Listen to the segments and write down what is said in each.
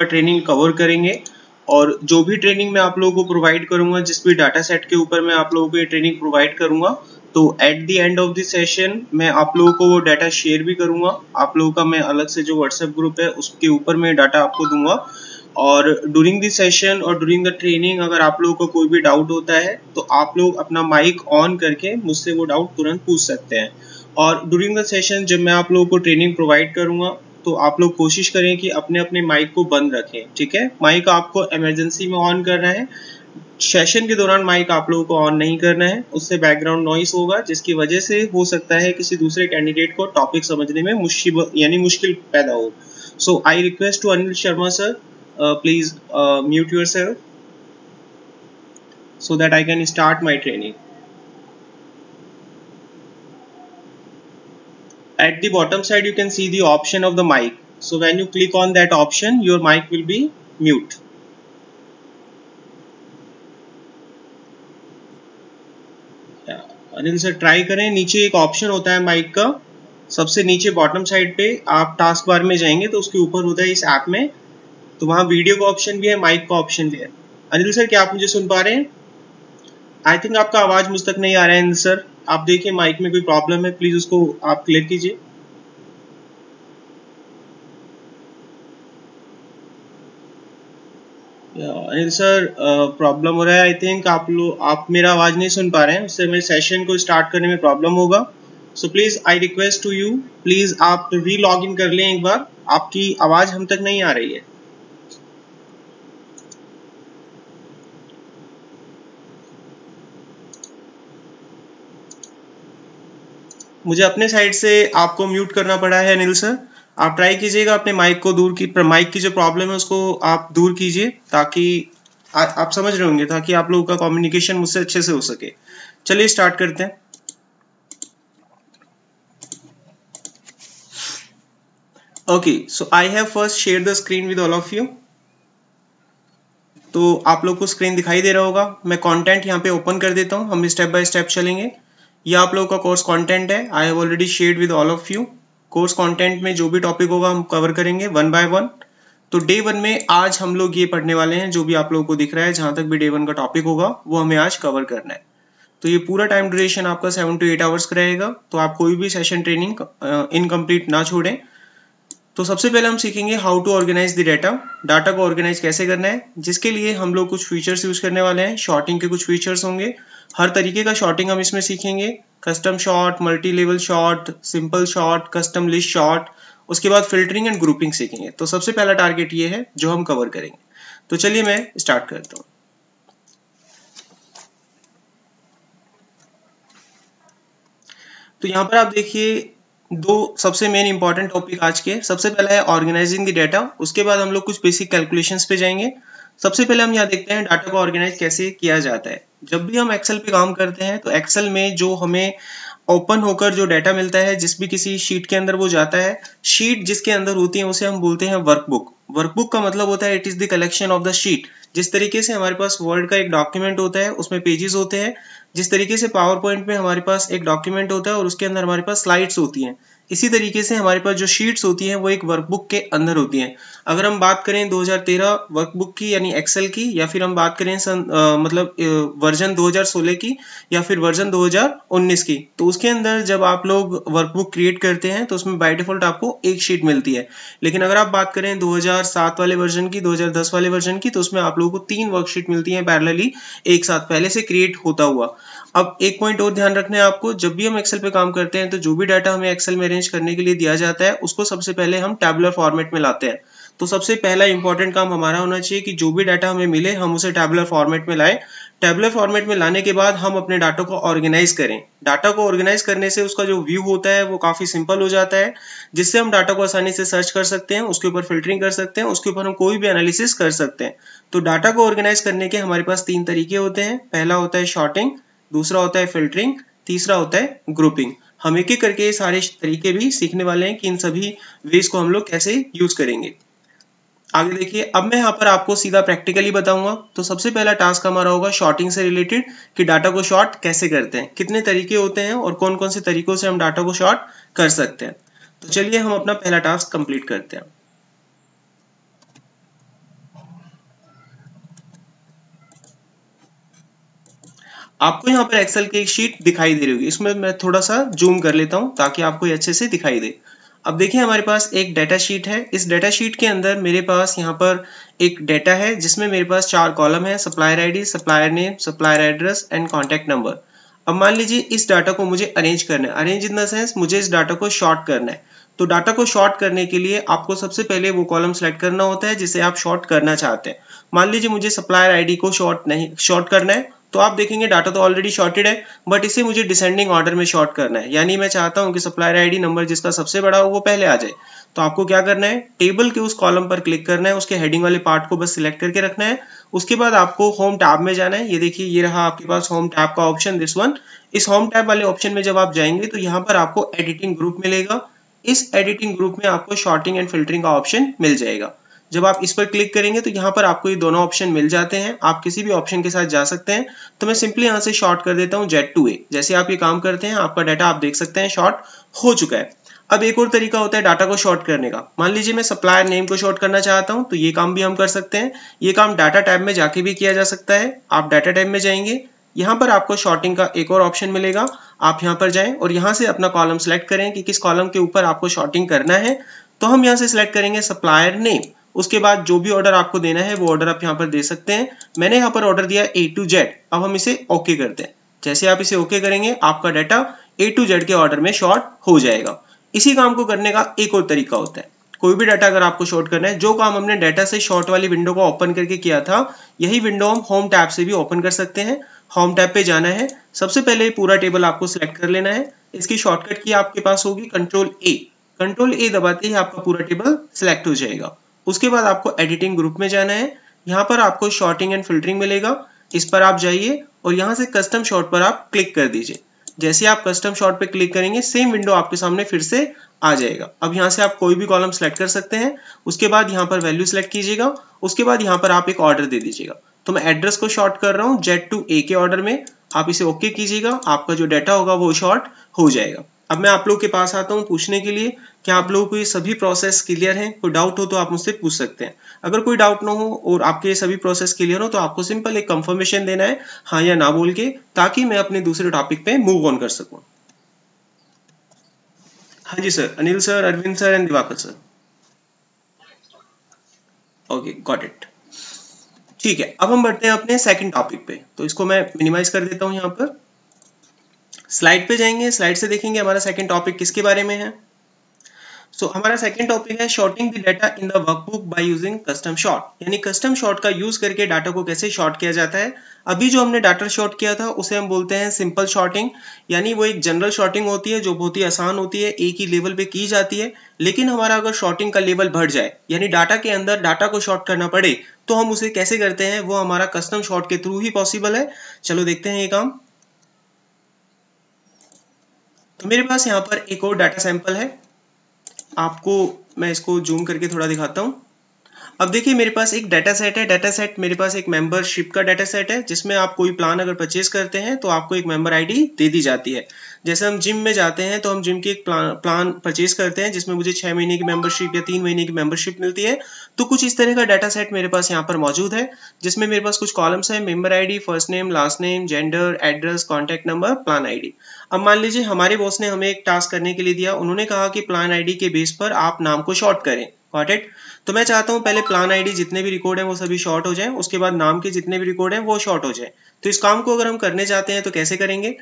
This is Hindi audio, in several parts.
ट्रेनिंग कवर करेंगे और जो भी ट्रेनिंग मैं आप लोगों को प्रोवाइड करूँगा, जिस भी डाटा सेट के ऊपर मैं आप लोगों को ये ट्रेनिंग प्रोवाइड करूँगा तो at the end of the session मैं आप लोगों को वो डाटा शेयर भी करूँगा। आप लोगों का मैं अलग से जो व्हाट्सएप ग्रुप है, उसके ऊपर मैं डाटा आपको दूँगा। और ड्यूरिंग द सेशन और ड्यूरिंग द ट्रेनिंग अगर आप लोगों का को कोई भी डाउट होता है तो आप लोग अपना माइक ऑन करके मुझसे वो डाउट तुरंत पूछ सकते हैं। और ड्यूरिंग द सेशन जब मैं आप लोगों को ट्रेनिंग प्रोवाइड करूँगा तो आप लोग कोशिश करें कि अपने अपने माइक को बंद रखें, ठीक है? माइक आपको इमरजेंसी में ऑन करना है। सेशन के दौरान माइक आप लोगों को ऑन नहीं करना है। उससे बैकग्राउंड नॉइस होगा, जिसकी वजह से हो सकता है किसी दूसरे कैंडिडेट को टॉपिक समझने में मुश्किल, यानी मुश्किल पैदा हो। So I request to Anil Sharma sir please mute your so that I can start my training. At the bottom side, you can see the option of the mic. So when you click on that option, your mic will be mute. Anil sir try करें। नीचे एक ऑप्शन होता है माइक का। सबसे नीचे बॉटम साइड पे आप टास्क बार में जाएँगे तो उसके ऊपर होता है इस ऐप में। तो वहाँ वीडियो का ऑप्शन भी है माइक का ऑप्शन भी है। अनिल सर क्या आप मुझे सुन पा रहे हैं? आई थिंक आपका आवाज़ मुझ तक नहीं आ रहा है अनिल सर। आप देखिए माइक में कोई प्रॉब्लम है प्लीज़ उसको आप क्लियर कीजिए। सर प्रॉब्लम हो रहा है आई थिंक आप लोग आप मेरा आवाज़ नहीं सुन पा रहे हैं। उससे मेरे सेशन को स्टार्ट करने में प्रॉब्लम होगा। So please I request to you please आप री लॉग इन कर लें एक बार। आपकी आवाज़ हम तक नहीं आ रही है। मुझे अपने साइड से आपको म्यूट करना पड़ा है अनिल सर आप ट्राई कीजिएगा अपने माइक को दूर की माइक की जो प्रॉब्लम है उसको आप दूर कीजिए ताकि आ, आप समझ रहे होंगे ताकि आप लोगों का कम्युनिकेशन मुझसे अच्छे से हो सके। चलिए स्टार्ट करते हैं। Okay so I have first share the screen with all of you तो आप लोग को स्क्रीन दिखाई दे रहा होगा। मैं कंटेंट यहाँ पे ओपन कर देता हूँ। हम स्टेप बाय स्टेप चलेंगे। ये आप लोगों का कोर्स कंटेंट है. I have already shared with all of you course content में जो भी टॉपिक होगा हम कवर करेंगे वन बाय वन तो डे वन में आज हम लोग ये पढ़ने वाले हैं, जो भी आप लोगों को दिख रहा है, जहाँ तक भी डे वन का टॉपिक होगा, वो हमें आज कवर करना है. तो ये पूरा टाइम ड्यूरेशन आपका सेवन टू एट आवर्स का रहेगा. तो आप कोई भी सेशन ट्रेनिंग इनकम्प्लीट ना छोड़ें. तो सबसे पहले हम सीखेंगे how to organize the data data को ऑर्गेनाइज कैसे करना है? जिसके लिए हम लोग कुछ फीचर्स यूज़ करने वाले हैं. शॉर्टिंग के कुछ फीचर्स होंगे. हर तरीके का शॉर्टिंग हम इसमें सीखेंगे। Custom sort multi level sort simple sort custom list sort उसके बाद फिल्टरिंग एंड ग्रुपिंग सीखेंगे। तो सबसे पहला टारगेट ये है, जो हम कवर करेंगे। तो चलिए मैं स्टार्ट करता हूँ। तो यहाँ पर आप देखिए दो सबसे मेन इंपॉर्टेंट टॉपिक आज के। सबसे पहला है ऑर्गेनाइजिंग द डाटा उसके बाद हम लोग कुछ बेसिक कैलकुलेशंस पे जाएँगे। सबसे पहले हम यहाँ देखते हैं डाटा को ऑर्गेनाइज कैसे किया जाता है। जब भी हम एक्सेल पे काम करते हैं तो एक्सेल में जो हमें ओपन होकर जो डाटा मिलता है, जिस भी किसी शीट के अंदर वो जाता है शीट जिसके अंदर होती है, उसे हम बोलते हैं वर्कबुक वर्कबुक का मतलब होता है it is the collection of the sheet जिस तरीके से हमारे पास वर्ड का एक डॉक्यूमेंट होता है, उसमें पेजेस होते हैं जिस तरीके से पावर पॉइंट में हमारे पास एक डॉक्यूमेंट होता है और उसके अंदर हमारे पास स्लाइड्स होती हैं। इसी तरीके से हमारे पास जो शीट्स होती हैं वो एक वर्कबुक के अंदर होती हैं। अगर हम बात करें 2013 वर्कबुक की यानी एक्सेल की या फिर हम बात करें सन आ, मतलब वर्जन 2016 की या फिर वर्जन 2019 की तो उसके अंदर जब आप लोग वर्कबुक क्रिएट करते हैं तो उसमें बाय डिफ़ॉल्ट आपको एक शीट मिलती है। लेकिन अगर आप बात करें 2007 वाले वर्जन की 2010 वाले वर्जन की तो उसमें आप लोगों को तीन वर्कशीट मिलती है पैरेलली एक साथ पहले से क्रिएट होता हुआ। अब एक पॉइंट और ध्यान रखना है आपको, जब भी हम एक्सेल पे काम करते हैं तो जो भी डाटा हमें एक्सेल में अरेंज करने के लिए दिया जाता है, उसको सबसे पहले हम टैबुलर फॉर्मेट में लाते हैं। तो सबसे पहला इंपॉर्टेंट काम हमारा होना चाहिए कि जो भी डाटा हमें मिले, हम उसे टैबुलर फॉर्मेट में लाएँ। टैबुलर फॉर्मेट में लाने के बाद हम अपने डाटा को ऑर्गेनाइज करें। डाटा को ऑर्गेनाइज करने से उसका जो व्यू होता है, वो काफ़ी सिंपल हो जाता है, जिससे हम डाटा को आसानी से सर्च कर सकते हैं, उसके ऊपर फिल्टरिंग कर सकते हैं, उसके ऊपर हम कोई भी एनालिसिस कर सकते हैं। तो डाटा को ऑर्गेनाइज करने के हमारे पास तीन तरीके होते हैं। पहला होता है शॉर्टिंग दूसरा होता है फिल्टरिंग तीसरा होता है ग्रुपिंग हम एक एक करके सारे तरीके भी सीखने वाले हैं कि इन सभी वेज को हम लोग कैसे यूज़ करेंगे. आगे देखिए, अब मैं यहाँ पर आपको सीधा प्रैक्टिकली बताऊँगा. तो सबसे पहला टास्क हमारा होगा शॉर्टिंग से रिलेटेड कि डाटा को शॉर्ट कैसे करते हैं, कितने तरीके होते हैं और कौन कौन से तरीकों से हम डाटा को शॉर्ट कर सकते हैं. तो चलिए हम अपना पहला टास्क कंप्लीट करते हैं. आपको यहाँ पर एक्सेल की एक शीट दिखाई दे रही होगी। इसमें मैं थोड़ा सा जूम कर लेता हूँ ताकि आपको ये अच्छे से दिखाई दे। अब देखिए, हमारे पास एक डाटा शीट है। इस डाटा शीट के अंदर मेरे पास यहाँ पर एक डाटा है, जिसमें मेरे पास चार कॉलम है supplier ID supplier name supplier address and contact number अब मान लीजिए, इस डाटा को मुझे अरेंज करना है। अरेंज इन द सेंस मुझे इस डाटा को शॉर्ट करना है। तो डाटा को शॉर्ट करने के लिए आपको सबसे पहले वो कॉलम सेलेक्ट करना होता है, जिसे आप शॉर्ट करना चाहते हैं। मान लीजिए, मुझे सप्लायर आईडी को शॉर्ट नहीं शॉर्ट करना है। तो आप देखेंगे डाटा तो ऑलरेडी शॉर्टेड है बट इसे मुझे डिसेंडिंग ऑर्डर में शॉर्ट करना है। यानी मैं चाहता हूँ कि सप्लायर आईडी नंबर जिसका सबसे बड़ा हो वो पहले आ जाए। तो आपको क्या करना है? टेबल के उस कॉलम पर क्लिक करना है, उसके हेडिंग वाले पार्ट को बस सिलेक्ट करके रखना है। उसके बाद आपको होम टैब में जाना है। ये देखिए, ये रहा आपके पास होम टैब का ऑप्शन दिस वन इस होम टैब वाले ऑप्शन में जब आप जाएँगे तो यहाँ पर आपको एडिटिंग ग्रुप मिलेगा। इस एडिटिंग ग्रुप में आपको शॉर्टिंग एंड फिल्टरिंग का ऑप्शन मिल जाएगा। जब आप इस पर क्लिक करेंगे तो यहाँ पर आपको ये दोनों ऑप्शन मिल जाते हैं। आप किसी भी ऑप्शन के साथ जा सकते हैं। तो मैं सिंपली यहाँ से शॉर्ट कर देता हूँ जेट टू ए जैसे आप ये काम करते हैं, आपका डाटा आप देख सकते हैं शॉर्ट हो चुका है। अब एक और तरीका होता है डाटा को शॉर्ट करने का। मान लीजिए मैं सप्लायर नेम को शॉर्ट करना चाहता हूँ तो ये काम भी हम कर सकते हैं। ये काम डाटा टैब में जाके भी किया जा सकता है। आप डाटा टैब में जाएँगे। यहाँ पर आपको शॉर्टिंग का एक और ऑप्शन मिलेगा। आप यहाँ पर जाएँ और यहाँ से अपना कॉलम सेलेक्ट करें कि किस कॉलम के ऊपर आपको शॉर्टिंग करना है। तो हम यहाँ से सिलेक्ट करेंगे सप्लायर नेम उसके बाद जो भी ऑर्डर आपको देना है, वो ऑर्डर आप यहाँ पर दे सकते हैं। मैंने यहाँ पर ऑर्डर दिया ए टू जेड अब हम इसे ओके करते हैं। जैसे आप इसे ओके करेंगे, आपका डाटा ए टू जेड के ऑर्डर में शॉर्ट हो जाएगा। इसी काम को करने का एक और तरीका होता है। कोई भी डाटा अगर आपको शॉर्ट करना है, जो काम हमने डाटा से शॉर्ट वाली विंडो को ओपन करके किया था, यही विंडो हम होम टैब से भी ओपन कर सकते हैं। होम टैब पे जाना है। सबसे पहले पूरा टेबल आपको सिलेक्ट कर लेना है। इसकी शॉर्टकट की आपके पास होगी कंट्रोल ए कंट्रोल ए दबाते ही आपका पूरा टेबल सिलेक्ट हो जाएगा। उसके बाद आपको एडिटिंग ग्रुप में जाना है। यहाँ पर आपको शॉर्टिंग एंड फिल्टरिंग मिलेगा। इस पर आप जाइए और यहाँ से कस्टम शॉर्ट पर आप क्लिक कर दीजिए। जैसे आप कस्टम शॉर्ट पर क्लिक करेंगे सेम विंडो आपके सामने फिर से आ जाएगा। अब यहाँ से आप कोई भी कॉलम सेलेक्ट कर सकते हैं। उसके बाद यहाँ पर वैल्यू सेलेक्ट कीजिएगा। उसके बाद यहाँ पर आप एक ऑर्डर दे दीजिएगा। तो मैं एड्रेस को शॉर्ट कर रहा हूँ जेड टू ए के ऑर्डर में। आप इसे ओके कीजिएगा। आपका जो डाटा होगा वो शॉर्ट हो जाएगा। अब मैं आप लोग के पास आता हूँ पूछने के लिए कि आप लोगों को ये सभी प्रोसेस क्लियर हैं? कोई डाउट हो तो आप मुझसे पूछ सकते हैं। अगर कोई डाउट ना हो और आपके ये सभी प्रोसेस क्लियर हो तो आपको सिंपल एक कंफर्मेशन देना है हाँ या ना बोल के, ताकि मैं अपने दूसरे टॉपिक पे मूव ऑन कर सकूँ। हाँ जी sir Anil sir Arvind sir and Diwakar sir okay got it ठीक है, अब हम बढ़ते हैं अपने सेकंड टॉपिक पे। तो इसको मैं मिनिमाइज कर देता हूँ यहाँ पर। स्लाइड पे जाएँगे स्लाइड से देखेंगे हमारा सेकंड टॉपिक किसके बारे में है। सो so, हमारा सेकंड टॉपिक है sorting the data in the workbook by using custom sort यानी कस्टम शॉर्ट का यूज़ करके डाटा को कैसे शॉर्ट किया जाता है। अभी जो हमने डाटा शॉर्ट किया था उसे हम बोलते हैं सिंपल शॉर्टिंग यानी वो एक जनरल शॉर्टिंग होती है जो बहुत ही आसान होती है एक ही लेवल पे की जाती है। लेकिन हमारा अगर शॉर्टिंग का लेवल बढ़ जाए यानी डाटा के अंदर डाटा को शॉर्ट करना पड़े तो हम उसे कैसे करते हैं? वो हमारा कस्टम शॉर्ट के थ्रू ही पॉसिबल है। चलो देखते हैं ये काम। तो मेरे पास यहाँ पर एक और डाटा सैंपल है। आपको मैं इसको जूम करके थोड़ा दिखाता हूँ। अब देखिए, मेरे पास एक डाटा सेट है। डाटा सेट मेरे पास एक मेंबरशिप का डाटा सेट है, जिसमें आप कोई प्लान अगर परचेज करते हैं तो आपको एक मेंबर आईडी दे दी जाती है। जैसे हम जिम में जाते हैं तो हम जिम की एक प्लान प्लान परचेज करते हैं, जिसमें मुझे छह महीने की मेंबरशिप या तीन महीने की मेंबरशिप मिलती है। तो कुछ इस तरह का डाटा सेट मेरे पास यहाँ पर मौजूद है, जिसमें मेरे पास कुछ कॉलम्स है। Member ID first name last name gender address contact number plan ID अब मान लीजिए हमारे बॉस ने हमें एक टास्क करने के लिए दिया। उन्होंने कहा कि प्लान आईडी के बेस पर आप नाम को शॉर्ट करें। गॉट इट तो मैं चाहता हूँ पहले प्लान आईडी जितने भी रिकॉर्ड हैं वो सभी शॉर्ट हो जाएँ। उसके बाद नाम के जितने भी रिकॉर्ड हैं वो शॉर्ट हो जाए। तो इस काम को अगर हम करने जाते हैं तो कैसे करेंगे?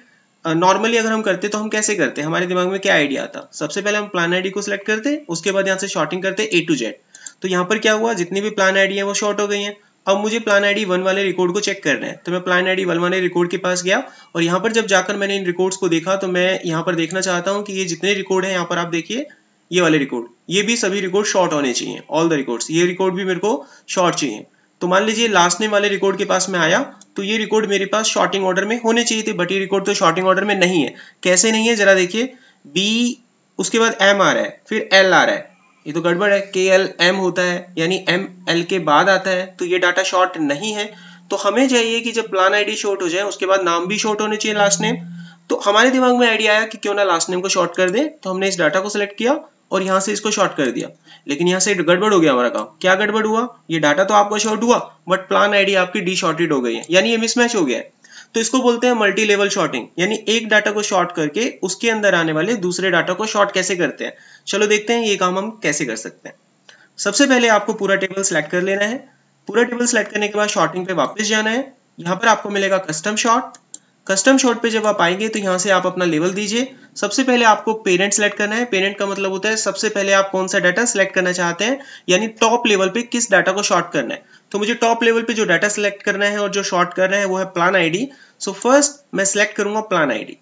नॉर्मली uh, अगर हम करते तो हम कैसे करते? हमारे दिमाग में क्या आइडिया आता सबसे पहले हम प्लान आईडी को सिलेक्ट करते उसके बाद यहाँ से शॉर्टिंग करते ए टू जेड तो यहाँ पर क्या हुआ? जितनी भी प्लान आईडी है वो शॉर्ट हो गई है। अब मुझे प्लान आईडी वन वाले रिकॉर्ड को चेक करना है। तो मैं प्लान आईडी वन वाले रिकॉर्ड के पास गया और यहाँ पर जब जाकर मैंने इन रिकॉर्ड्स को देखा तो मैं यहाँ पर देखना चाहता हूँ कि ये जितने रिकॉर्ड है, यहाँ पर आप देखिए, ये वाले रिकॉर्ड ये भी सभी रिकॉर्ड शॉर्ट होने चाहिए ऑल द रिकॉर्ड्स ये रिकॉर्ड भी मेरे को शॉर्ट चाहिए। तो मान लीजिए लास्ट नेम वाले रिकॉर्ड के पास में आया तो ये रिकॉर्ड मेरे पास शॉर्टिंग ऑर्डर में होने चाहिए थे बट ये रिकॉर्ड तो शॉर्टिंग ऑर्डर में नहीं है। कैसे नहीं है? जरा देखिए बी उसके बाद एम आ रहा है, फिर एल आ रहा है। ये तो गड़बड़ है। के एल एम होता है, यानी एम एल के बाद आता है तो ये डाटा शॉर्ट नहीं है। तो हमें चाहिए कि जब प्लान आईडी शॉर्ट हो जाए, उसके बाद नाम भी शॉर्ट होने चाहिए लास्ट नेम तो हमारे दिमाग में आइडिया आया कि क्यों ना लास्ट नेम को शॉर्ट कर दें। तो हमने इस डाटा को सिलेक्ट किया और यहाँ से इसको शॉर्ट कर दिया। लेकिन यहाँ से गड़बड़ हो गया हमारा काम। क्या गड़बड़ हुआ? ये डाटा तो आपका शॉर्ट हुआ बट प्लान आईडी आपकी डी शॉर्टेड हो गई है। यानी ये मिसमैच हो गया है। तो इसको बोलते हैं मल्टी लेवल शॉर्टिंग यानी एक डाटा को शॉर्ट करके उसके अंदर आने वाले दूसरे डाटा को शॉर्ट कैसे करते हैं? चलो देखते हैं ये काम हम कैसे कर सकते हैं। सबसे पहले आपको पूरा टेबल सेलेक्ट कर लेना है। पूरा टेबल सेलेक्ट करने के बाद शॉर्टिंग पे वापस जाना है। यहाँ पर आपको मिलेगा कस्टम शॉर्ट कस्टम शॉर्ट पे जब आप आएँगे तो यहाँ से आप अपना लेवल दीजिए। सबसे पहले आपको पेरेंट सेलेक्ट करना है। पेरेंट का मतलब होता है, सबसे पहले आप कौन सा डाटा सेलेक्ट करना चाहते हैं, यानी टॉप लेवल पे किस डाटा को शॉर्ट करना है। तो मुझे टॉप लेवल पे जो डाटा सेलेक्ट करना है और जो शॉर्ट करना है, वो है प्लान आईडी सो फ़र्स्ट मैं सिलेक्ट करूँगा प्लान आईडी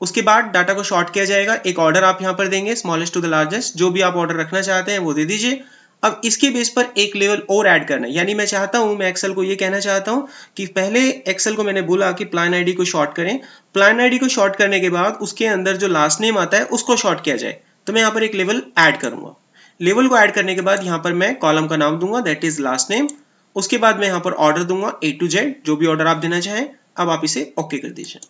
उसके बाद डाटा को शॉर्ट किया जाएगा। एक ऑर्डर आप यहाँ पर देंगे स्मॉलेस्ट टू द लार्जेस्ट जो भी आप ऑर्डर रखना चाहते हैं, वो दे दीजिए। अब इसके बेस पर एक लेवल और ऐड करना है। यानी मैं चाहता हूँ, मैं एक्सेल को ये कहना चाहता हूँ कि पहले एक्सेल को मैंने बोला कि प्लान आईडी को शॉर्ट करें। प्लान आईडी को शॉर्ट करने के बाद उसके अंदर जो लास्ट नेम आता है, उसको शॉर्ट किया जाए। तो मैं यहाँ पर एक लेवल ऐड करूँगा। लेवल को ऐड करने के बाद यहाँ पर मैं कॉलम का नाम दूँगा दैट इज़ लास्ट नेम उसके बाद मैं यहाँ पर ऑर्डर दूँगा ए टू जेड जो भी ऑर्डर आप देना चाहें, अब आप इसे ओके कर दीजिए।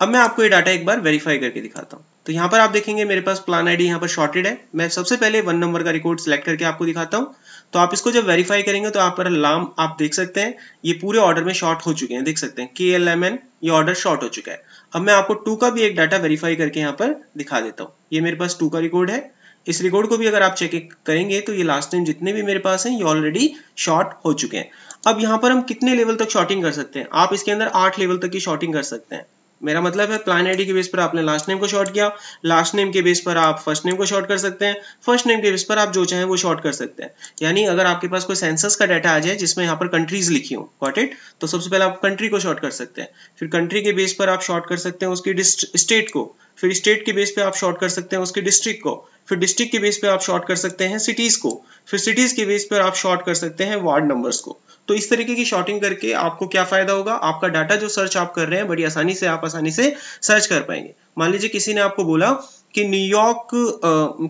अब मैं आपको ये डाटा एक बार वेरीफाई करके दिखाता हूँ। तो यहाँ पर आप देखेंगे मेरे पास प्लान आईडी यहाँ पर शॉर्टेड है। मैं सबसे पहले वन नंबर का रिकॉर्ड सिलेक्ट करके आपको दिखाता हूँ। तो आप इसको जब वेरीफाई करेंगे तो आप पर लाम आप देख सकते हैं, ये पूरे ऑर्डर में शॉर्ट हो चुके हैं, देख सकते हैं। के एल एम एन ये ऑर्डर शॉर्ट हो चुका है। अब मैं आपको टू का भी एक डाटा वेरीफाई करके यहाँ पर दिखा देता हूँ। ये मेरे पास टू का रिकॉर्ड है। इस रिकॉर्ड को भी अगर आप चेक करेंगे तो ये लास्ट टाइम जितने भी मेरे पास हैं, ये ऑलरेडी शॉर्ट हो चुके हैं। अब यहाँ पर हम कितने लेवल तक शॉर्टिंग कर सकते हैं? आप इसके अंदर आठ लेवल तक की शॉर्टिंग कर सकते हैं। मेरा मतलब है प्लान आईडी के बेस पर आपने लास्ट नेम को शॉर्ट किया। लास्ट नेम के बेस पर आप फ़र्स्ट नेम को शॉर्ट कर सकते हैं। फ़र्स्ट नेम के बेस पर आप जो चाहें वो शॉर्ट कर सकते हैं। यानी अगर आपके पास कोई सेंसस का डाटा आ जाए, जिसमें यहाँ पर कंट्रीज़ लिखी हो गॉट इट तो सबसे पहले आप कंट्री को शॉर्ट कर सकते हैं। फिर कंट्री के बेस पर आप शॉर्ट कर सकते हैं उसकी स्टेट को। फिर स्टेट के बेस पे आप शॉर्ट कर सकते हैं उसके डिस्ट्रिक्ट को। फिर डिस्ट्रिक्ट के बेस पे आप शॉर्ट कर सकते हैं सिटीज़ को। फिर सिटीज़ के बेस पर आप शॉर्ट कर सकते हैं वार्ड नंबर्स को। तो इस तरीके की शॉर्टिंग करके आपको क्या फ़ायदा होगा? आपका डाटा जो सर्च आप कर रहे हैं, बड़ी आसानी से आप आसानी से सर्च कर पाएँगे। मान लीजिए किसी ने आपको बोला कि न्यूयॉर्क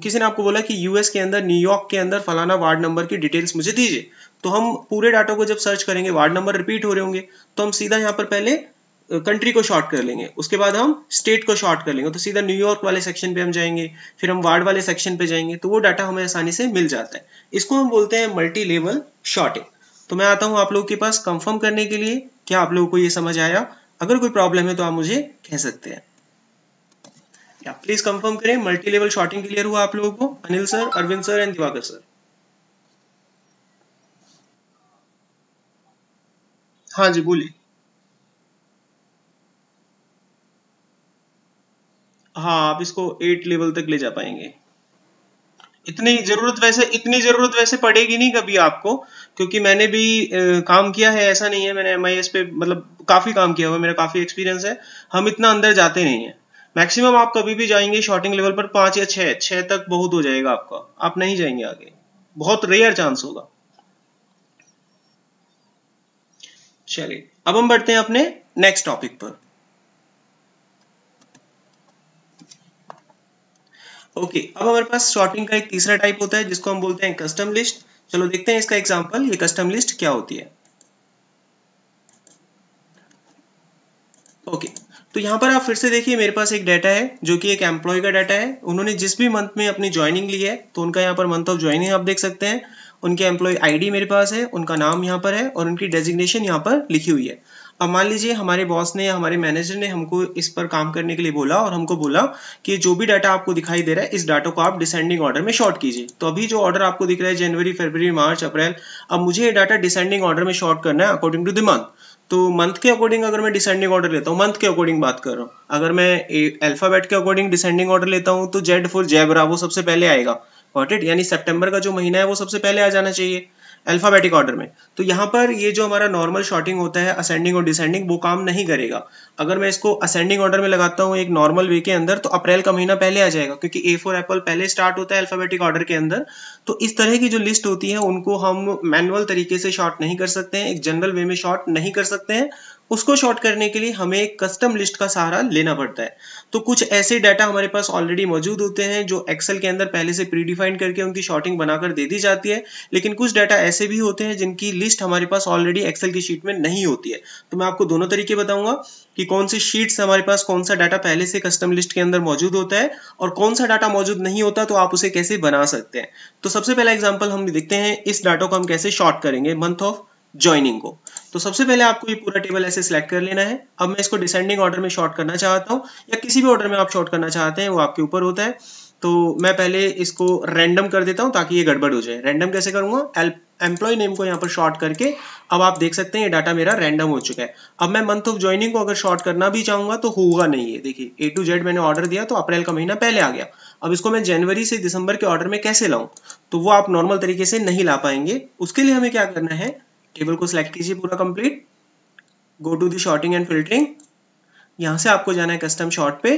किसी ने आपको बोला कि यूएस के अंदर न्यूयॉर्क के अंदर फलाना वार्ड नंबर की डिटेल्स मुझे दीजिए। तो हम पूरे डाटा को जब सर्च करेंगे, वार्ड नंबर रिपीट हो रहे होंगे तो हम सीधा यहाँ पर पहले कंट्री को शॉर्ट कर लेंगे। उसके बाद हम स्टेट को शॉर्ट कर लेंगे। तो सीधा न्यूयॉर्क वाले सेक्शन पे हम जाएँगे, फिर हम वार्ड वाले सेक्शन पे जाएँगे तो वो डाटा हमें आसानी से मिल जाता है। इसको हम बोलते हैं मल्टी लेवल शॉर्टिंग तो मैं आता हूँ आप लोगों के पास कंफर्म करने के लिए, क्या आप लोगों को ये समझ आया? अगर कोई प्रॉब्लम है तो आप मुझे कह सकते हैं। या प्लीज़ कंफर्म करें मल्टी लेवल शॉर्टिंग क्लियर हुआ आप लोगों को? Anil sir Arvind sir and Diwakar sir हाँ जी, बोलिए। हाँ आप इसको एट लेवल तक ले जा पाएँगे। इतनी ज़रूरत वैसे इतनी ज़रूरत वैसे पड़ेगी नहीं कभी आपको क्योंकि मैंने भी आ, काम किया है ऐसा नहीं है मैंने एम पे मतलब काफ़ी काम किया हुआ मेरा काफ़ी एक्सपीरियंस है। हम इतना अंदर जाते नहीं है। मैक्सिमम आप कभी भी जाएँगे शॉर्टिंग लेवल पर पाँच या छह छह तक बहुत हो जाएगा आपका। आप नहीं जाएँगे आगे। बहुत रेयर चांस होगा। चलिए अब हम बढ़ते हैं अपने नेक्स्ट टॉपिक पर। ओके okay, अब हमारे पास शॉर्टिंग का एक तीसरा टाइप होता है जिसको हम बोलते हैं कस्टम लिस्ट चलो देखते हैं इसका एग्जांपल ये कस्टम लिस्ट क्या होती है? ओके okay, तो यहाँ पर आप फिर से देखिए मेरे पास एक डाटा है जो कि एक एम्प्लॉय का डाटा है. उन्होंने जिस भी मंथ में अपनी ज्वाइनिंग ली है तो उनका यहाँ पर मंथ ऑफ़ ज्वाइनिंग आप देख सकते हैं. उनके एम्प्लॉय आईडी मेरे पास है उनका नाम यहाँ पर है और उनकी डेजिग्नेशन यहाँ पर लिखी हुई है. अब मान लीजिए हमारे बॉस ने या हमारे मैनेजर ने हमको इस पर काम करने के लिए बोला और हमको बोला कि जो भी डाटा आपको दिखाई दे रहा है, इस डाटा को आप डिसेंडिंग ऑर्डर में शॉर्ट कीजिए। तो अभी जो ऑर्डर आपको दिख रहा है, जनवरी, फरवरी, मार्च, अप्रैल, अब मुझे ये डाटा डिसेंडिंग ऑर्डर में शॉर्ट करना है अकॉर्डिंग टू द मंथ तो मंथ के अकॉर्डिंग अगर मैं डिसेंडिंग ऑर्डर लेता हूँ मंथ के अकॉर्डिंग बात कर रहा हूँ। अगर मैं अल्फ़ाबेट के अकॉर्डिंग डिसेंडिंग ऑर्डर लेता हूँ तो जेड फॉर जेबरा वो सबसे पहले आएगा। गॉट इट यानी सितंबर का जो महीना है, वो सबसे पहले आ जाना चाहिए। अल्फाबेटिक ऑर्डर में। तो यहाँ पर ये जो हमारा नॉर्मल शॉर्टिंग होता है असेंडिंग और डिसेंडिंग वो काम नहीं करेगा। अगर मैं इसको असेंडिंग ऑर्डर में लगाता हूँ एक नॉर्मल वे के अंदर तो अप्रैल का महीना पहले आ जाएगा, क्योंकि ए फोर एप्पल पहले स्टार्ट होता है अल्फाबेटिक ऑर्डर के अंदर। तो इस तरह की जो लिस्ट होती है, उनको हम मैनुअल तरीके से शॉर्ट नहीं कर सकते हैं, एक जनरल वे में शॉर्ट नहीं कर सकते हैं। उसको शॉर्ट करने के लिए हमें एक कस्टम लिस्ट का सहारा लेना पड़ता है। तो कुछ ऐसे डाटा हमारे पास ऑलरेडी मौजूद होते हैं, जो एक्सेल के अंदर पहले से प्रीडिफाइंड करके उनकी शॉर्टिंग बनाकर दे दी जाती है। लेकिन कुछ डाटा ऐसे भी होते हैं, जिनकी लिस्ट हमारे पास ऑलरेडी एक्सेल की शीट में नहीं होती है। तो मैं आपको दोनों तरीके बताऊँगा कि कौन सी शीट्स हमारे पास कौन सा डाटा पहले से कस्टम लिस्ट के अंदर मौजूद होता है, और कौन सा डाटा मौजूद नहीं होता तो आप उसे कैसे बना सकते हैं। तो सबसे पहला एग्ज़ाम्पल हम देखते हैं, इस डाटा को हम कैसे शॉर्ट करेंगे मंथ ऑफ़ ज्वाइनिंग को। तो सबसे पहले आपको ये पूरा टेबल ऐसे सिलेक्ट कर लेना है। अब मैं इसको डिसेंडिंग ऑर्डर में शॉर्ट करना चाहता हूँ, या किसी भी ऑर्डर में आप शॉर्ट करना चाहते हैं, वो आपके ऊपर होता है। तो मैं पहले इसको रैंडम कर देता हूँ ताकि ये गड़बड़ हो जाए। रैंडम कैसे करूँगा? एम्प्लॉय नेम को यहाँ पर शॉर्ट करके, अब आप देख सकते हैं ये डाटा मेरा रैंडम हो चुका है। अब मैं मंथ ऑफ़ ज्वाइनिंग को अगर शॉर्ट करना भी चाहूँगा तो होगा नहीं है देखिए ए टू जेड मैंने ऑर्डर दिया तो अप्रैल का महीना पहले आ गया। अब इसको मैं जनवरी से दिसंबर के ऑर्डर में कैसे लाऊं? तो वो आप नॉर्मल तरीके से नहीं ला पाएँगे। उसके लिए हमें क्या करना है? टेबल को सिलेक्ट कीजिए पूरा complete go to the sorting and filtering यहाँ से आपको जाना है कस्टम शॉर्ट पे।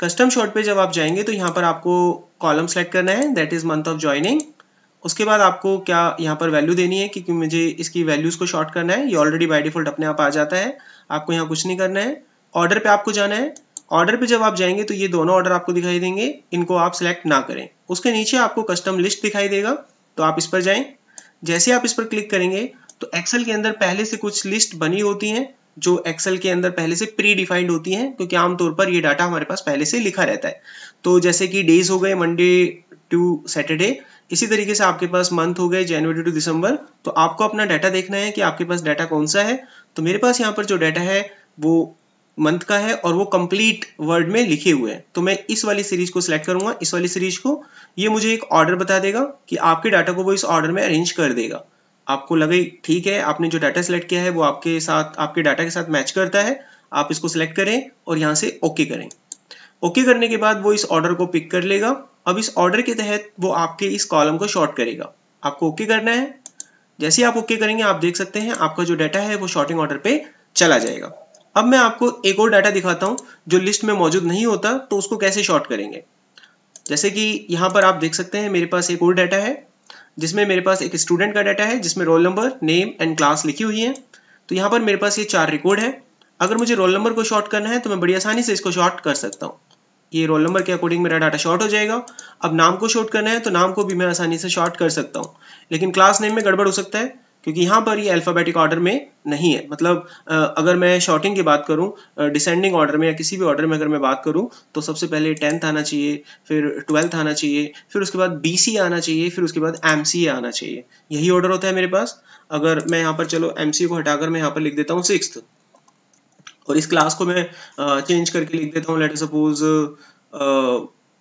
कस्टम शॉर्ट पे जब आप जाएँगे तो यहाँ पर आपको कॉलम सेलेक्ट करना है that is month of joining उसके बाद आपको क्या यहाँ पर वैल्यू देनी है, क्योंकि मुझे इसकी वैल्यूज़ को शॉर्ट करना है। ये ऑलरेडी बाय डिफ़ॉल्ट अपने आप आ जाता है, आपको यहाँ कुछ नहीं करना है। ऑर्डर पे आपको जाना है। ऑर्डर पे जब आप जाएँगे तो ये दोनों ऑर्डर आपको दिखाई देंगे, इनको आप सिलेक्ट ना करें। उसके नीचे आपको कस्टम लिस्ट दिखाई देगा तो आप इस पर जाएँ। जैसे आप इस पर क्लिक करेंगे तो एक्सेल के अंदर पहले से कुछ लिस्ट बनी होती हैं, जो एक्सेल के अंदर पहले से प्री डिफाइंड होती हैं, क्योंकि आमतौर पर ये डाटा हमारे पास पहले से लिखा रहता है। तो जैसे कि डेज़ हो गए मंडे टू सैटरडे इसी तरीके से आपके पास मंथ हो गए जनवरी टू दिसंबर तो आपको अपना डाटा देखना है कि आपके पास डाटा कौन सा है। तो मेरे पास यहाँ पर जो डाटा है, वो मंथ का है और वो कंप्लीट वर्ड में लिखे हुए हैं। तो मैं इस वाली सीरीज़ को सिलेक्ट करूँगा, इस वाली सीरीज़ को। ये मुझे एक ऑर्डर बता देगा कि आपके डाटा को वो इस ऑर्डर में अरेंज कर देगा। आपको लगे, ठीक है, आपने जो डाटा सेलेक्ट किया है, वो आपके साथ, आपके डाटा के साथ मैच करता है। आप इसको सिलेक्ट करें और यहाँ से ओके करें। ओके करने के बाद वो इस ऑर्डर को पिक कर लेगा। अब इस ऑर्डर के तहत वो आपके इस कॉलम को शॉर्ट करेगा। आपको ओके करना है। जैसे आप ओके करेंगे, आप देख सकते हैं, आपका जो डाटा है वो शॉर्टिंग ऑर्डर पे चला जाएगा। अब मैं आपको एक और डाटा दिखाता हूँ, जो लिस्ट में मौजूद नहीं होता तो उसको कैसे शॉर्ट करेंगे? जैसे कि यहाँ पर आप देख सकते हैं, मेरे पास एक और डाटा है, जिसमें मेरे पास एक स्टूडेंट का डाटा है, जिसमें roll number name and class लिखी हुई है। तो यहाँ पर मेरे पास ये चार रिकॉर्ड है। अगर मुझे रोल नंबर को शॉर्ट करना है तो मैं बड़ी आसानी से इसको शॉर्ट कर सकता हूँ। ये रोल नंबर के अकॉर्डिंग मेरा डाटा शॉर्ट हो जाएगा। अब नाम को शॉर्ट करना है तो नाम को भी मैं आसानी से शॉर्ट कर सकता हूँ। लेकिन क्लास नेम में गड़बड़ हो सकता है। क्योंकि यहाँ पर ये अल्फ़ाबेटिक ऑर्डर में नहीं है। मतलब अगर मैं शॉर्टिंग की बात करूँ डिसेंडिंग ऑर्डर में या किसी भी ऑर्डर में अगर मैं बात करूँ तो सबसे पहले टेंथ आना चाहिए, फिर ट्वेल्थ आना चाहिए, फिर उसके बाद BC आना चाहिए, फिर उसके बाद एम आना चाहिए। यही ऑर्डर होता है मेरे पास। अगर मैं यहाँ पर, चलो एम को हटाकर मैं यहाँ पर लिख देता हूँ सिक्स और इस क्लास को मैं चेंज करके लिख देता हूँ लेट सपोज़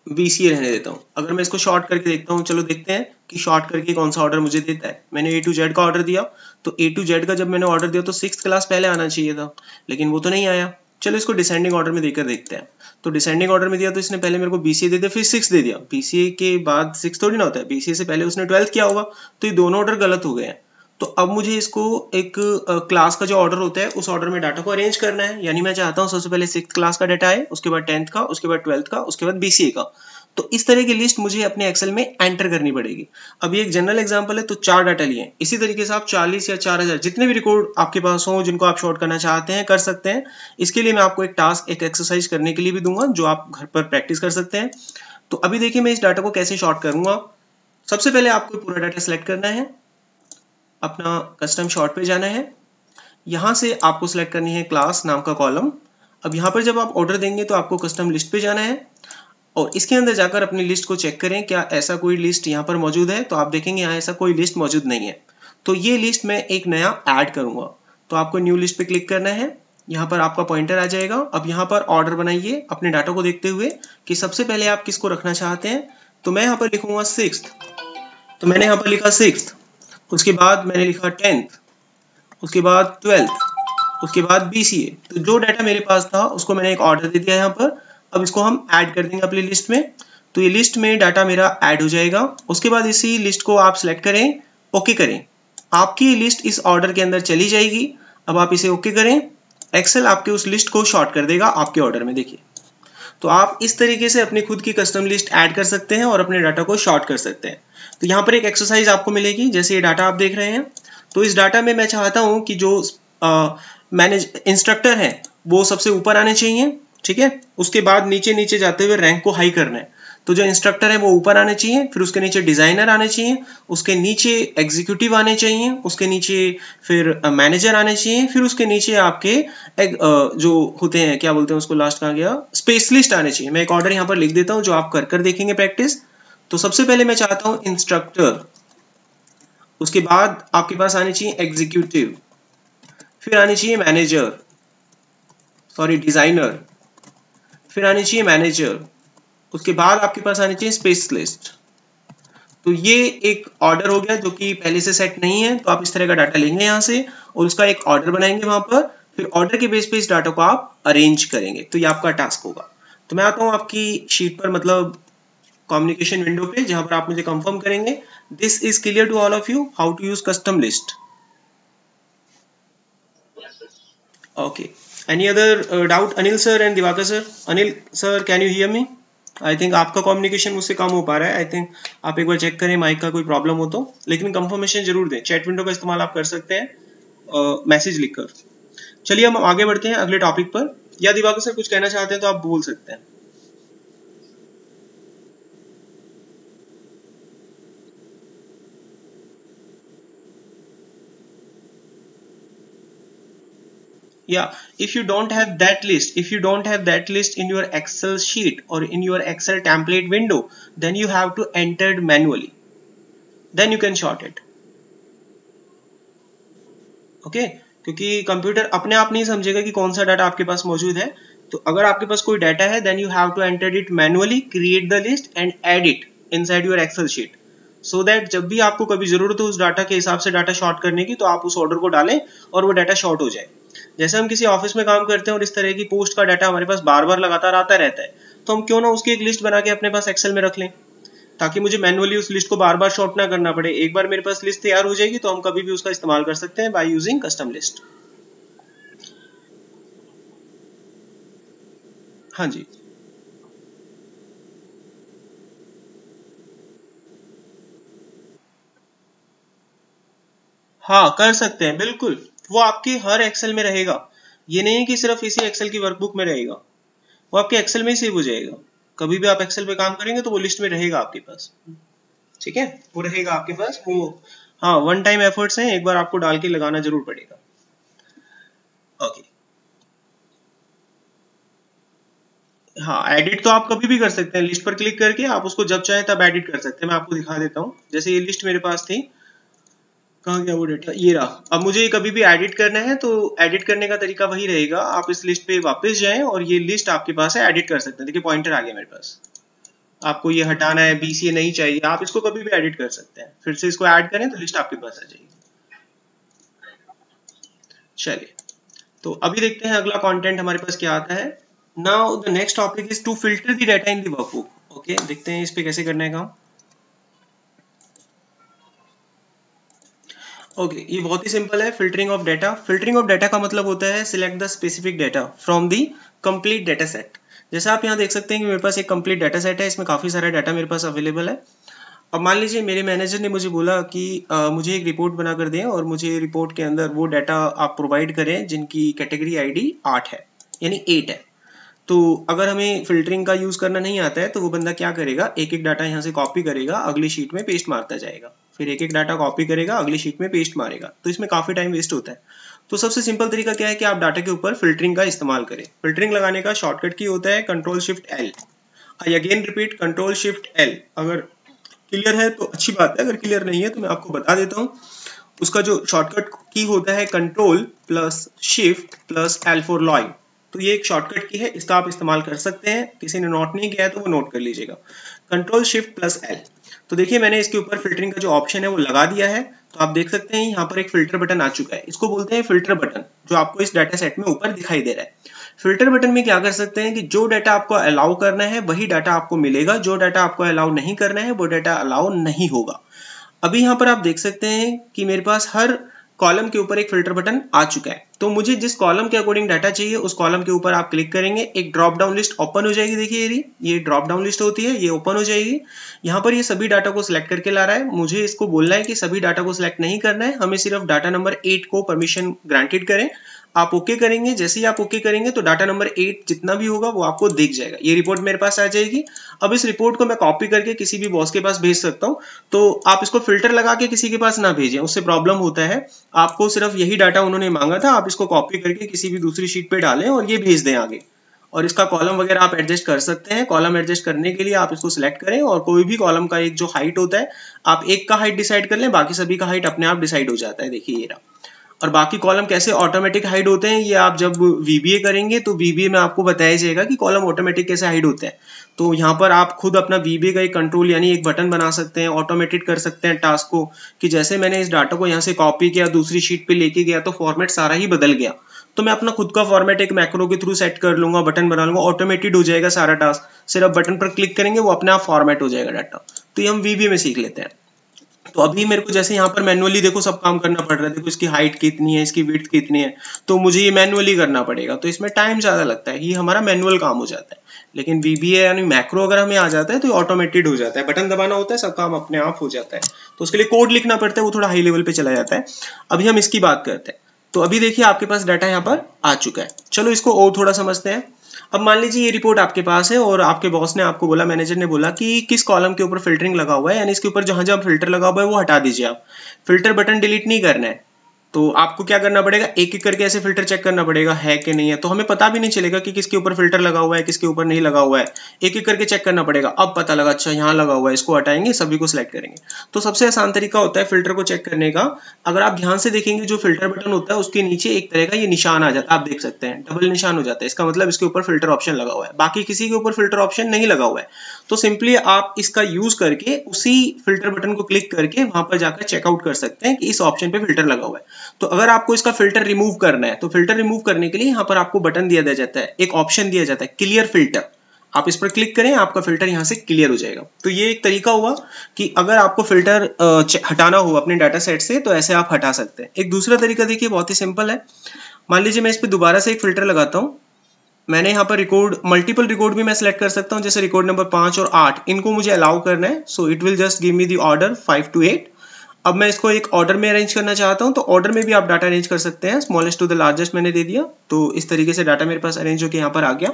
बीसीए रहने देता हूँ। अगर मैं इसको शॉर्ट करके देखता हूँ, चलो देखते हैं कि शॉर्ट करके कौन सा ऑर्डर मुझे देता है। मैंने ए टू जेड का ऑर्डर दिया तो ए टू जेड का जब मैंने ऑर्डर दिया तो सिक्स क्लास पहले आना चाहिए था, लेकिन वो तो नहीं आया। चलो इसको डिसेंडिंग ऑर्डर में देकर देखते हैं। तो डिसेंडिंग ऑर्डर में दिया तो इसने पहले मेरे को बीसीए दे दिया, फिर सिक्स दे दिया। बीसीए के बाद सिक्स थोड़ी ना होता है। बीसीए से पहले उसने ट्वेल्थ किया होगा तो ये दोनों ऑर्डर गलत हो गए हैं। तो अब मुझे इसको एक क्लास का जो ऑर्डर होता है, उस ऑर्डर में डाटा को अरेंज करना है। यानी मैं चाहता हूँ सबसे पहले सिक्स क्लास का डाटा है उसके बाद टेंथ का, उसके बाद ट्वेल्थ का, उसके बाद बीसीए का। तो इस तरह की लिस्ट मुझे अपने एक्सेल में एंटर करनी पड़ेगी। अब ये एक जनरल एग्जांपल है तो चार डाटा लिए इसी तरीके से आप 40 या 4000 जितने भी रिकॉर्ड आपके पास हो, जिनको आप शॉर्ट करना चाहते हैं, कर सकते हैं। इसके लिए मैं आपको एक टास्क एक एक्सरसाइज करने के लिए भी दूँगा, जो आप घर पर प्रैक्टिस कर सकते हैं। तो अभी देखिए मैं इस डाटा को कैसे शॉर्ट करूँगा। सबसे पहले आपको पूरा डाटा सेलेक्ट करना है। अपना कस्टम शॉर्ट पे जाना है। यहाँ से आपको सिलेक्ट करनी है क्लास नाम का कॉलम अब यहाँ पर जब आप ऑर्डर देंगे तो आपको कस्टम लिस्ट पे जाना है। और इसके अंदर जाकर अपनी लिस्ट को चेक करें, क्या ऐसा कोई लिस्ट यहाँ पर मौजूद है? तो आप देखेंगे यहाँ ऐसा कोई लिस्ट मौजूद नहीं है। तो ये लिस्ट मैं एक नया ऐड करूँगा। तो आपको न्यू लिस्ट पे क्लिक करना है। यहाँ पर आपका पॉइंटर आ जाएगा। अब यहाँ पर ऑर्डर बनाइए अपने डाटा को देखते हुए कि सबसे पहले आप किसको रखना चाहते हैं। तो मैं यहाँ पर लिखूँगा सिक्स तो मैंने यहाँ पर लिखा सिक्स उसके बाद मैंने लिखा टेंथ, उसके बाद ट्वेल्थ, उसके बाद बीसीए तो जो डाटा मेरे पास था, उसको मैंने एक ऑर्डर दे दिया यहाँ पर। अब इसको हम ऐड कर देंगे अपनी लिस्ट में। तो ये लिस्ट में डाटा मेरा ऐड हो जाएगा। उसके बाद इसी लिस्ट को आप सिलेक्ट करें ओके करें। आपकी लिस्ट इस ऑर्डर के अंदर चली जाएगी। अब आप इसे ओके करें। एक्सेल आपके उस लिस्ट को शॉर्ट कर देगा आपके ऑर्डर में, देखिए। तो आप इस तरीके से अपनी खुद की कस्टम लिस्ट ऐड कर सकते हैं और अपने डाटा को शॉर्ट कर सकते हैं। तो यहाँ पर एक एक्सरसाइज आपको मिलेगी जैसे ये डाटा आप देख रहे हैं। तो इस डाटा में मैं चाहता हूँ कि जो मैनेज इंस्ट्रक्टर है वो सबसे ऊपर आने चाहिए ठीक है? उसके बाद नीचे नीचे जाते हुए रैंक को हाई करना है। तो जो इंस्ट्रक्टर है वो ऊपर आने चाहिए फिर उसके नीचे डिज़ाइनर आने चाहिए उसके नीचे एग्जीक्यूटिव आने चाहिए उसके नीचे फिर मैनेजर आने चाहिए फिर उसके नीचे आपके एक, जो होते हैं क्या बोलते हैं उसको लास्ट कहा गया? स्पेशलिस्ट आने चाहिए। मैं एक ऑर्डर यहाँ पर लिख देता हूँ जो आप कर कर देखेंगे प्रैक्टिस तो सबसे पहले मैं चाहता हूँ इंस्ट्रक्टर उसके बाद आपके पास आने चाहिए एग्जीक्यूटिव फिर आनी चाहिए मैनेजर सॉरी डिज़ाइनर फिर आनी चाहिए मैनेजर उसके बाद आपके पास आनी चाहिए स्पेशलिस्ट तो ये एक ऑर्डर हो गया जो कि पहले से सेट नहीं है तो आप इस तरह का डाटा लेंगे यहाँ से और उसका एक ऑर्डर बनाएँगे वहाँ पर, फिर ऑर्डर के बेस पे इस डाटा को आप अरेंज करेंगे। तो ये आपका टास्क होगा। तो मैं आता हूँ आपकी शीट पर मतलब कम्युनिकेशन विंडो पे जहाँ पर आप मुझे कंफर्म करेंगे this is clear to all of you how to use custom list okay any other doubt Anil sir and Diwakar sir Anil sir can you hear me I think आपका कम्युनिकेशन मुझसे कम हो पा रहा है. आई थिंक आप एक बार चेक करें माइक का कोई प्रॉब्लम हो तो. लेकिन कंफर्मेशन ज़रूर दें. चैट विंडो का इस्तेमाल आप कर सकते हैं मैसेज uh, लिखकर. चलिए हम आगे बढ़ते हैं अगले टॉपिक पर. या दिवाकर सर कुछ कहना चाहते हैं तो आप बोल सकते हैं. Yeah, if you don't have that list, if you don't have that list in your excel sheet or in your excel template window, then you have to enter it manually. Then you can sort it. Okay? क्योंकि कंप्यूटर अपने आप नहीं समझेगा कि कौन सा डाटा आपके पास मौजूद है। तो अगर आपके पास कोई डाटा है then you have to enter it manually create the list and add it inside your Excel sheet so that जब भी आपको कभी ज़रूरत हो उस डाटा के हिसाब से डाटा शॉर्ट करने की तो आप उस ऑर्डर को डालें और वो डाटा शॉर्ट हो जाए। जैसे हम किसी ऑफ़िस में काम करते हैं और इस तरह की पोस्ट का डाटा हमारे पास बार बार लगातार आता रहता है तो हम क्यों ना उसकी एक लिस्ट बना के अपने पास एक्सेल में रख लें? ताकि मुझे मैनुअली उस लिस्ट को बार बार शॉर्ट ना करना पड़े। एक बार मेरे पास लिस्ट तैयार हो जाएगी तो हम कभी भी उसका इस्तेमाल कर सकते हैं बाय यूजिंग कस्टम लिस्ट हाँ जी। हाँ कर सकते हैं, बिल्कुल। वो आपके हर एक्सेल में रहेगा। ये नहीं कि सिर्फ़ इसी एक्सेल की वर्कबुक में रहेगा। वो आपके एक्सेल में सेव हो जाएगा। कभी भी आप एक्सेल पे काम करेंगे तो वो लिस्ट में रहेगा आपके पास। ठीक है? वो रहेगा आपके पास। वो हाँ वन टाइम एफर्ट्स हैं, एक बार आपको डाल के लगाना ज़रूर पड़ेगा। ओके हाँ एडिट तो आप कभी भी कर सकते हैं। लिस्ट पर क्लिक करके आप उसको जब चाहे तब एडिट कर सकते हैं। मैं आपको दिखा देता हूँ। जैसे ये लिस्ट मेरे पास थी कहाँ गया वो डेटा ये रहा। अब मुझे कभी भी एडिट करना है तो एडिट करने का तरीका वही रहेगा। आप इस लिस्ट पे वापस जाएँ और ये लिस्ट आपके पास है एडिट कर सकते हैं। देखिए पॉइंटर आ गया मेरे पास। आपको ये हटाना है बीसीए नहीं चाहिए। आप इसको कभी भी एडिट कर सकते हैं। फिर से इसको ऐड करें तो लिस्ट आपके पास आ जाएगी। चलिए। तो अभी देखते हैं अगला कंटेंट हमारे पास क्या आता है। Now the next topic is to filter the data in the workbook okay देखते हैं इस पे कैसे करने का ओके okay, ये बहुत ही सिंपल है filtering of data filtering of data का मतलब होता है select the specific data from the complete data set जैसे आप यहाँ देख सकते हैं कि मेरे पास एक कंप्लीट डाटा सेट है इसमें काफ़ी सारा डाटा मेरे पास अवेलेबल है। अब मान लीजिए मेरे मैनेजर ने मुझे बोला कि आ, मुझे एक रिपोर्ट बना कर दें और मुझे रिपोर्ट के अंदर वो डाटा आप प्रोवाइड करें जिनकी कैटेगरी आईडी आठ है यानी एट है। तो अगर हमें फिल्टरिंग का यूज़ करना नहीं आता है तो वो बंदा क्या करेगा? एक एक डाटा यहाँ से कॉपी करेगा अगली शीट में पेस्ट मारता जाएगा। फिर एक एक डाटा कॉपी करेगा, अगली शीट में पेस्ट मारेगा। तो इसमें काफ़ी टाइम वेस्ट होता है। तो सबसे सिंपल तरीका क्या है कि आप डाटा के ऊपर फिल्टरिंग का इस्तेमाल करें। फिल्टरिंग लगाने का शॉर्टकट की होता है control shift L I again repeat control shift L अगर क्लियर है तो अच्छी बात है, अगर क्लियर नहीं है तो मैं आपको बता देता हूँ। उसका जो शॉर्टकट की होता है control plus shift plus L four लॉय तो ये एक शॉर्टकट की है, इसका आप इस्तेमाल कर सकते हैं। किसी ने नोट नहीं किया है तो वो नोट कर लीजिएगा। कंट्रोल शिफ्ट प्लस एल तो देखिए, मैंने इसके ऊपर फिल्टरिंग का जो ऑप्शन है, वो लगा दिया है। तो आप देख सकते हैं, यहाँ पर एक फ़िल्टर बटन आ चुका है। इसको बोलते हैं फ़िल्टर बटन जो आपको इस डाटा सेट में ऊपर दिखाई दे रहा है। फ़िल्टर बटन में क्या कर सकते हैं कि जो डाटा आपको अलाउ करना है, वही डाटा आपको मिलेगा। जो डाटा आपको अलाउ नहीं करना है, वो डाटा अलाउ नहीं होगा। अभी यहाँ पर आप देख सकते हैं कि मेरे पास हर कॉलम के ऊपर एक फ़िल्टर बटन आ चुका है। तो मुझे जिस कॉलम के अकॉर्डिंग डाटा चाहिए, उस कॉलम के ऊपर आप क्लिक करेंगे, एक ड्रॉप डाउन लिस्ट ओपन हो जाएगी। देखिए यदि ये ड्रॉप डाउन लिस्ट होती है, ये ओपन हो जाएगी। यहाँ पर ये सभी डाटा को सिलेक्ट करके ला रहा है। मुझे इसको बोलना है कि सभी डाटा को सिलेक्ट नहीं करना है। हमें सिर्फ़ डाटा नंबर एट को परमिशन ग्रांटेड करें। आप ओके करेंगे, जैसे ही आप ओके करेंगे तो डाटा नंबर एट जितना भी होगा, वो आपको दिख जाएगा। ये रिपोर्ट मेरे पास आ जाएगी। अब इस रिपोर्ट को मैं कॉपी करके किसी भी बॉस के पास भेज सकता हूँ। तो आप इसको फ़िल्टर लगा के किसी के पास ना भेजें, उससे प्रॉब्लम होता है। आपको सिर्फ़ यही डाटा उन्होंने मांगा था, आप इसको कॉपी करके किसी भी दूसरी शीट पे डालें और ये भेज दें आगे। और इसका कॉलम वगैरह आप एडजस्ट कर सकते हैं। कॉलम एडजस्ट करने के लिए आप इसको सिलेक्ट करें और कोई भी कॉलम का एक जो हाइट होता है, आप एक का हाइट डिसाइड कर लें, बाकी सभी का हाइट अपने आप डिसाइड हो जाता है। देखिए ये रहा। और बाकी कॉलम कैसे ऑटोमेटिक हाइड होते हैं, ये आप जब वीबीए करेंगे तो वीबीए में आपको बताया जाएगा कि कॉलम ऑटोमेटिक कैसे हाइड होते हैं। तो यहाँ पर आप खुद अपना वीबीए का एक कंट्रोल यानी एक बटन बना सकते हैं ऑटोमेटेड कर सकते हैं टास्क को कि जैसे मैंने इस डाटा को यहाँ से कॉपी किया, दूसरी शीट पे लेके गया तो फॉर्मेट सारा ही बदल गया। तो मैं अपना खुद का फॉर्मेट एक मैक्रो के थ्रू सेट कर लूँगा बटन बना लूँगा ऑटोमेटेड हो जाएगा सारा टास्क सिर्फ़ बटन पर क्लिक करेंगे, वो अपने आप फॉर्मेट हो जाएगा डाटा तो ये हम वीबीए में सीख लेते हैं। तो अभी मेरे को जैसे यहाँ पर मैनुअली देखो सब काम करना पड़ रहा है, देखो इसकी हाइट कितनी है, इसकी विथ कितनी है तो मुझे ये मैनुअली करना पड़ेगा। तो इसमें टाइम ज़्यादा लगता है, ये हमारा मैनुअल काम हो जाता है। लेकिन वीबीए यानी मैक्रो अगर हमें आ जाता है तो ऑटोमेटेड हो जाता है। बटन दबाना होता है, सब काम अपने आप हो जाता है। तो उसके लिए कोड लिखना पड़ता है, वो थोड़ा हाई लेवल पे चला जाता है। अभी हम इसकी बात करते हैं। तो अभी देखिए आपके पास डाटा यहाँ पर आ चुका है। चलो इसको और थोड़ा समझते हैं। अब मान लीजिए ये रिपोर्ट आपके पास है और आपके बॉस ने आपको बोला मैनेजर ने बोला कि किस कॉलम के ऊपर फिल्टरिंग लगा हुआ है, यानी इसके ऊपर जहाँ जहाँ फ़िल्टर लगा हुआ है वो हटा दीजिए आप। फ़िल्टर बटन डिलीट नहीं करना है। तो आपको क्या करना पड़ेगा? एक एक करके ऐसे फ़िल्टर चेक करना पड़ेगा, है कि नहीं है? तो हमें पता भी नहीं चलेगा कि किसके ऊपर फ़िल्टर लगा हुआ है, किसके ऊपर नहीं लगा हुआ है। एक एक करके चेक करना पड़ेगा। अब पता लगा अच्छा यहाँ लगा हुआ है, इसको हटाएँगे, सभी को सिलेक्ट करेंगे। तो सबसे आसान तरीका होता है फ़िल्टर को चेक करने का। अगर आप ध्यान से देखेंगे, जो फ़िल्टर बटन होता है, उसके नीचे एक तरह का ये निशान आ जाता है, आप देख सकते हैं। डबल निशान हो जाता है। इसका मतलब इसके ऊपर फ़िल्टर ऑप्शन लगा हुआ है। बाकी किसी के ऊपर फ़िल्टर ऑप्शन नहीं लगा हुआ है। तो सिंपली आप इसका यूज़ करके उसी फ़िल्टर बटन को क्लिक करके वहाँ पर जाकर चेकआउट कर सकते हैं कि इस ऑप्शन पे फ़िल्टर लगा हुआ है। तो अगर आपको इसका फ़िल्टर रिमूव करना है तो फ़िल्टर रिमूव करने के लिए यहाँ पर आपको बटन दिया जाता है, एक ऑप्शन दिया जाता है क्लियर फ़िल्टर आप इस पर क्लिक करें, आपका फ़िल्टर यहाँ से क्लियर हो जाएगा। तो ये एक तरीका हुआ कि अगर आपको फ़िल्टर हटाना हो अपने डाटा सेट से तो ऐसे आप हटा सकते हैं। एक दूसरा तरीका देखिए, बहुत ही सिंपल है। मान लीजिए मैं इस पर दोबारा से एक फ़िल्टर लगाता हूँ। मैंने यहाँ पर रिकॉर्ड मल्टीपल रिकॉर्ड भी मैं सिलेक्ट कर सकता हूँ, जैसे रिकॉर्ड नंबर पाँच और आठ। इनको मुझे अलाउ करना है so it will just give me the order five to eight अब मैं इसको एक ऑर्डर में अरेंज करना चाहता हूँ तो ऑर्डर में भी आप डाटा अरेंज कर सकते हैं। स्मॉलेस्ट टू द लार्जेस्ट मैंने दे दिया तो इस तरीके से डाटा मेरे पास अरेंज होकर यहाँ पर आ गया।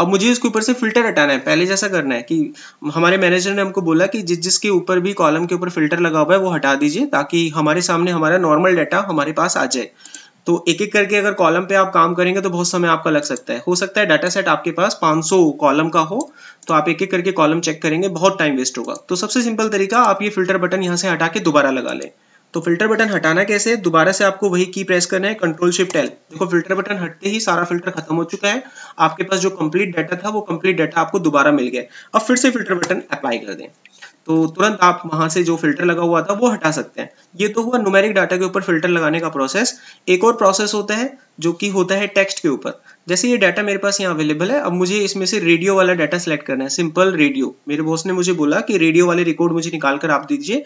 अब मुझे इसके ऊपर से फ़िल्टर हटाना है। पहले जैसा करना है कि हमारे मैनेजर ने हमको बोला कि जिस जिसके ऊपर भी कॉलम के ऊपर फ़िल्टर लगा हुआ है, वो हटा दीजिए, ताकि हमारे सामने हमारा नॉर्मल डाटा हमारे पास आ जाए। तो एक एक करके अगर कॉलम पे आप काम करेंगे तो बहुत समय आपका लग सकता है। हो सकता है डाटा सेट आपके पास 500 कॉलम का हो तो आप एक एक करके कॉलम चेक करेंगे, बहुत टाइम वेस्ट होगा। तो सबसे सिंपल तरीका, आप ये फ़िल्टर बटन यहाँ से हटा के दोबारा लगा लें। तो फ़िल्टर बटन हटाना कैसे? दोबारा से आपको वही की प्रेस करना है कंट्रोल शिफ्ट एल देखो फ़िल्टर बटन हटते ही सारा फ़िल्टर खत्म हो चुका है। आपके पास जो कंप्लीट डाटा था, वो कंप्लीट डाटा आपको दोबारा मिल गया अब फिर से फ़िल्टर बटन अप्लाई कर दें। तो तुरंत आप वहाँ से जो फ़िल्टर लगा हुआ था, वो हटा सकते हैं। ये तो हुआ नुमेरिक डाटा के ऊपर फ़िल्टर लगाने का प्रोसेस एक और प्रोसेस होता है, जो कि होता है टेक्स्ट के ऊपर। जैसे ये डाटा मेरे पास यहाँ अवेलेबल है, अब मुझे इसमें से रेडियो वाला डाटा सेलेक्ट करना है। सिंपल रेडियो मेरे बॉस ने मुझे बोला कि रेडियो वाले रिकॉर्ड मुझे निकाल कर आप दीजिए।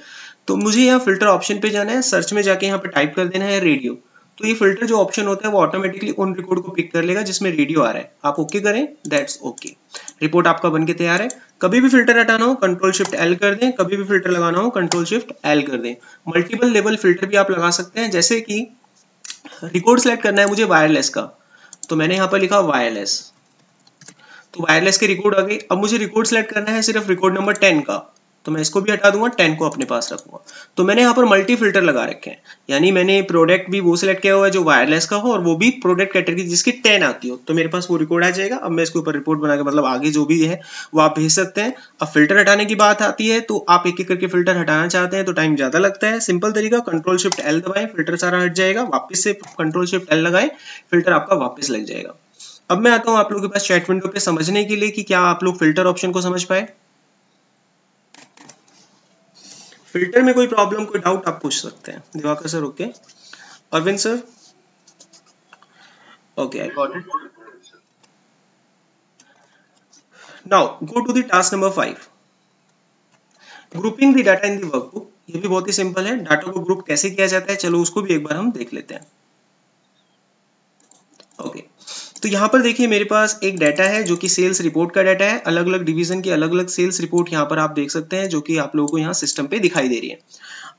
तो मुझे यहाँ फ़िल्टर ऑप्शन पे जाना है सर्च में जाके यहाँ पे टाइप कर देना है रेडियो तो ये फ़िल्टर जो ऑप्शन होता है, वो ऑटोमेटिकली उन रिकॉर्ड को पिक कर लेगा जिसमें रेडियो आ रहा है। आप ओके करें दैट्स ओके रिपोर्ट आपका बनके तैयार है। कभी भी फ़िल्टर हटाना हो कंट्रोल शिफ्ट एल कर दें। कभी भी फ़िल्टर लगाना हो कंट्रोल शिफ्ट एल कर दें। मल्टीपल लेवल फ़िल्टर भी आप लगा सकते हैं, जैसे कि रिकॉर्ड सेलेक्ट करना है मुझे वायरलेस का। तो मैंने यहाँ पर लिखा वायरलेस तो वायरलेस के रिकॉर्ड आ गए। अब मुझे रिकॉर्ड सेलेक्ट करना है सिर्फ़ रिकॉर्ड नंबर टेन का। तो मैं इसको भी हटा दूँगा टेन को अपने पास रखूँगा। तो मैंने यहाँ पर मल्टी फ़िल्टर लगा रखे हैं। यानी मैंने प्रोडक्ट भी वो सिलेक्ट किया हुआ है जो वायरलेस का हो, और वो भी प्रोडक्ट कैटेगरी जिसकी टेन आती हो। तो मेरे पास वो रिकॉर्ड आ जाएगा। अब मैं इसके ऊपर रिपोर्ट बना के मतलब आगे जो भी है, वो आप भेज सकते हैं। अब फ़िल्टर हटाने की बात आती है तो आप एक एक करके फ़िल्टर हटाना चाहते हैं तो टाइम ज़्यादा लगता है। सिंपल तरीका कंट्रोल शिफ्ट एल दबाए फ़िल्टर सारा हट जाएगा। वापिस से कंट्रोल शिफ्ट एल लगाए फ़िल्टर आपका वापिस लग जाएगा। अब मैं आता हूँ आप लोगों के पास चैट विंडो पे समझने के लिए कि क्या आप लोग फ़िल्टर ऑप्शन को समझ पाए। फ़िल्टर में कोई प्रॉब्लम कोई डाउट आप पूछ सकते हैं। Diwakar sir okay Arvind sir okay I got it now go to the task number five grouping the data in the workbook ये भी बहुत ही सिंपल है। डाटा को ग्रुप कैसे किया जाता है? चलो उसको भी एक बार हम देख लेते हैं। ओके. तो यहाँ पर देखिए मेरे पास एक डाटा है जो कि सेल्स रिपोर्ट का डाटा है। अलग अलग डिवीज़न की अलग अलग सेल्स रिपोर्ट यहाँ पर आप देख सकते हैं, जो कि आप लोगों को यहाँ सिस्टम पे दिखाई दे रही है।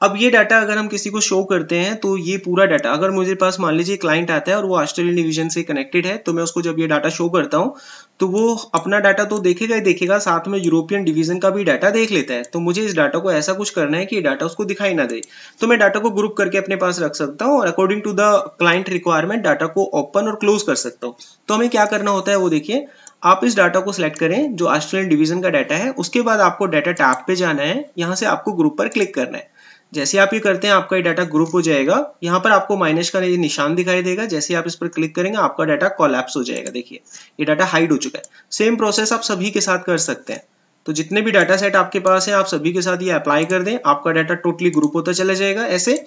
अब ये डाटा अगर हम किसी को शो करते हैं तो ये पूरा डाटा अगर मुझे पास मान लीजिए क्लाइंट आता है और वो ऑस्ट्रेलियन डिवीज़न से कनेक्टेड है तो मैं उसको जब ये डाटा शो करता हूँ तो वो अपना डाटा तो देखेगा ही देखेगा, साथ में यूरोपियन डिवीज़न का भी डाटा देख लेता है। तो मुझे इस डाटा को ऐसा कुछ करना है कि डाटा उसको दिखाई ना दे। तो मैं डाटा को ग्रुप करके अपने पास रख सकता हूँ और according to the client requirement data को ओपन और क्लोज कर सकता हूँ। तो हमें क्या करना होता है वो देखिए, आप इस डाटा को सिलेक्ट करें, जो ऑस्ट्रेलियन डिवीज़न का डाटा है, उसके बाद आपको डाटा टैब पे जाना है, यहाँ से आपको ग्रुप पर क्लिक करना है। जैसे आप ये करते हैं, आपका ये डाटा ग्रुप हो जाएगा। यहाँ पर आपको माइनस का ये निशान दिखाई देगा। जैसे आप इस पर क्लिक करेंगे, आपका डाटा कोलैप्स हो जाएगा। देखिए, ये डाटा हाइड हो चुका है। सेम प्रोसेस आप सभी के साथ कर सकते हैं। तो जितने भी डाटा सेट आपके पास है, आप सभी के साथ ये अप्लाई कर दें। आपका डाटा टोटली ग्रुप होता चला जाएगा ऐसे।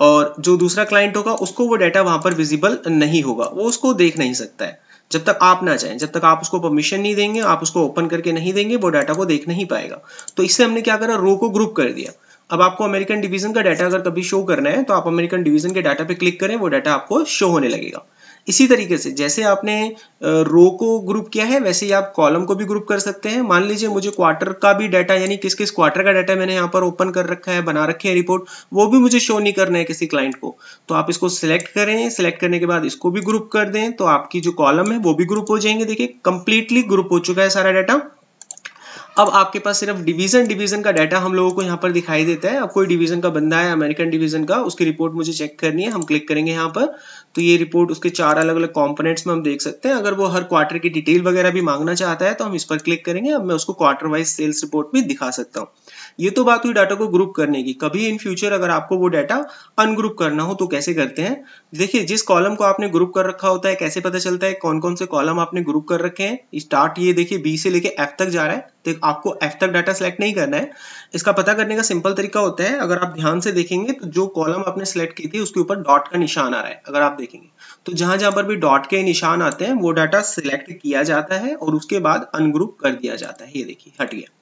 और जो दूसरा क्लाइंट होगा, उसको वो डाटा वहाँ पर विजिबल नहीं होगा। वो उसको देख नहीं सकता है। जब तक आप ना चाहें जब तक आप उसको परमिशन नहीं देंगे, आप उसको ओपन करके नहीं देंगे, वो डाटा को देख नहीं पाएगा। तो इससे हमने क्या करा? रो को ग्रुप कर दिया। अब आपको अमेरिकन डिवीज़न का डाटा अगर कभी शो करना है तो आप अमेरिकन डिवीज़न के डाटा पे क्लिक करें, वो डाटा आपको शो होने लगेगा। इसी तरीके से, जैसे आपने रो को ग्रुप किया है, वैसे ही आप कॉलम को भी ग्रुप कर सकते हैं। मान लीजिए, मुझे क्वार्टर का भी डाटा यानी किस किस क्वार्टर का डाटा मैंने यहाँ पर ओपन कर रखा है, बना रखे है रिपोर्ट वो भी मुझे शो नहीं करना है किसी क्लाइंट को। तो आप इसको सिलेक्ट करें सिलेक्ट करने के बाद इसको भी ग्रुप कर दें तो आपकी जो कॉलम है, वो भी ग्रुप हो जाएँगे। देखिए कंप्लीटली ग्रुप हो चुका है सारा डाटा अब आपके पास सिर्फ़ डिवीज़न डिवीज़न का डाटा हम लोगों को यहाँ पर दिखाई देता है। अब कोई डिवीज़न का बंदा है अमेरिकन डिवीज़न का, उसकी रिपोर्ट मुझे चेक करनी है, हम क्लिक करेंगे यहाँ पर। तो ये रिपोर्ट उसके चार अलग अलग कॉम्पोनेंट्स में हम देख सकते हैं। अगर वो हर क्वार्टर की डिटेल वगैरह भी मांगना चाहता है तो हम इस पर क्लिक करेंगे। अब मैं उसको क्वार्टर वाइज सेल्स रिपोर्ट भी दिखा सकता हूँ। ये तो बात हुई डाटा को ग्रुप करने की। कभी इन फ्यूचर अगर आपको वो डाटा अनग्रुप करना हो तो कैसे करते हैं? देखिए, जिस कॉलम को आपने ग्रुप कर रखा होता है, कैसे पता चलता है कौन कौन से कॉलम आपने ग्रुप कर रखे हैं? स्टार्ट ये देखिए बी से लेके एफ़ तक जा रहा है। तो आपको एफ़ तक डाटा सेलेक्ट नहीं करना है। इसका पता करने का सिंपल तरीका होता है, अगर आप ध्यान से देखेंगे तो जो कॉलम आपने सेलेक्ट की थी, उसके ऊपर डॉट का निशान आ रहा है, अगर आप देखेंगे। तो जहाँ जहाँ पर भी डॉट के निशान आते हैं, वो डाटा सिलेक्ट किया जाता है और उसके बाद अनग्रुप कर दिया जाता है। ये देखिए, हट गया।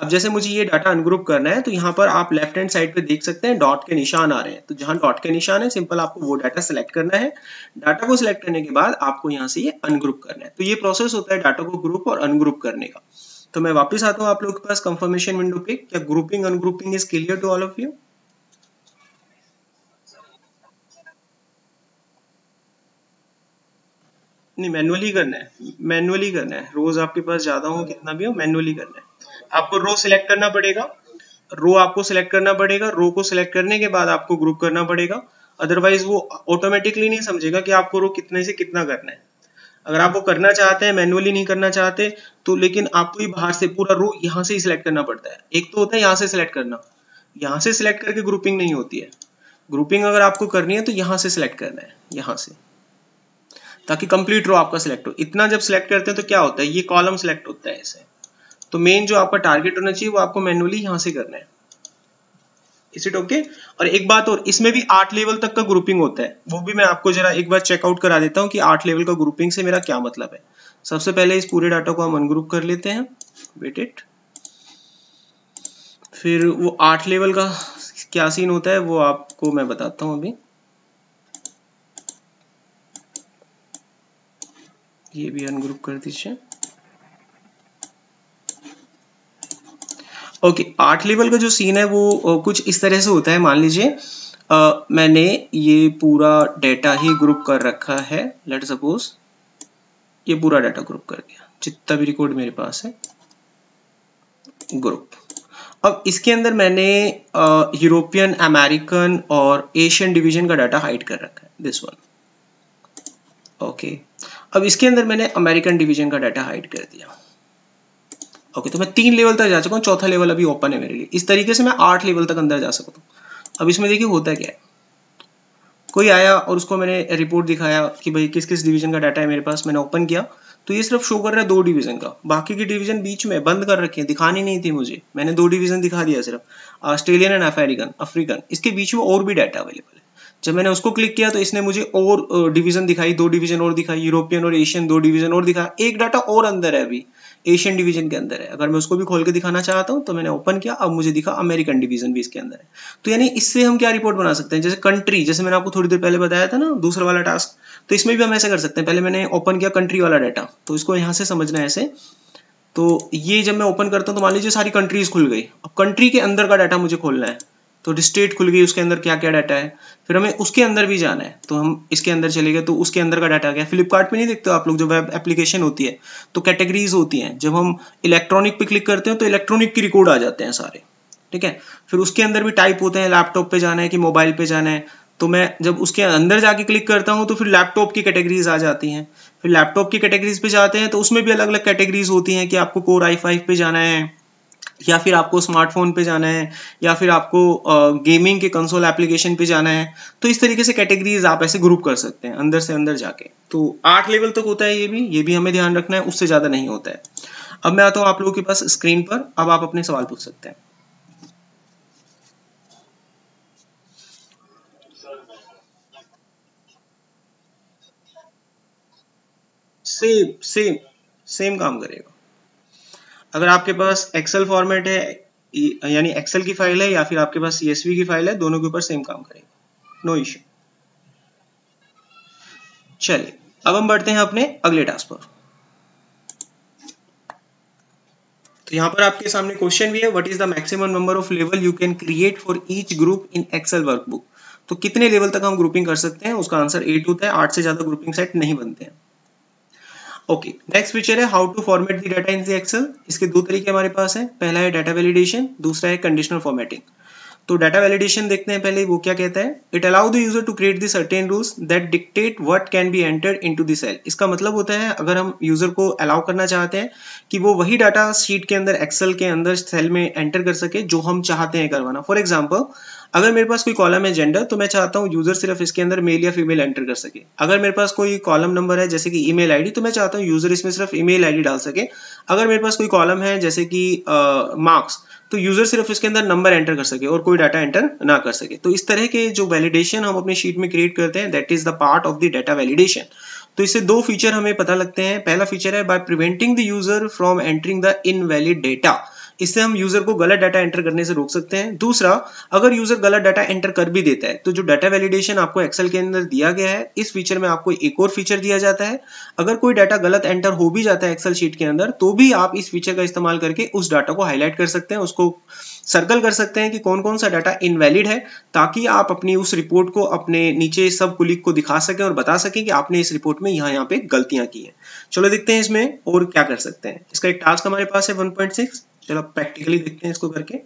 अब जैसे मुझे ये डाटा अनग्रुप करना है तो यहाँ पर आप लेफ़्ट हैंड साइड पे देख सकते हैं डॉट के निशान आ रहे हैं। तो जहाँ डॉट के निशान है सिंपल आपको वो डाटा सेलेक्ट करना है। डाटा को सिलेक्ट करने के बाद आपको यहाँ से ये अनग्रुप करना है। तो ये प्रोसेस होता है डाटा को ग्रुप और अनग्रुप करने का। तो मैं वापस आता हूँ आप लोग के पास कंफर्मेशन विंडो पे। क्या grouping ungrouping is clear to all of you नहीं मैनुअली करना है। मैनुअली करना है। रोज आपके पास ज़्यादा हो, कितना भी हो मैनुअली करना है। आपको रो सिलेक्ट करना पड़ेगा। रो आपको सिलेक्ट करना पड़ेगा। रो को सिलेक्ट करने के बाद आपको ग्रुप करना पड़ेगा। अदरवाइज़ वो ऑटोमेटिकली नहीं समझेगा कि आपको रो कितने से कितना करना है। अगर आप वो करना चाहते हैं मैनुअली नहीं करना चाहते तो लेकिन आपको ही बाहर से पूरा रो यहाँ से ही सिलेक्ट करना पड़ता है। एक तो होता है यहाँ से सिलेक्ट करना। यहाँ से सिलेक्ट करके ग्रुपिंग नहीं होती है। ग्रुपिंग अगर आपको करनी है तो यहाँ से सिलेक्ट करना है। यहाँ से। ताकि कंप्लीट रो आपका सिलेक्ट हो। इतना जब सिलेक्ट करते हैं तो क्या होता है? ये कॉलम सिलेक्ट होता है ऐसे। तो मेन जो आपका टारगेट होना चाहिए, वो आपको मैनुअली यहाँ से करना है। इस इट ओके और एक बात और, इसमें भी आठ लेवल तक का ग्रुपिंग होता है। वो भी मैं आपको जरा एक बार चेकआउट करा देता हूँ कि आठ लेवल का ग्रुपिंग से मेरा क्या मतलब है। सबसे पहले इस पूरे डाटा को हम अनग्रुप कर लेते हैं। वेट इट फिर वो आठ लेवल का क्या सीन होता है, वो आपको मैं बताता हूँ अभी। ये भी अनग्रुप कर दीजिए। ओके आठ लेवल का जो सीन है वो कुछ इस तरह से होता है, मान लीजिए मैंने ये पूरा डेटा ही ग्रुप कर रखा है लेट सपोज़ ये पूरा डाटा ग्रुप कर दिया, जितना भी रिकॉर्ड मेरे पास है ग्रुप अब इसके अंदर मैंने यूरोपियन अमेरिकन और एशियन डिवीज़न का डाटा हाइड कर रखा है दिस वन ओके अब इसके अंदर मैंने अमेरिकन डिवीज़न का डाटा हाइड कर दिया. ओके तो मैं तीन लेवल तक जा चुका हूँ, चौथा लेवल अभी ओपन है मेरे लिए। इस तरीके से मैं आठ लेवल तक अंदर जा सकता हूँ। अब इसमें देखिए होता क्या है। कोई आया और उसको मैंने रिपोर्ट दिखाया कि भाई किस किस डिवीज़न का डाटा है मेरे पास, मैंने ओपन किया तो ये सिर्फ़ शो कर रहा है दो डिवीज़न का। बाकी की डिवीज़न बीच में बंद कर रखे हैं, दिखानी नहीं थी मुझे। मैंने दो डिवीज़न दिखा दिया सिर्फ़। ऑस्ट्रेलियन एंड अफ्रीकन अफ्रीकन इसके बीच में और भी डाटा अवेलेबल है। जब मैंने उसको क्लिक किया तो इसने मुझे और डिवीज़न दिखाई, दो डिवीज़न और दिखाई यूरोपियन और एशियन दो डिवीज़न और दिखाया। एक डाटा और अंदर है अभी। एशियन डिवीज़न के अंदर है। अगर मैं उसको भी खोल के दिखाना चाहता हूँ तो मैंने ओपन किया, अब मुझे दिखा अमेरिकन डिवीज़न भी इसके अंदर है। तो यानी इससे हम क्या रिपोर्ट बना सकते हैं? जैसे कंट्री जैसे मैंने आपको थोड़ी देर पहले बताया था ना, दूसरा वाला टास्क तो इसमें भी हम ऐसा कर सकते हैं। पहले मैंने ओपन किया कंट्री वाला डाटा तो इसको यहाँ से समझना है ऐसे। तो ये जब मैं ओपन करता हूँ तो मान लीजिए सारी कंट्रीज़ खुल गई। अब कंट्री के अंदर का डाटा मुझे खोलना है। तो स्टेट खुल गई, उसके अंदर क्या क्या डाटा है? फिर हमें उसके अंदर भी जाना है। तो हम इसके अंदर चले गए तो उसके अंदर का डाटा आ गया। फ्लिपकार्ट पे नहीं देखते आप लोग जो वेब एप्लीकेशन होती है तो कैटेगरीज होती हैं। जब हम इलेक्ट्रॉनिक पे क्लिक करते हैं तो इलेक्ट्रॉनिक की रिकॉर्ड आ जाते हैं सारे। ठीक है? फिर उसके अंदर भी टाइप होते हैं लैपटॉप पे जाना है कि मोबाइल पे जाना है। तो मैं जब उसके अंदर जाके क्लिक करता हूँ तो फिर लैपटॉप की कैटेगरीज आ जाती हैं। फिर लैपटॉप की कैटेगरीज पे जाते हैं तो उसमें भी अलग अलग कैटेगरीज होती हैं कि आपको कोर आई फाइव पे जाना है। या फिर आपको स्मार्टफ़ोन पे जाना है, या फिर आपको गेमिंग के कंसोल एप्लीकेशन पे जाना है तो इस तरीके से कैटेगरीज आप ऐसे ग्रुप कर सकते हैं, अंदर से अंदर जाके। तो आठ लेवल तक होता है ये भी ये भी हमें ध्यान रखना है, उससे ज़्यादा नहीं होता है। अब मैं आता हूँ आप लोगों के पास स्क्रीन पर, अब आप अपने सवाल पूछ सकते हैं। सेम सेम सेम काम करेगा। अगर आपके पास एक्सेल फॉर्मेट है यानी एक्सेल की फ़ाइल है या फिर आपके पास सीएसवी की फ़ाइल है, दोनों के ऊपर सेम काम करेंगे। नो इश्यू चलिए, अब हम बढ़ते हैं अपने अगले टास्क पर। तो यहाँ पर आपके सामने क्वेश्चन भी है what is the maximum number of level you can create for each group in Excel workbook तो कितने लेवल तक हम ग्रुपिंग कर सकते हैं? उसका आंसर एट होता है, आठ से ज़्यादा ग्रुपिंग सेट नहीं बनते हैं। ओके नेक्स्ट फीचर है how to format the data in the Excel इसके दो तरीके हमारे पास है। पहला है डाटा वैलिडेशन दूसरा है कंडीशनल फॉर्मेटिंग तो डाटा वैलिडेशन देखते हैं पहले, वो क्या कहता है? It allow the user to create the certain rules that dictate what can be entered into the cell इसका मतलब होता है, अगर हम यूज़र को अलाउ करना चाहते हैं, कि वो वही डाटा शीट के अंदर एक्सेल के अंदर सेल में एंटर कर सके, जो हम चाहते हैं करवाना. फॉर एग्ज़ाम्पल अगर मेरे पास कोई कॉलम है जेंडर तो मैं चाहता हूँ यूज़र सिर्फ़ इसके अंदर मेल या फीमेल एंटर कर सके। अगर मेरे पास कोई कॉलम नंबर है, जैसे कि ईमेल आईडी तो मैं चाहता हूँ यूज़र इसमें सिर्फ़ ईमेल आईडी डाल सके। अगर मेरे पास कोई कॉलम है, जैसे कि मार्क्स तो यूज़र सिर्फ़ इसके अंदर नंबर एंटर कर सके और कोई डाटा एंटर ना कर सके। तो इस तरह के जो वैलिडेशन हम अपनी शीट में क्रिएट करते हैं that is the part of the data validation तो इससे दो फीचर हमें पता लगते हैं। पहला फीचर है by preventing the user from entering the invalid data इससे हम यूज़र को गलत डाटा एंटर करने से रोक सकते हैं। दूसरा, अगर यूज़र गलत डाटा एंटर कर भी देता है तो जो डाटा वैलिडेशन आपको एक्सेल के अंदर दिया गया है, इस फीचर में आपको एक और फीचर दिया जाता है। अगर कोई डाटा गलत एंटर हो भी जाता है एक्सेल शीट के अंदर तो भी आप इस फीचर का इस्तेमाल करके उस डाटा को हाईलाइट कर सकते हैं, उसको सर्कल कर सकते हैं कि कौन कौन सा डाटा इनवैलिड है, ताकि आप अपनी उस रिपोर्ट को अपने नीचे सब कुलिक को दिखा सकें और बता सकें कि आपने इस रिपोर्ट में यहाँ यहाँ पे गलतियाँ की हैं। चलो देखते हैं इसमें और क्या कर सकते हैं। इसका एक टास्क हमारे पास है 1.6 चलो प्रैक्टिकली देखते हैं इसको करके।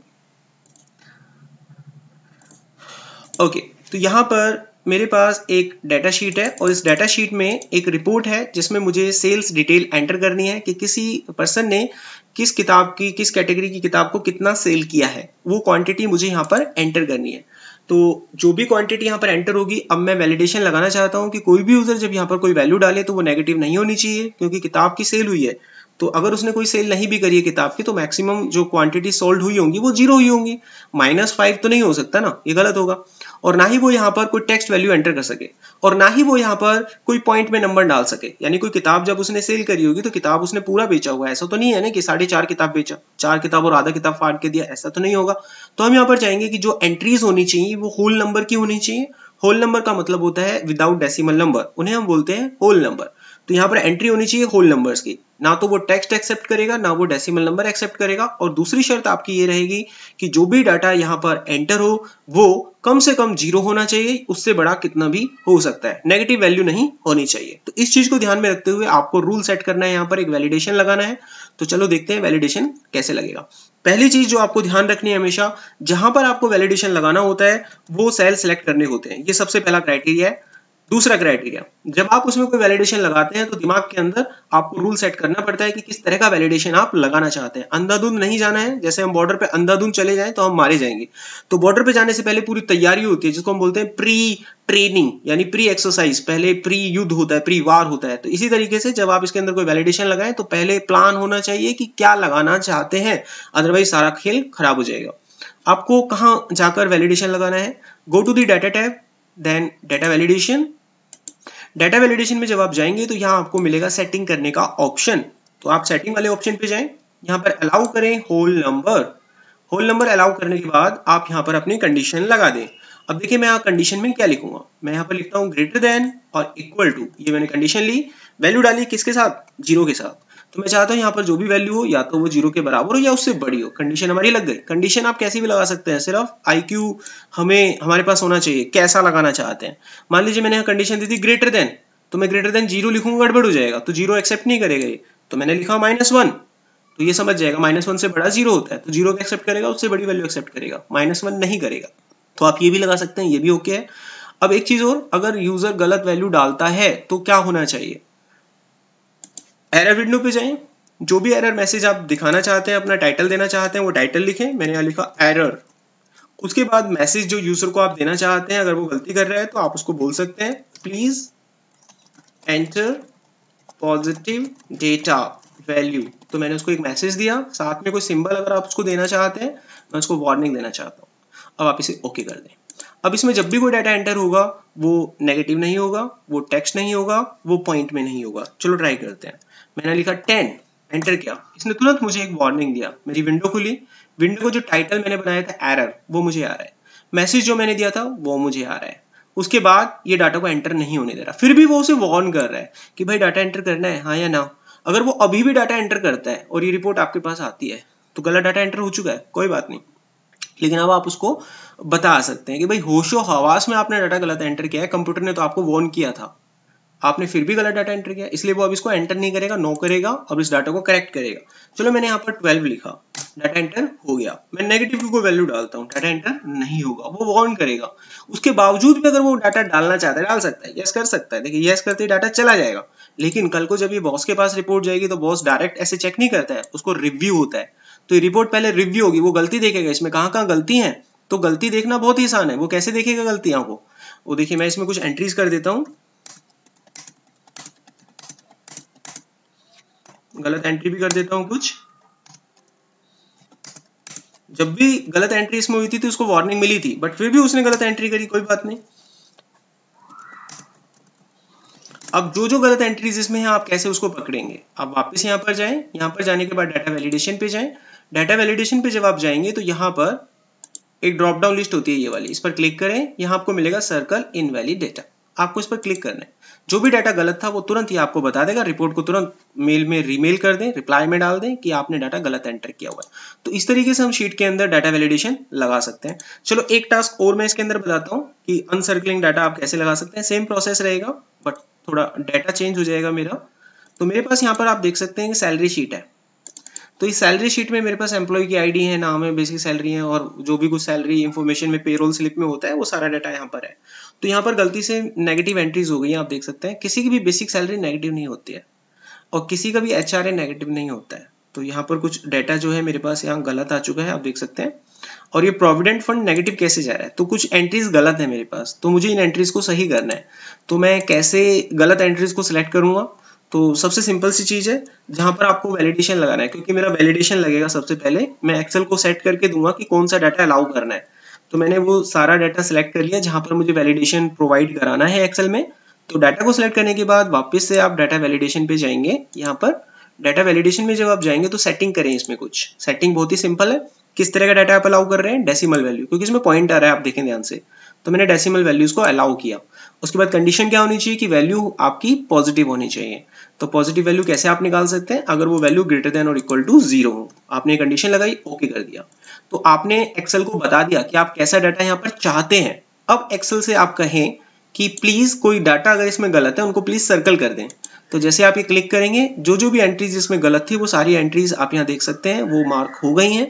ओके तो यहाँ पर मेरे पास एक डाटा शीट है और इस डाटा शीट में एक रिपोर्ट है जिसमें मुझे सेल्स डिटेल एंटर करनी है कि किसी पर्सन ने किस किताब की, किस कैटेगरी की किताब को कितना सेल किया है। वो क्वांटिटी मुझे यहाँ पर एंटर करनी है। तो जो भी क्वांटिटी यहाँ पर एंटर होगी, अब मैं वैलिडेशन लगाना चाहता हूँ कि कोई भी यूज़र जब यहाँ पर कोई वैल्यू डाले तो वो नेगेटिव नहीं होनी चाहिए, क्योंकि किताब की सेल हुई है। तो अगर उसने कोई सेल नहीं भी करी है किताब की तो मैक्सिमम जो क्वांटिटी सोल्ड हुई होंगी, वो ज़ीरो हुई होंगी। माइनस फाइव तो नहीं हो सकता ना, ये गलत होगा। और ना ही वो यहाँ पर कोई टेक्स्ट वैल्यू एंटर कर सके, और ना ही वो यहाँ पर कोई पॉइंट में नंबर डाल सके। यानी कोई किताब जब उसने सेल करी होगी तो किताब उसने पूरा बेचा हुआ ऐसा तो नहीं है ना कि साढ़े चार किताब बेचा, चार किताब और आधा किताब फाड़ के दिया, ऐसा तो नहीं होगा। तो हम यहाँ पर चाहेंगे कि जो एंट्रीज होनी चाहिए, वो होल नंबर की होनी चाहिए। होल नंबर का मतलब होता है विदाउट डेसिमल नंबर उन्हें हम बोलते हैं होल नंबर तो यहाँ पर एंट्री होनी चाहिए होल नंबर्स की। ना तो वो टेक्स्ट एक्सेप्ट करेगा, ना वो डेसिमल नंबर एक्सेप्ट करेगा और दूसरी शर्त आपकी ये रहेगी कि जो भी डाटा यहाँ पर एंटर हो, वो कम से कम ज़ीरो होना चाहिए, उससे बड़ा कितना भी हो सकता है। नेगेटिव वैल्यू नहीं होनी चाहिए। तो इस चीज़ को ध्यान में रखते हुए आपको रूल सेट करना है, यहाँ पर एक वैलिडेशन लगाना है। तो चलो देखते हैं वैलिडेशन कैसे लगेगा। पहली चीज़ जो आपको ध्यान रखनी है हमेशा, जहाँ पर आपको वैलिडेशन लगाना होता है, वो सेल सेलेक्ट करने होते हैं। ये सबसे पहला क्राइटेरिया है। दूसरा क्राइटेरिया जब आप उसमें कोई वैलिडेशन लगाते हैं तो दिमाग के अंदर आपको रूल सेट करना पड़ता है कि किस तरह का वैलिडेशन आप लगाना चाहते हैं। अंधाधुंध नहीं जाना है, जैसे हम बॉर्डर पे अंधाधुंध चले जाएँ तो हम मारे जाएँगे। तो बॉर्डर पे जाने से पहले पूरी तैयारी होती है, जिसको हम बोलते हैं प्री ट्रेनिंग यानी प्री एक्सरसाइज पहले प्री युद्ध होता है प्री वार होता है। तो इसी तरीके से जब आप इसके अंदर कोई वैलिडेशन लगाए तो पहले प्लान होना चाहिए कि क्या लगाना चाहते हैं अदरवाइज़ सारा खेल खराब हो जाएगा। आपको कहाँ जाकर वैलिडेशन लगाना है? Go to the data tab then data validation data validation में जब आप जाएँगे तो यहाँ आपको मिलेगा सेटिंग करने का ऑप्शन तो आप सेटिंग वाले ऑप्शन पे जाएँ। यहाँ पर अलाउ करें whole number whole number allow करने के बाद आप यहाँ पर अपनी कंडीशन लगा दें। अब देखिए मैं यहाँ कंडीशन में क्या लिखूँगा। मैं यहाँ पर लिखता हूँ ग्रेटर देन और इक्वल टू ये मैंने कंडीशन ली। वैल्यू डाली किसके साथ? ज़ीरो के साथ। तो मैं चाहता हूँ यहाँ पर जो भी वैल्यू हो, या तो वो ज़ीरो के बराबर हो या उससे बड़ी हो। कंडीशन हमारी लग गई। कंडीशन आप कैसी भी लगा सकते हैं। सिर्फ़ आईक्यू हमें, हमारे पास होना चाहिए, कैसा लगाना चाहते हैं। मान लीजिए मैंने कंडीशन दी थी ग्रेटर देन तो मैं ग्रेटर देन ज़ीरो लिखूँगा, गड़बड़ हो जाएगा। तो ज़ीरो एक्सेप्ट नहीं करेगा ये। तो मैंने लिखा माइनस वन तो ये समझ जाएगा माइनस वन से बड़ा ज़ीरो होता है। तो ज़ीरो एक्सेप्ट करेगा, उससे बड़ी वैल्यू एक्सेप्ट करेगा। माइनस वन नहीं करेगा। तो आप ये भी लगा सकते हैं, ये भी ओके है। अब एक चीज़ और, अगर यूज़र गलत वैल्यू डालता है तो क्या होना चाहिए? एरर विंडो पे जाएँ जो भी एरर मैसेज आप दिखाना चाहते हैं, अपना टाइटल देना चाहते हैं, वो टाइटल लिखें। मैंने यहाँ लिखा एरर उसके बाद मैसेज जो यूज़र को आप देना चाहते हैं, अगर वो गलती कर रहा है तो आप उसको बोल सकते हैं। Please enter positive data value तो मैंने उसको एक मैसेज दिया। साथ में कोई सिंबल अगर आप उसको देना चाहते हैं, मैं उसको वार्निंग देना चाहता हूँ। अब आप इसे ओके कर दें। अब इसमें जब भी कोई डाटा एंटर होगा, वो नेगेटिव नहीं होगा, वो टेक्स्ट नहीं होगा, वो पॉइंट में नहीं होगा। चलो ट्राई करते हैं। मैंने लिखा टेन एंटर किया। इसने तुरंत मुझे एक वार्निंग दिया। मेरी विंडो खुली। विंडो को जो टाइटल मैंने बनाया था एरर वो मुझे आ रहा है। मैसेज जो मैंने दिया था, वो मुझे आ रहा है। उसके बाद ये डाटा को एंटर नहीं होने दे रहा। फिर भी वो उसे वार्न कर रहा है कि भाई डाटा एंटर करना है हाँ या ना। अगर वो अभी भी डाटा एंटर करता है और ये रिपोर्ट आपके पास आती है तो गलत डाटा एंटर हो चुका है, कोई बात नहीं। लेकिन अब आप उसको बता सकते हैं कि भाई होशो हवास में आपने डाटा गलत एंटर किया है कंप्यूटर ने तो आपको वॉर्न किया था। आपने फिर भी गलत डाटा एंटर किया, इसलिए वो अब इसको एंटर नहीं करेगा नो करेगा, अब इस डाटा को करेक्ट करेगा। चलो मैंने यहाँ पर ट्वेल्व लिखा। डाटा एंटर हो गया। मैं नेगेटिव की वैल्यू डालता हूँ। डाटा एंटर नहीं होगा। वो वॉर्न करेगा। उसके बावजूद भी अगर वो डाटा डालना चाहता है, डाल सकता है। यस कर सकता है। देखिए यस करते ही डाटा चला जाएगा। लेकिन कल को जब ये बॉस के पास रिपोर्ट जाएगी तो बॉस डायरेक्ट ऐसे चेक नहीं करता है। उसको रिव्यू होता है। तो ये रिपोर्ट पहले रिव्यू होगी। वो गलती देखेगा। इसमें कहाँ कहाँ गलती है? तो गलती देखना बहुत ही आसान है। वो कैसे देखेगा गलतियाँ को? वो देखिए, मैं इसमें कुछ एंट्रीज कर देता हूँ। गलत एंट्री भी कर देता हूँ कुछ। जब भी गलत एंट्री इसमें हुई थी तो उसको वार्निंग मिली थी बट फिर भी उसने गलत एंट्री करी, कोई बात नहीं। अब जो जो गलत एंट्रीज इसमें है, आप कैसे उसको पकड़ेंगे? आप वापस यहाँ पर जाएँ, यहाँ पर जाने के बाद डाटा वैलिडेशन पे जाएँ। डाटा वैलिडेशन पे जब आप जाएँगे तो यहाँ पर एक ड्रॉप डाउन लिस्ट होती है ये वाली, इस पर क्लिक करें, यहाँ आपको मिलेगा सर्कल इन वैलिड डेटा आपको इस पर क्लिक करना है। जो भी डाटा गलत था, वो तुरंत ही आपको बता देगा। रिपोर्ट को तुरंत मेल में रीमेल कर दें, रिप्लाई में डाल दें कि आपने डाटा गलत एंटर किया हुआ है। तो इस तरीके से हम शीट के अंदर डाटा वैलिडेशन लगा सकते हैं। चलो, एक टास्क और मैं इसके अंदर बताता हूँ कि अनसर्कलिंग डाटा आप कैसे लगा सकते हैं। सेम प्रोसेस रहेगा, बट थोड़ा डाटा चेंज हो जाएगा मेरा। तो मेरे पास यहाँ पर आप देख सकते हैं कि सैलरी शीट है। तो इस सैलरी शीट में मेरे पास एम्प्लॉय की आईडी है, नाम है, बेसिक सैलरी है, और जो भी कुछ सैलरी इन्फॉर्मेशन में पेरोल स्लिप में होता है, वो सारा डाटा यहाँ पर है। तो यहाँ पर गलती से नेगेटिव एंट्रीज हो गई आप देख सकते हैं। किसी की भी बेसिक सैलरी नेगेटिव नहीं होती है और किसी का भी एच नेगेटिव नहीं होता है। तो यहाँ पर कुछ डाटा जो है मेरे पास यहाँ गलत आ चुका है, आप देख सकते हैं। और ये प्रोविडेंट फंड नेगेटिव कैसे जा रहा है? तो कुछ एंट्रीज गलत है मेरे पास। तो मुझे इन एंट्रीज को सही करना है। तो मैं कैसे गलत एंट्रीज को सिलेक्ट करूँगा? तो सबसे सिंपल सी चीज़ है, जहाँ पर आपको वैलिडेशन लगाना है। क्योंकि मेरा वैलिडेशन लगेगा सबसे पहले, मैं एक्सेल को सेट करके दूँगा कि कौन सा डाटा अलाउ करना है। तो मैंने वो सारा डाटा सेलेक्ट कर लिया जहाँ पर मुझे वैलिडेशन प्रोवाइड कराना है एक्सेल में। तो डाटा को सिलेक्ट करने के बाद वापस से आप डाटा वैलिडेशन पे जाएँगे। यहाँ पर डाटा वैलिडेशन में जब आप जाएँगे तो सेटिंग करें इसमें कुछ। सेटिंग बहुत ही सिंपल है। किस तरह का डाटा आप अलाउ कर रहे हैं? डेसिमल वैल्यू क्योंकि इसमें पॉइंट आ रहा है, आप देखें ध्यान से। तो मैंने डेसिमल वैल्यूज़ को अलाउ किया। उसके बाद कंडीशन क्या होनी चाहिए कि वैल्यू आपकी पॉजिटिव होनी चाहिए। तो पॉजिटिव वैल्यू कैसे आप निकाल सकते हैं? अगर वो वैल्यू ग्रेटर देन और इक्वल टू ज़ीरो हो। आपने कंडीशन लगाई ओके कर दिया। तो आपने एक्सेल को बता दिया कि आप कैसा डाटा यहाँ पर चाहते हैं। अब एक्सेल से आप कहें कि प्लीज़ कोई डाटा अगर इसमें गलत है, उनको प्लीज़ सर्कल कर दें। तो जैसे आप ये क्लिक करेंगे, जो जो भी एंट्रीज इसमें गलत थी, वो सारी एंट्रीज आप यहाँ देख सकते हैं, वो मार्क हो गई हैं।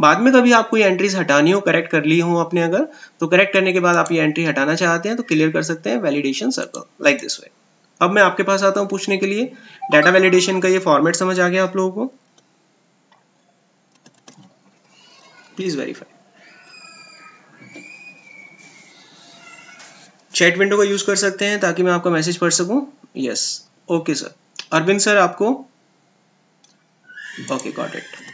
बाद में कभी आपको ये एंट्रीज हटानी हो करेक्ट कर ली हो अपने अगर तो करेक्ट करने के बाद आप ये एंट्री हटाना चाहते हैं तो क्लियर कर सकते हैं validation circle like this way अब मैं आपके पास आता हूँ पूछने के लिए डाटा वैलिडेशन का ये फॉर्मेट समझ आ गया आप लोगों को? प्लीज़ वेरीफाई चैट विंडो का यूज़ कर सकते हैं ताकि मैं आपका मैसेज पढ़ सकूँ? Yes okay sir Arvind sir आपको? ओके गॉट इट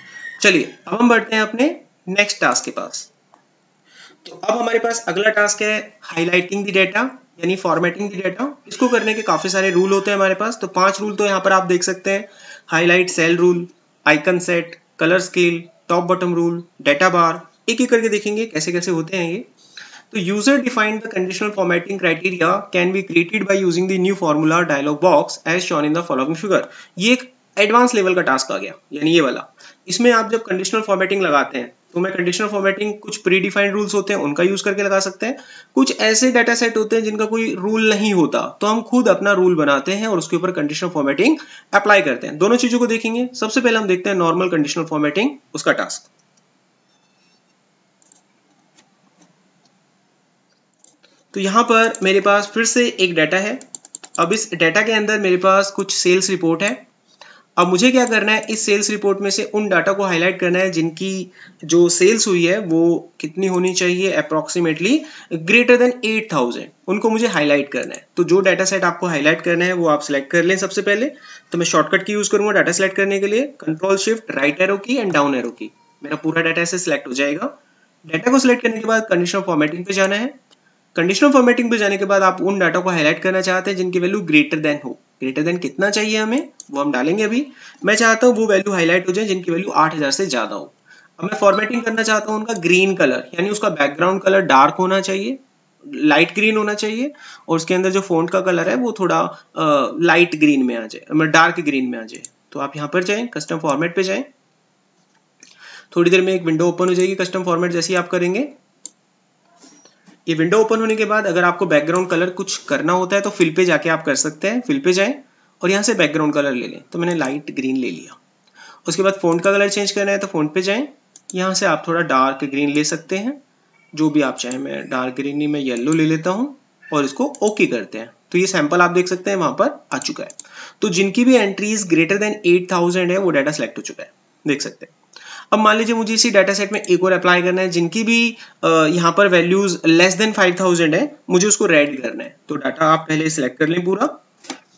चलिए, अब हम बढ़ते हैं अपने नेक्स्ट टास्क के पास। तो अब हमारे पास अगला टास्क है हाईलाइटिंग द डेटा यानी फॉर्मेटिंग द डेटा इसको करने के काफ़ी सारे रूल होते हैं हमारे पास। तो पाँच रूल तो यहाँ पर आप देख सकते हैं। Highlight cell rule icon set colour scale top bottom rule data bar एक एक करके देखेंगे कैसे कैसे होते हैं ये। तो user defined the conditional formatting criteria can be created by using the new formula dialog box as shown in the following figure ये एक एडवांस लेवल का टास्क आ गया, यानी ये वाला। इसमें आप जब कंडीशनल फॉर्मेटिंग लगाते हैं तो मैं कंडीशनल फॉर्मेटिंग कुछ प्री डिफाइंड रूल्स होते हैं, उनका यूज़ करके लगा सकते हैं। कुछ ऐसे डाटा सेट होते हैं जिनका कोई रूल नहीं होता तो हम खुद अपना रूल बनाते हैं और उसके ऊपर कंडीशनल फॉर्मेटिंग अप्लाई करते हैं। दोनों चीज़ों को देखेंगे। सबसे पहले हम देखते हैं नॉर्मल कंडीशनल फॉर्मेटिंग उसका टास्क तो यहाँ पर मेरे पास फिर से एक डाटा है। अब इस डाटा के अंदर मेरे पास कुछ सेल्स रिपोर्ट है। अब मुझे क्या करना है? इस सेल्स रिपोर्ट में से उन डाटा को हाईलाइट करना है जिनकी जो सेल्स हुई है, वो कितनी होनी चाहिए अप्रोक्सीमेटली ग्रेटर देन 8000 उनको मुझे हाईलाइट करना है। तो जो डाटा सेट आपको हाईलाइट करना है, वो आप सिलेक्ट कर लें सबसे पहले। तो मैं शॉर्टकट की यूज़ करूँगा डाटा सेलेक्ट करने के लिए। Control shift right arrow key and down arrow key. मेरा पूरा डाटा ऐसे सिलेक्ट हो जाएगा। डाटा को सिलेक्ट करने के बाद कंडीशन फॉर्मेटिंग पे जाना है। कंडीशनल फॉर्मेटिंग पे जाने के बाद आप उन डाटा को हाईलाइट करना चाहते हैं जिनकी वैल्यू ग्रेटर देन हो। ग्रेटर देन कितना चाहिए हमें, वो हम डालेंगे अभी। मैं चाहता हूँ वो वैल्यू हाईलाइट हो जाए, जिनकी वैल्यू 8000 से ज़्यादा हो। अब मैं फॉर्मेटिंग करना चाहता हूँ उनका ग्रीन कलर यानी उसका बैकग्राउंड कलर डार्क होना चाहिए लाइट ग्रीन होना चाहिए, और उसके अंदर जो फ़ोन का कलर है, वो थोड़ा लाइट ग्रीन में आ जाए डार्क ग्रीन में आ जाए। तो आप यहाँ पर जाएँ कस्टम फॉर्मेट पे जाएँ। थोड़ी देर में एक विंडो ओपन हो जाएगी कस्टम फॉर्मेट जैसे ही आप करेंगे। ये विंडो ओपन होने के बाद अगर आपको बैकग्राउंड कलर कुछ करना होता है तो फिल पे जाके आप कर सकते हैं। फिल पे जाएँ और यहाँ से बैकग्राउंड कलर ले लें। तो मैंने लाइट ग्रीन ले लिया। उसके बाद फ़ोन का कलर चेंज करना है तो फ़ोन पे जाएँ। यहाँ से आप थोड़ा डार्क ग्रीन ले सकते हैं। जो भी आप चाहें, मैं डार्क ग्रीन नहीं, मैं येलो ले लेता हूँ और इसको ओके करते हैं। तो ये सैंपल आप देख सकते हैं, वहाँ पर आ चुका है। तो जिनकी भी एंट्रीज ग्रेटर देन 8000 है, वो डाटा सेलेक्ट हो चुका है। देख सकते हैं। अब मान लीजिए मुझे इसी डाटा सेट में एक और अप्लाई करना है, जिनकी भी यहाँ पर वैल्यूज़ लेस देन 5000 है, मुझे उसको रेड करना है। तो डाटा आप पहले सिलेक्ट कर लें पूरा।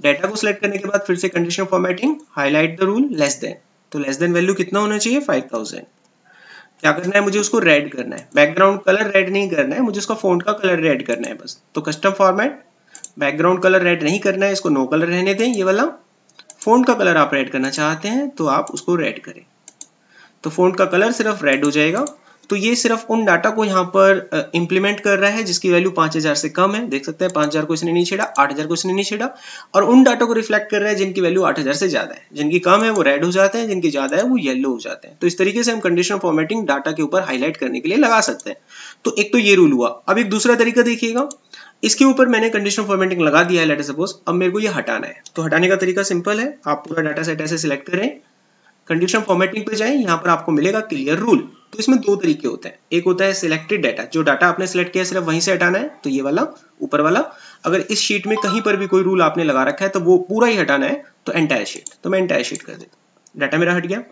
डाटा को सिलेक्ट करने के बाद फिर से condition formatting highlight the rule less than तो लेस देन वैल्यू कितना होना चाहिए? 5000 क्या करना है? मुझे उसको रेड करना है। बैकग्राउंड कलर रेड नहीं करना है, मुझे उसका फ़ोन का कलर रेड करना है बस। तो custom format background colour red नहीं करना है, इसको नो कलर रहने दें, ये वाला। फ़ोन का कलर आप रेड करना चाहते हैं तो आप उसको रेड करें। तो फ़ोन का कलर सिर्फ़ रेड हो जाएगा। तो ये सिर्फ़ उन डाटा को यहाँ पर इंप्लीमेंट कर रहा है, जिसकी वैल्यू 5000 से कम है। देख सकते हैं 5000 को इसने नहीं छेड़ा 8000 को इसने नहीं छेड़ा। और उन डाटा को रिफ्लेक्ट कर रहा है, जिनकी वैल्यू 8000 से ज़्यादा है। जिनकी कम है, वो रेड हो जाते हैं, जिनकी ज़्यादा है, वो येलो हो जाते हैं। तो इस तरीके से हम कंडीशनल फॉर्मेटिंग डाटा के ऊपर हाईलाइट करने के लिए लगा सकते हैं। तो एक तो ये रूल हुआ। अब एक दूसरा तरीका देखिएगा। इसके ऊपर मैंने कंडीशनल फॉर्मेटिंग लगा दिया है लेटर सपोज़ अब मेरे को ये हटाना है। तो हटाने का तरीका सिंपल है। आप पूरा डाटा सेट ऐसे सिलेक्ट करें। कंडीशन फॉर्मेटिंग पे जाएँ, यहाँ पर आपको मिलेगा क्लियर रूल तो इसमें दो तरीके होते हैं। एक होता है सिलेक्टेड डाटा जो डाटा आपने सिलेक्ट किया सिर्फ़ वहीं से हटाना है तो ये वाला, ऊपर वाला। अगर इस शीट में कहीं पर भी कोई रूल आपने लगा रखा है तो वो पूरा ही हटाना है तो एंटायर शीट तो मैं एंटायर शीट कर देता हूँ। डाटा मेरा हट गया।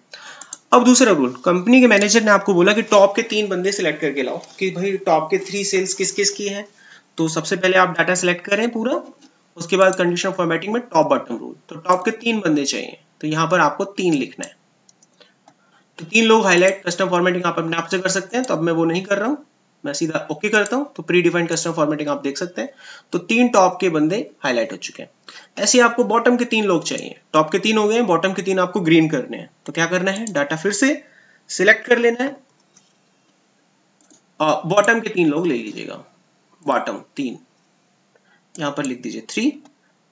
अब दूसरा रूल कंपनी के मैनेजर ने आपको बोला कि टॉप के तीन बंदे सिलेक्ट करके लाओ, कि भाई टॉप के थ्री सेल्स किस किस की है। तो सबसे पहले आप डाटा सिलेक्ट करें पूरा। उसके बाद कंडीशन फॉर्मेटिंग में टॉप बॉटम रूल तो टॉप के तीन बंदे चाहिए। तो यहाँ पर आपको तीन लिखना है। तो तीन लोग हाईलाइट कस्टम फॉर्मेटिंग आप अपने आप से कर सकते हैं तो अब मैं वो नहीं कर रहा हूँ। मैं सीधा ओके करता हूँ तो प्री डिफाइंड कस्टम फॉर्मेटिंग आप देख सकते हैं। तो तीन टॉप के बंदे हाईलाइट हो चुके हैं। ऐसे आपको बॉटम के तीन लोग चाहिए। टॉप के तीन हो गए बॉटम के तीन आपको ग्रीन करने हैं। तो क्या करना है? डाटा फिर से सिलेक्ट कर लेना है। और बॉटम के तीन लोग ले लीजिएगा। बॉटम तीन। यहाँ पर लिख दीजिए थ्री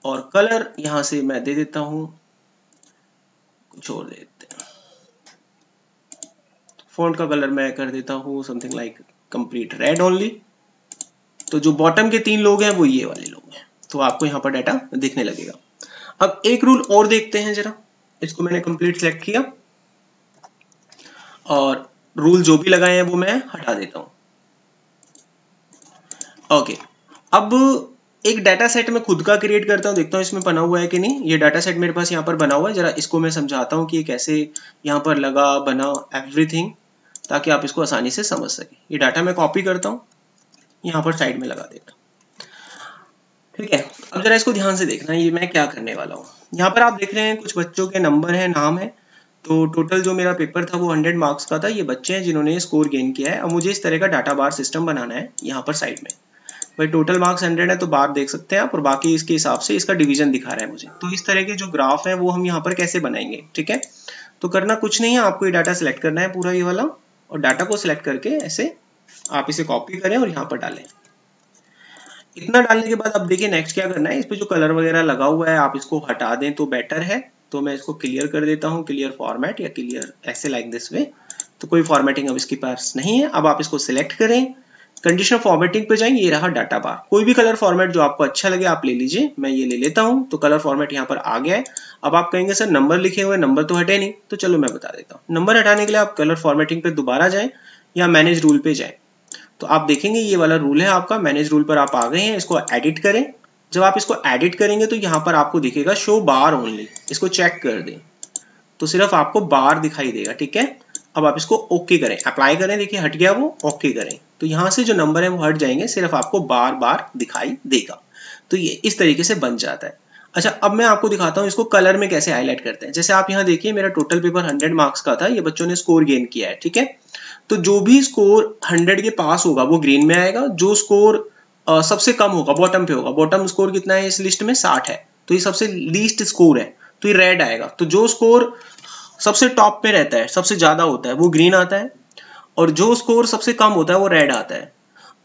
और कलर यहाँ से मैं दे देता हूँ। कुछ और दे देते फॉन्ट का कलर मैं कर देता हूँ something like complete red only तो जो बॉटम के तीन लोग हैं, वो ये वाले लोग हैं। तो आपको यहाँ पर डाटा दिखने लगेगा। अब एक रूल और देखते हैं जरा। इसको मैंने कंप्लीट सेलेक्ट किया। और रूल जो भी लगाए हैं, वो मैं हटा देता हूँ। ओके अब एक डाटा सेट में खुद का क्रिएट करता हूँ। देखता हूँ इसमें बना हुआ है कि नहीं। ये डाटा सेट मेरे पास यहाँ पर बना हुआ है। जरा इसको मैं समझाता हूँ कि कैसे यहाँ पर लगा, बना एवरीथिंग ताकि आप इसको आसानी से समझ सकें। ये डाटा मैं कॉपी करता हूँ। यहाँ पर साइड में लगा देता ठीक है? अब जरा इसको ध्यान से देखना ये मैं क्या करने वाला हूँ। यहाँ पर आप देख रहे हैं, कुछ बच्चों के नंबर है, नाम है। तो टोटल जो मेरा पेपर था वो 100 मार्क्स का था। ये बच्चे हैं जिन्होंने स्कोर गेन किया है। अब मुझे इस तरह का डाटा बार सिस्टम बनाना है यहाँ पर साइड में। भाई टोटल मार्क्स 100 है तो बार देख सकते हैं आप और बाकी इसके हिसाब से इसका डिवीज़न दिखा रहा है मुझे। तो इस तरह के जो ग्राफ है वो हम यहाँ पर कैसे बनाएँगे? ठीक है? तो करना कुछ नहीं है, आपको ये डाटा सिलेक्ट करना है पूरा ये वाला। और डाटा को सिलेक्ट करके ऐसे आप इसे कॉपी करें और यहाँ पर डालें। इतना डालने के बाद अब देखिए नेक्स्ट क्या करना है? इस पे जो कलर वगैरह लगा हुआ है, आप इसको हटा दें तो बेटर है। तो मैं इसको क्लियर कर देता हूँ क्लियर फॉर्मेट या क्लियर ऐसे लाइक दिस वे तो कोई फॉर्मेटिंग अब इसके पास नहीं है। अब आप इसको सिलेक्ट करें। कंडीशनल फॉर्मेटिंग पे जाएँगे, ये रहा डाटा बार कोई भी कलर फॉर्मेट जो आपको अच्छा लगे, आप ले लीजिए। मैं ये ले लेता हूँ। तो कलर फॉर्मेट यहाँ पर आ गया है। अब आप कहेंगे, सर नंबर लिखे हुए नंबर तो हटे नहीं। तो चलो मैं बता देता हूँ। नंबर हटाने के लिए आप कलर फॉर्मेटिंग पे दोबारा जाए या मैनेज रूल पे जाए। तो आप देखेंगे, ये वाला रूल है आपका मैनेज रूल पर आप आ गए हैं, इसको एडिट करें। जब आप इसको एडिट करेंगे तो यहाँ पर आपको दिखेगा शो बार ओनली इसको चेक कर दें। तो सिर्फ़ आपको बार दिखाई देगा, ठीक है? अब आप इसको ओके करें। अप्लाई करें, देखिए हट गया वो ओके करें। तो यहाँ से जो नंबर है वो हट जाएँगे, सिर्फ़ आपको बार बार दिखाई देगा। तो ये इस तरीके से बन जाता है। अच्छा अब मैं आपको दिखाता हूँ इसको कलर में कैसे हाईलाइट करते हैं। जैसे आप यहाँ देखिए मेरा टोटल पेपर 100 मार्क्स का था ये बच्चों ने स्कोर गेन किया है ठीक है? तो जो भी स्कोर 100 के पास होगा वो ग्रीन में आएगा जो स्कोर आ, सबसे कम होगा बॉटम पे होगा बॉटम स्कोर कितना है इस लिस्ट में? साठ है। तो ये सबसे लीस्ट स्कोर है तो ये रेड आएगा। तो जो स्कोर सबसे टॉप पे रहता है सबसे ज़्यादा होता है वो ग्रीन आता है और जो स्कोर सबसे कम होता है वो रेड आता है।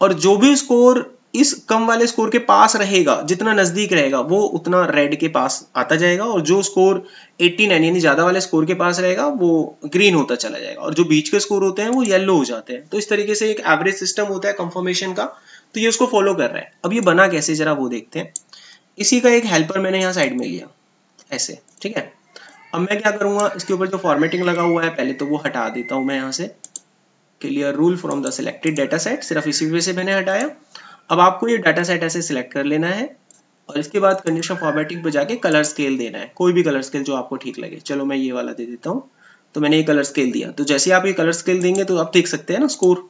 और जो भी स्कोर इस कम वाले स्कोर के पास रहेगा, जितना नज़दीक रहेगा, वो उतना रेड के पास आता जाएगा और जो स्कोर 89 यानी ज़्यादा वाले स्कोर के पास रहेगा, वो ग्रीन होता चला जाएगा और जो बीच के स्कोर होते हैं, वो येलो हो जाते हैं। तो इस तरीके से एक एवरेज सिस्टम होता है कंफर्मेशन का। तो ये उसको फॉलो कर रहा है। अब ये बना कैसे, जरा वो देखते हैं। इसी का एक हेल्पर मैंने यहाँ साइड में लिया, ऐसे, ठीक है? अब मैं क्या करूँगा, इसके ऊपर जो फॉर्मेटिंग लगा हुआ है, पहले तो वो हटा देता हूँ मैं यहाँ से। Clear rule from the selected data set सिर्फ़ इसी वजह से मैंने हटाया। अब आपको ये डाटा सेट ऐसे सिलेक्ट कर लेना है और इसके बाद कंडीशन फॉर्मेटिंग पे जाके कलर स्केल देना है। कोई भी कलर स्केल जो आपको ठीक लगे। चलो मैं ये वाला दे देता हूँ। तो मैंने ये कलर स्केल दिया। तो जैसे आप ये कलर स्केल देंगे तो आप देख सकते हैं ना स्कोर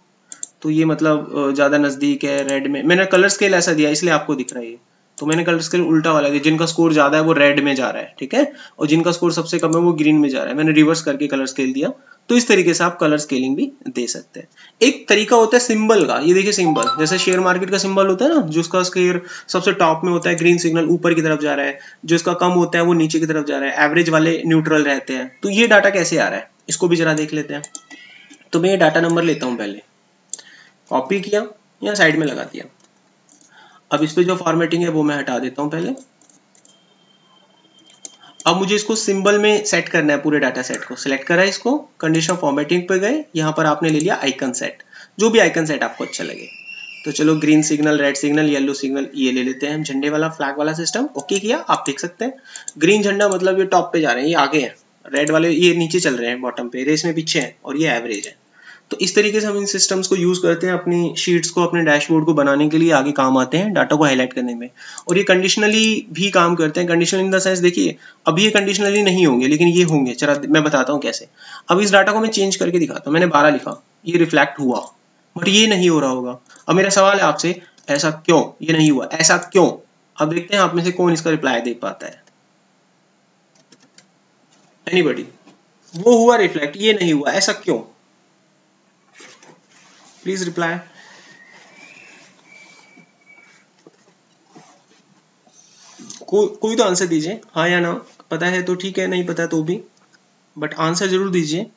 तो ये मतलब ज़्यादा नज़दीक है रेड में। मैंने कलर स्केल ऐसा दिया, इसलिए आपको दिख रहा है तो मैंने कलर स्केल उल्टा वाला दिया। जिनका स्कोर ज़्यादा है वो रेड में जा रहा है, ठीक है? और जिनका स्कोर सबसे कम है वो ग्रीन में जा रहा है। मैंने रिवर्स करके कलर स्केल दिया। तो इस तरीके से आप कलर स्केलिंग भी दे सकते हैं। एक तरीका होता है सिंबल का, ये देखिए सिंबल जैसे शेयर मार्केट का सिंबल होता है ना जिसका स्केयर सबसे टॉप में होता है ग्रीन सिग्नल ऊपर की तरफ़ जा रहा है, जो इसका कम होता है, वो नीचे की तरफ़ जा रहा है एवरेज वाले न्यूट्रल रहते हैं। तो ये डाटा कैसे आ रहा है, इसको भी जरा देख लेते हैं। तो मैं ये डाटा नंबर लेता हूँ पहले। कॉपी किया या साइड में लगा दिया? अब इस पर जो फॉर्मेटिंग है वो मैं हटा देता हूँ पहले। अब मुझे इसको सिंबल में सेट करना है, पूरे डाटा सेट को। सिलेक्ट करा इसको कंडीशन फॉर्मेटिंग पे गए, यहाँ पर आपने ले लिया आइकन सेट जो भी आइकन सेट आपको अच्छा लगे। तो चलो green signal red signal yellow signal ये ले लेते हैं हम। झंडे वाला फ्लैग वाला सिस्टम ओके किया, आप देख सकते हैं। ग्रीन झंडा मतलब ये टॉप पे जा रहे हैं, ये आगे है। रेड वाले ये नीचे चल रहे हैं बॉटम पे रेस में पीछे है, और ये एवरेज है। तो इस तरीके से हम इन सिस्टम्स को यूज़ करते हैं, अपनी शीट्स को, अपने डैशबोर्ड को बनाने के लिए आगे काम आते हैं डाटा को हाईलाइट करने में। और ये कंडीशनली भी काम करते हैं। कंडीशनल इन द सेंस देखिए, अभी ये कंडीशनली नहीं होंगे, लेकिन ये होंगे। चला, मैं बताता हूँ कैसे। अब इस डाटा को मैं चेंज करके दिखाता हूँ। मैंने बारह लिखा, ये रिफ्लेक्ट हुआ। बट ये नहीं हो रहा होगा। अब मेरा सवाल है आपसे, ऐसा क्यों? ये नहीं हुआ। ऐसा क्यों? अब देखते हैं आप में से कौन इसका रिप्लाई दे पाता है। एनीबडी वो हुआ रिफ्लेक्ट ये नहीं हुआ। ऐसा क्यों? प्लीज़ रिप्लाई को, कोई तो आंसर दीजिए। हाँ या ना। पता है तो ठीक है नहीं पता तो भी। बट आंसर ज़रूर दीजिए।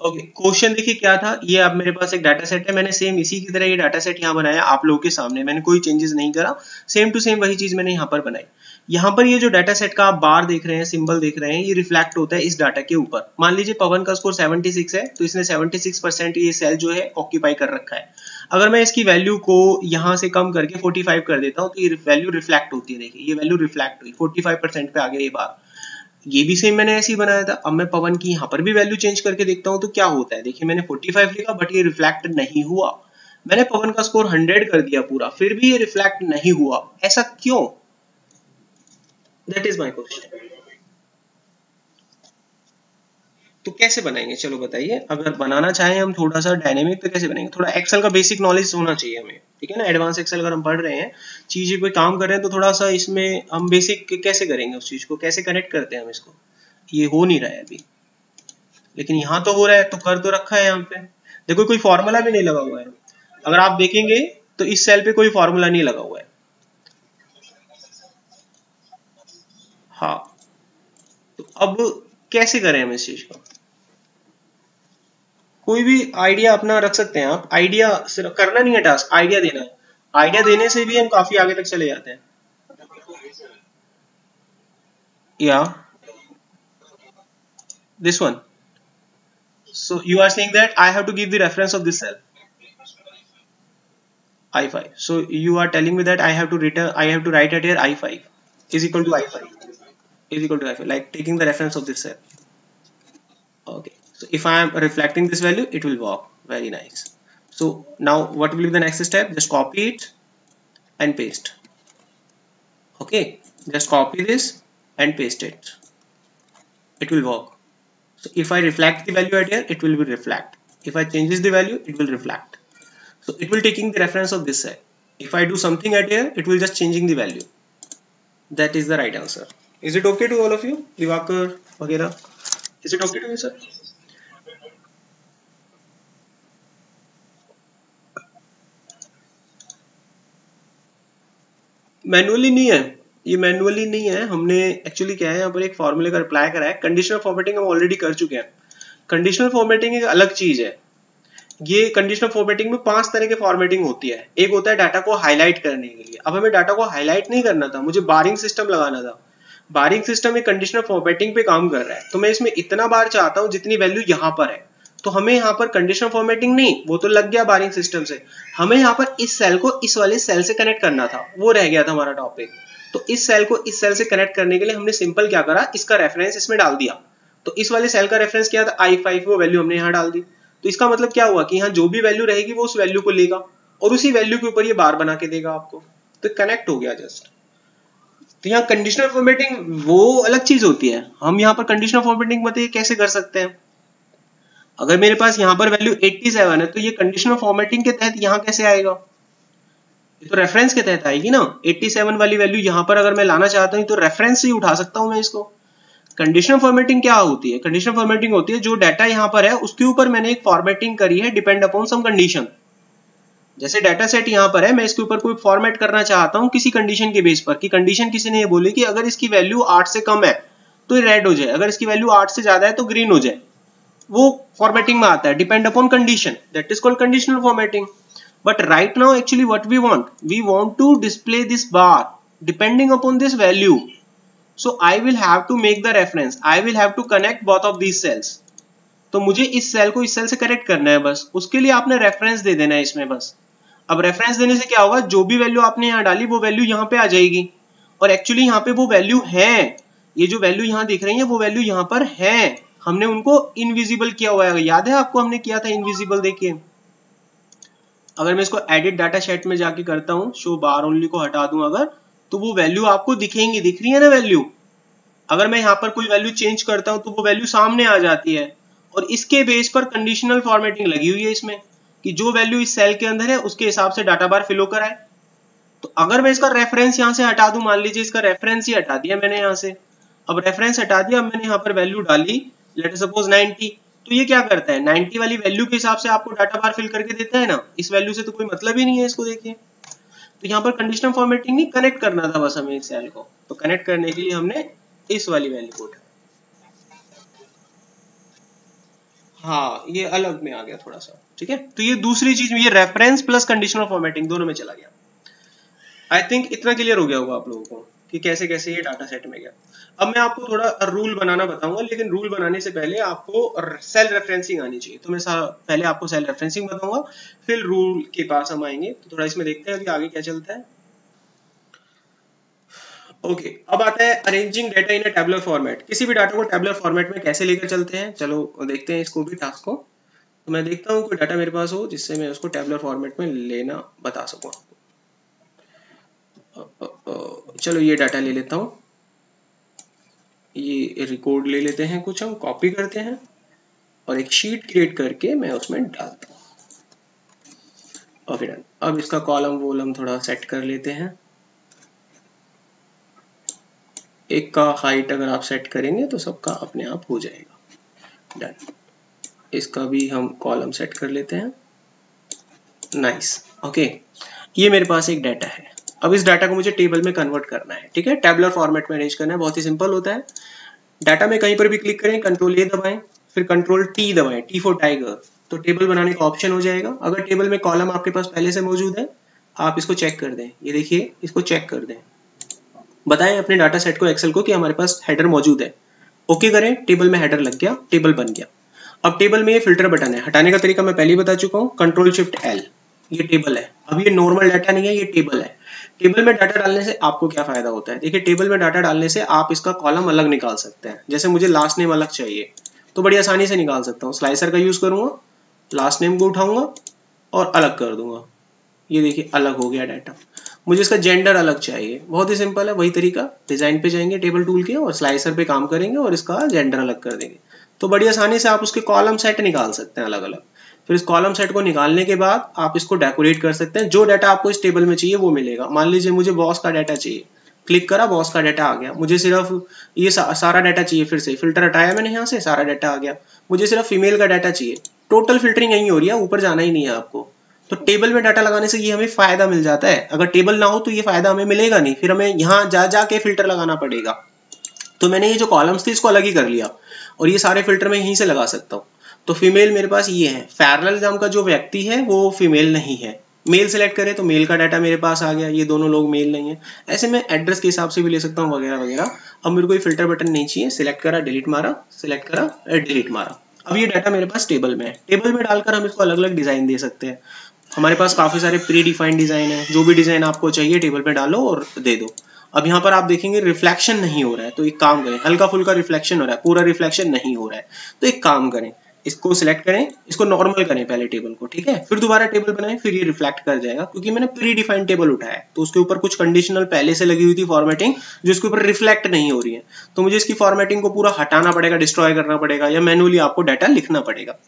ओके क्वेश्चन देखिए क्या था? ये अब मेरे पास एक डाटा सेट है। मैंने सेम इसी की तरह ये डाटा सेट यहाँ बनाया आप लोगों के सामने। मैंने कोई चेंजेस नहीं करा। सेम टू सेम वही चीज़ मैंने यहाँ पर बनाई। यहाँ पर ये जो डाटा सेट का आप बार देख रहे हैं सिंबल देख रहे हैं, ये रिफ्लेक्ट होता है इस डाटा के ऊपर। मान लीजिए पवन का स्कोर 76 है तो इसने 76 परसेंट ये सेल जो है ऑक्यूपाई कर रखा है। अगर मैं इसकी वैल्यू को यहाँ से कम करके 45 कर देता हूँ तो ये वैल्यू रिफ्लेक्ट होती है, देखिए, ये वैल्यू रिफ्लेक्ट हुई 45 परसेंट पे आ गया ये बार ये भी सेम मैंने ऐसे ही बनाया था। अब मैं पवन की यहाँ पर भी वैल्यू चेंज करके देखता हूँ तो क्या होता है? देखिए, मैंने 45 लिखा बट ये रिफ्लेक्ट नहीं हुआ। मैंने पवन का स्कोर 100 कर दिया पूरा, फिर भी ये रिफ्लेक्ट नहीं हुआ। ऐसा क्यों? दैट इज़ माई क्वेश्चन तो कैसे बनाएँगे? चलो बताइए। अगर बनाना चाहें हम थोड़ा सा डायनेमिक तो कैसे बनाएँगे? थोड़ा एक्सेल का बेसिक नॉलेज होना चाहिए हमें, ठीक है ना? एडवांस एक्सेल अगर हम पढ़ रहे हैं, चीज़ें कोई काम कर रहे हैं तो थोड़ा सा इसमें हम बेसिक कैसे करेंगे उस चीज़ को? कैसे कनेक्ट करते हैं हम इसको? ये हो नहीं रहा है अभी। लेकिन यहाँ तो हो रहा है तो कर तो रखा है यहाँ पे। देखो, कोई फॉर्मूला भी नहीं लगा हुआ है। अगर आप देखेंगे तो इस सेल पे कोई फॉर्मूला नहीं लगा हुआ है। हाँ। तो अब कैसे करें हम इस चीज़ को? कोई भी आइडिया अपना रख सकते हैं आप। आइडिया सिर्फ़ करना नहीं है टास्क आइडिया देना है। आइडिया देने से भी हम काफ़ी आगे तक चले जाते हैं। या this one so you are saying that I have to give the reference of this cell i5 so, you are telling me that i have to return, i have to write at here i5 is equal to i5 is equal to like taking the reference of this cell okay so if i am reflecting this value it will work. Very nice. So now what will be the next step? Just copy it and paste. Okay just copy this and paste it. It will work. So if I reflect the value at here it will be reflect. If I changes the value it will reflect. So it will taking the reference of this side if I do something at here it will just changing the value. That is the right answer is it okay to all of you? Divakar वगैरह is it okay to you sir? Manually नहीं है. ये मैनुअली नहीं है. हमने एक्चुअली क्या है यहाँ पर एक फॉर्मूले का अप्लाई करा है. कंडीशनल फॉर्मेटिंग हम ऑलरेडी कर चुके हैं. कंडीशनल फॉर्मेटिंग एक अलग चीज़ है. ये कंडीशनल फॉर्मेटिंग में पाँच तरह के फॉर्मेटिंग होती है. एक होता है डाटा को हाईलाइट करने के लिए. अब हमें डाटा को हाईलाइट नहीं करना था. मुझे बारिंग सिस्टम लगाना था. बारिंग सिस्टम एक कंडीशनल फॉर्मेटिंग पे काम कर रहा है। तो मैं इसमें इतना बार चाहता हूँ जितनी वैल्यू यहाँ पर है। तो हमें यहाँ पर कंडीशनल फॉर्मेटिंग नहीं, वो तो लग गया बारिंग सिस्टम से। हमें यहाँ पर इस सेल को इस वाले सेल से कनेक्ट करना था। वो रह गया था हमारा टॉपिक तो इस सेल को इस सेल से कनेक्ट करने के लिए हमने सिंपल क्या करा? इसका रेफरेंस इसमें डाल दिया। तो इस वाले सेल का रेफरेंस क्या था? आई फाइव वो वैल्यू हमने यहाँ डाल दी। तो इसका मतलब क्या हुआ कि यहाँ जो भी वैल्यू रहेगी वो उस वैल्यू को लेगा और उसी वैल्यू के ऊपर ये बार बना के देगा आपको। तो कनेक्ट हो गया जस्ट तो यहाँ कंडीशनल फॉर्मेटिंग वो अलग चीज़ होती है। हम यहाँ पर कंडीशनल फॉर्मेटिंग बताइए, कैसे कर सकते हैं? अगर मेरे पास यहाँ पर वैल्यू 87 है तो ये कंडीशनल फॉर्मेटिंग के तहत यहाँ कैसे आएगा? ये तो रेफरेंस के तहत आएगी ना। 87 वाली वैल्यू यहाँ पर अगर मैं लाना चाहता हूँ तो रेफरेंस ही उठा सकता हूँ मैं इसको। कंडीशनल फॉर्मेटिंग क्या होती है? कंडीशनल फॉर्मेटिंग होती है जो डाटा यहाँ पर है, उसके ऊपर मैंने एक फॉर्मेटिंग करी है डिपेंड अपॉन सम कंडीशन जैसे डाटा सेट यहाँ पर है, मैं इसके ऊपर कोई फॉर्मेट करना चाहता हूँ किसी कंडीशन के बेस पर कि कंडीशन किसी ने ये बोली कि अगर इसकी वैल्यू आठ से कम है तो ये रेड हो जाए। अगर इसकी वैल्यू आठ से ज़्यादा है तो ग्रीन हो जाए। वो फॉर्मेटिंग में आता है। Depend upon condition that is called conditional formatting but right now actually what we want we want to display this bar depending upon this value so I will have to make the reference I will have to connect both of these cells तो मुझे इस सेल को इस सेल से कनेक्ट करना है बस। उसके लिए आपने रेफरेंस दे देना है इसमें बस। अब रेफरेंस देने से क्या होगा? जो भी वैल्यू आपने यहाँ डाली, वो वैल्यू यहाँ पे आ जाएगी। और एक्चुअली यहाँ पे वो वैल्यू है। ये जो वैल्यू यहाँ दिख रही है, वो वैल्यू यहाँ पर है। हमने उनको इनविजिबल किया हुआ है। याद है आपको, हमने किया था इनविजिबल देखिए। अगर मैं इसको एडिट डाटा सेट में जाके करता हूँ शो बार ओनली को हटा दूँ अगर तो वो वैल्यू आपको दिखेंगी। दिख रही है ना वैल्यू अगर मैं यहाँ पर कोई वैल्यू चेंज करता हूँ तो वो वैल्यू सामने आ जाती है। और इसके बेस पर कंडीशनल फॉर्मेटिंग लगी हुई है इसमें। कि जो वैल्यू इस सेल के अंदर है, उसके हिसाब से डाटा बार फिल होकर आए। तो अगर मैं इसका रेफरेंस यहाँ से हटा दूँ, मान लीजिए इसका रेफरेंस ही हटा दिया मैंने यहाँ से। अब रेफरेंस हटा दिया, मैंने यहाँ पर वैल्यू डाली लेट सपोज़ 90 तो ये क्या करता है? 90 वाली वैल्यू के हिसाब से आपको डाटा बार फिल करके देता है ना? इस वैल्यू से तो कोई मतलब ही नहीं है इसको देखिए। तो यहाँ पर कंडीशनल फॉर्मेटिंग नहीं कनेक्ट करना था बस हमें इस सेल को। तो कनेक्ट करने के लिए हमने इस वाली वैल्यू को उठाया। हाँ ये अलग में आ गया थोड़ा सा, ठीक है? तो ये दूसरी चीज़ ये रेफरेंस प्लस कंडीशनल फॉर्मेटिंग दोनों में चला गया। आई थिंक इतना क्लियर हो गया होगा आप लोगों को कि कैसे कैसे ये डाटा सेट में गया। अब मैं आपको थोड़ा रूल बनाना बताऊँगा, लेकिन रूल बनाने से पहले आपको सेल रेफरेंसिंग आनी चाहिए। तो मैं पहले आपको सेल रेफरेंसिंग बताऊँगा, फिर रूल के पास हम आएँगे। तो थोड़ा इसमें देखते हैं कि आगे क्या चलता है। ओके okay, अब आता है arranging data in tabular format किसी भी डाटा को टेबलर फॉर्मेट में कैसे लेकर चलते हैं? चलो देखते हैं इसको भी टास्क को। तो मैं देखता हूँ कोई डाटा मेरे पास हो जिससे मैं उसको टेबलर फॉर्मेट में लेना बता सकूँ चलो ये डाटा ले लेता हूँ। ये रिकॉर्ड ले लेते हैं कुछ हम कॉपी करते हैं और एक शीट क्रिएट करके मैं उसमें डालता हूँ। अब इसका कॉलम वोलम थोड़ा सेट कर लेते हैं। एक का हाइट अगर आप सेट करेंगे तो सबका अपने आप हो जाएगा। डन इसका भी हम कॉलम सेट कर लेते हैं। नाइस ओके ये मेरे पास एक डाटा है। अब इस डाटा को मुझे टेबल में कन्वर्ट करना है। ठीक है? टेबलर फॉर्मेट में अरेंज करना है। बहुत ही सिंपल होता है। डाटा में कहीं पर भी क्लिक करें कंट्रोल ए दबाएँ, फिर कंट्रोल टी दबाएँ। टी फॉर टाइगर तो टेबल बनाने का ऑप्शन हो जाएगा। अगर टेबल में कॉलम आपके पास पहले से मौजूद है, आप इसको चेक कर दें। ये देखिए, इसको चेक कर दें। बताएँ अपने डाटा सेट को एक्सेल को कि हमारे पास हेडर मौजूद है। ओके करें टेबल में हेडर लग गया टेबल बन गया। अब टेबल में ये फ़िल्टर बटन है। हटाने का तरीका मैं पहले ही बता चुका हूँ। कंट्रोल शिफ्ट एल ये टेबल है। अब ये नॉर्मल डाटा नहीं है, ये टेबल है। टेबल में डाटा डालने से आपको क्या फ़ायदा होता है? देखिए टेबल में डाटा डालने से आप इसका कॉलम अलग निकाल सकते हैं। जैसे मुझे लास्ट नेम अलग चाहिए तो बड़ी आसानी से निकाल सकता हूँ। स्लाइसर का यूज़ करूँगा लास्ट नेम को उठाऊँगा और अलग कर दूँगा। ये देखिए, अलग हो गया डाटा मुझे इसका जेंडर अलग चाहिए। बहुत ही सिंपल है वही तरीका। डिज़ाइन पे जाएँगे टेबल टूल के और स्लाइसर पे काम करेंगे और इसका जेंडर अलग कर देंगे। तो बड़ी आसानी से आप उसके कॉलम सेट निकाल सकते हैं अलग अलग फिर इस कॉलम सेट को निकालने के बाद आप इसको डेकोरेट कर सकते हैं। जो डाटा आपको इस टेबल में चाहिए वो मिलेगा। मान लीजिए मुझे बॉस का डाटा चाहिए। क्लिक करा बॉस का डाटा आ गया। मुझे सिर्फ़ ये सा, सारा डाटा चाहिए फिर से। फ़िल्टर हटाया मैंने यहाँ से सारा डाटा आ गया। मुझे सिर्फ़ फीमेल का डाटा चाहिए। टोटल फिल्टरिंग यही हो रही है ऊपर जाना ही नहीं है आपको। तो टेबल में डाटा लगाने से ये हमें फ़ायदा मिल जाता है। अगर टेबल ना हो तो ये फ़ायदा हमें मिलेगा नहीं। फिर हमें यहाँ जा, जाके फ़िल्टर लगाना पड़ेगा। तो मैंने ये जो कॉलम्स थे, इसको अलग ही कर लिया। और ये सारे फ़िल्टर मैं यहीं से लगा सकता हूँ। तो फीमेल मेरे पास ये है। पैरल का जो व्यक्ति है, वो फीमेल नहीं है। मेल सेलेक्ट करें तो मेल का डाटा मेरे पास आ गया। ये दोनों लोग मेल नहीं है। ऐसे मैं एड्रेस के हिसाब से भी ले सकता हूँ वगैरह वगैरह। अब मेरे को ये फ़िल्टर बटन नहीं चाहिए। सिलेक्ट करा डिलीट मारा। सिलेक्ट करा डिलीट मारा। अब ये डाटा मेरे पास टेबल में है। टेबल में डालकर हम इसको अलग अलग डिज़ाइन दे सकते हैं। हमारे पास काफ़ी सारे प्री डिफाइंड डिज़ाइन है, जो भी डिज़ाइन आपको चाहिए टेबल पे डालो और दे दो। अब यहाँ पर आप देखेंगे रिफ्लेक्शन नहीं हो रहा है तो एक काम करें हल्का फुल्का रिफ्लेक्शन हो रहा है, पूरा रिफ्लेक्शन नहीं हो रहा है तो एक काम करें। इसको सिलेक्ट करें, इसको नॉर्मल करें पहले टेबल को, ठीक है? फिर दोबारा टेबल बनाएँ, फिर ये रिफ्लेक्ट कर जाएगा, क्योंकि मैंने प्री डिफाइंड टेबल उठाया तो उसके ऊपर कुछ कंडीशनल पहले से लगी हुई थी फॉर्मेटिंग जो इसके ऊपर रिफ्लेक्ट नहीं हो रही है। तो मुझे इसकी फॉर्मेटिंग को पूरा हटाना पड़ेगा डिस्ट्रॉय करना पड़ेगा, या मैनुअली आपको डाटा लिखना पड़ेगा।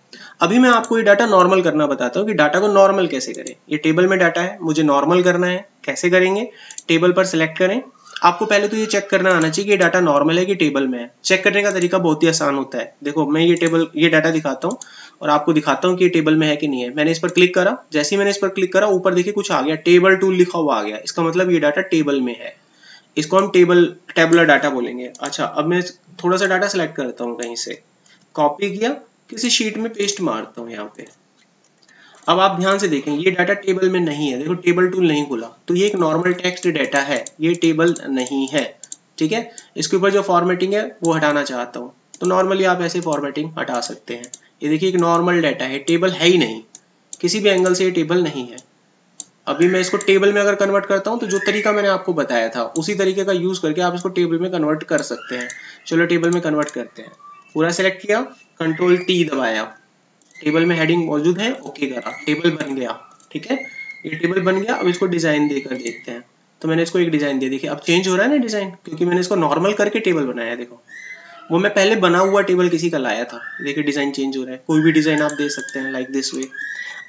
अभी मैं आपको ये डाटा नॉर्मल करना बताता हूँ कि डाटा को नॉर्मल कैसे करें। ये टेबल में डाटा है, मुझे नॉर्मल करना है, कैसे करेंगे? टेबल पर सिलेक्ट करें। आपको पहले तो ये चेक करना आना चाहिए कि डाटा नॉर्मल है कि टेबल में है। चेक करने का तरीका बहुत ही आसान होता है। देखो, मैं ये टेबल ये डाटा दिखाता हूँ और आपको दिखाता हूँ कि ये टेबल में है कि नहीं है। मैंने इस पर क्लिक करा। जैसे ही मैंने इस पर क्लिक करा, ऊपर देखिए कुछ आ गया। टेबल टूल लिखा हुआ आ गया। इसका मतलब ये डाटा टेबल में है। इसको हम टेबल टेबुलर डाटा बोलेंगे। अच्छा अब मैं थोड़ा सा डाटा सेलेक्ट करता हूँ कहीं से। कॉपी किया, किसी शीट में पेस्ट मारता हूँ यहाँ पे। अब आप ध्यान से देखें, ये डाटा टेबल में नहीं है। देखो टेबल टूल नहीं खुला। तो ये एक नॉर्मल टेक्स्ट डाटा है। ये टेबल नहीं है। ठीक है? इसके ऊपर जो फॉर्मेटिंग है, वो हटाना चाहता हूँ। तो नॉर्मली आप ऐसे फॉर्मेटिंग हटा सकते हैं। ये देखिए, एक नॉर्मल डाटा है। टेबल है ही नहीं। किसी भी एंगल से ये टेबल नहीं है। अभी मैं इसको टेबल में अगर कन्वर्ट करता हूँ तो जो तरीका मैंने आपको बताया था, उसी तरीके का यूज़ करके आप इसको टेबल में कन्वर्ट कर सकते हैं। चलो टेबल में कन्वर्ट करते हैं। पूरा सेलेक्ट किया। कंट्रोल टी दबाया। टेबल में हेडिंग मौजूद है ओके करा। टेबल बन गया, ठीक है? ये टेबल बन गया, अब इसको डिज़ाइन देकर देखते हैं। तो मैंने इसको एक डिज़ाइन दे देखिए, अब चेंज हो रहा है ना डिज़ाइन क्योंकि मैंने इसको नॉर्मल करके टेबल बनाया देखो। वो मैं पहले बना हुआ टेबल किसी का लाया था। देखिए डिज़ाइन चेंज हो रहा है। कोई भी डिज़ाइन आप दे सकते हैं लाइक दिस वे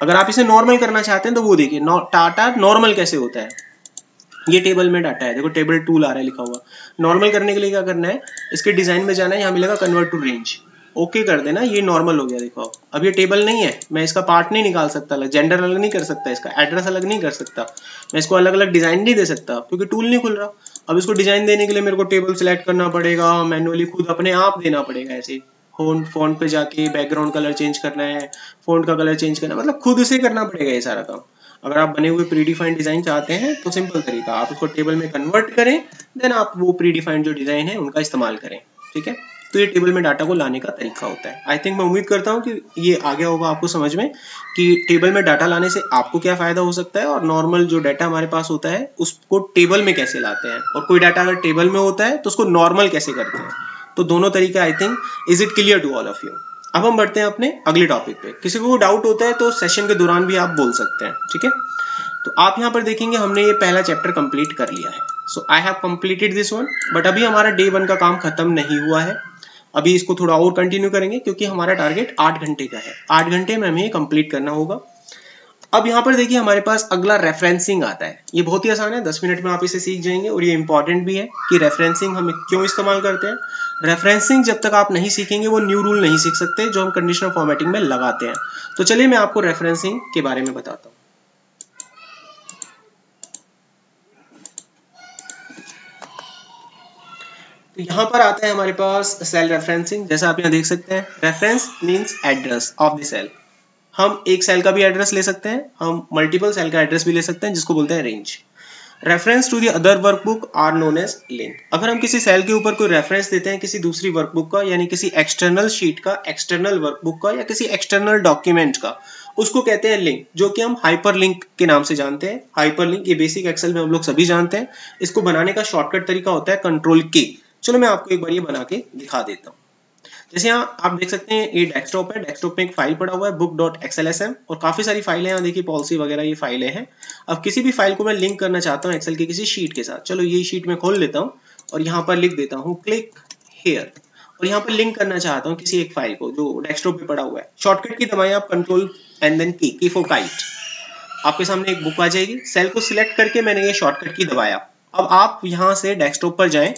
अगर आप इसे नॉर्मल करना चाहते हैं तो वो देखिए टाटा नॉर्मल कैसे होता है? ये टेबल में डाटा है। देखो टेबल टूल आ रहा है, लिखा हुआ। नॉर्मल करने के लिए क्या करना है? इसके डिज़ाइन में जाना है, यहाँ मिलेगा कन्वर्ट टू रेंज ओके कर देना, ये नॉर्मल हो गया, देखो अब ये टेबल नहीं है, मैं इसका पार्ट नहीं निकाल सकता अलग जेंडर अलग नहीं कर सकता, इसका एड्रेस अलग नहीं कर सकता। मैं इसको अलग अलग डिज़ाइन नहीं दे सकता, क्योंकि टूल नहीं खुल रहा। अब इसको डिज़ाइन देने के लिए मेरे को टेबल सिलेक्ट करना पड़ेगा मैनुअली खुद अपने आप देना पड़ेगा ऐसे। फ़ोन फ़ोन पे जाके बैकग्राउंड कलर चेंज करना है फ़ोन का कलर चेंज करना मतलब खुद से करना पड़ेगा ये सारा काम। अगर आप बने हुए प्री डिफाइंड डिज़ाइन चाहते हैं तो सिंपल तरीका, आप उसको टेबल में कन्वर्ट करें देन आप वो प्री डिफाइंड जो डिज़ाइन है, उनका इस्तेमाल करें, ठीक है? तो ये टेबल में डाटा को लाने का तरीका होता है। आई थिंक मैं उम्मीद करता हूँ कि ये आ गया होगा आपको समझ में कि टेबल में डाटा लाने से आपको क्या फ़ायदा हो सकता है और नॉर्मल जो डाटा हमारे पास होता है, उसको टेबल में कैसे लाते हैं? और कोई डाटा अगर टेबल में होता है तो उसको नॉर्मल कैसे करते हैं? तो दोनों तरीके I think is it clear to all of you अब हम बढ़ते हैं अपने अगले टॉपिक पे। किसी को डाउट होता है तो सेशन के दौरान भी आप बोल सकते हैं, ठीक है? तो आप यहाँ पर देखेंगे हमने ये पहला चैप्टर कंप्लीट कर लिया है। So I have completed this one but अभी हमारा डे वन का काम खत्म नहीं हुआ है। अभी इसको थोड़ा और कंटिन्यू करेंगे, क्योंकि हमारा टारगेट आठ घंटे का है। आठ घंटे में हमें कंप्लीट करना होगा। अब यहाँ पर देखिए हमारे पास अगला रेफरेंसिंग आता है। ये बहुत ही आसान है, दस मिनट में आप इसे सीख जाएँगे, और ये इंपॉर्टेंट भी है कि रेफरेंसिंग हम क्यों इस्तेमाल करते हैं। रेफरेंसिंग जब तक आप नहीं सीखेंगे, वो न्यू रूल नहीं सीख सकते, जो हम कंडीशनल फॉर्मेटिंग में लगाते हैं। तो चलिए मैं आपको रेफरेंसिंग के बारे में बताता हूँ। यहाँ पर आता है हमारे पास सेल रेफरेंसिंग जैसा आप यहाँ देख सकते हैं। Reference means address of the cell हम एक सेल का भी एड्रेस ले सकते हैं, हम मल्टीपल सेल का एड्रेस भी ले सकते हैं, जिसको बोलते हैं range reference to the other workbook are known as link अगर हम किसी सेल के ऊपर कोई रेफरेंस देते हैं किसी दूसरी वर्कबुक का, यानी किसी एक्सटर्नल शीट का एक्सटर्नल वर्कबुक का, या किसी एक्सटर्नल डॉक्यूमेंट का, उसको कहते हैं लिंक जो कि हम हाइपर लिंक के नाम से जानते हैं। हाइपर लिंक ये बेसिक एक्सेल में हम लोग सभी जानते हैं। इसको बनाने का शॉर्टकट तरीका होता है कंट्रोल के चलो मैं आपको एक बार ये बना के दिखा देता हूँ। जैसे यहाँ आप देख सकते हैं ये डेस्कटॉप है। डेस्कटॉप में एक फ़ाइल पड़ा हुआ है book dot XL S M और काफ़ी सारी फाइलें यहाँ देखिए पॉलिसी वगैरह ये फाइलें हैं। अब किसी भी फ़ाइल को मैं लिंक करना चाहता हूँ एक्सेल की किसी शीट के साथ। चलो ये शीट में खोल लेता हूँ, और यहाँ पर लिख देता हूँ क्लिक हेयर और यहाँ पर लिंक करना चाहता हूँ किसी एक फ़ाइल को जो डेस्कटॉप पे पड़ा हुआ है। शॉर्टकट की दबाएँ आप कंट्रोल एंड देन की की फॉर काइट आपके सामने एक बुक आ जाएगी। सेल को सिलेक्ट करके मैंने ये शॉर्टकट की दबाया। अब आप यहाँ से डेस्कटॉप पर जाएँ।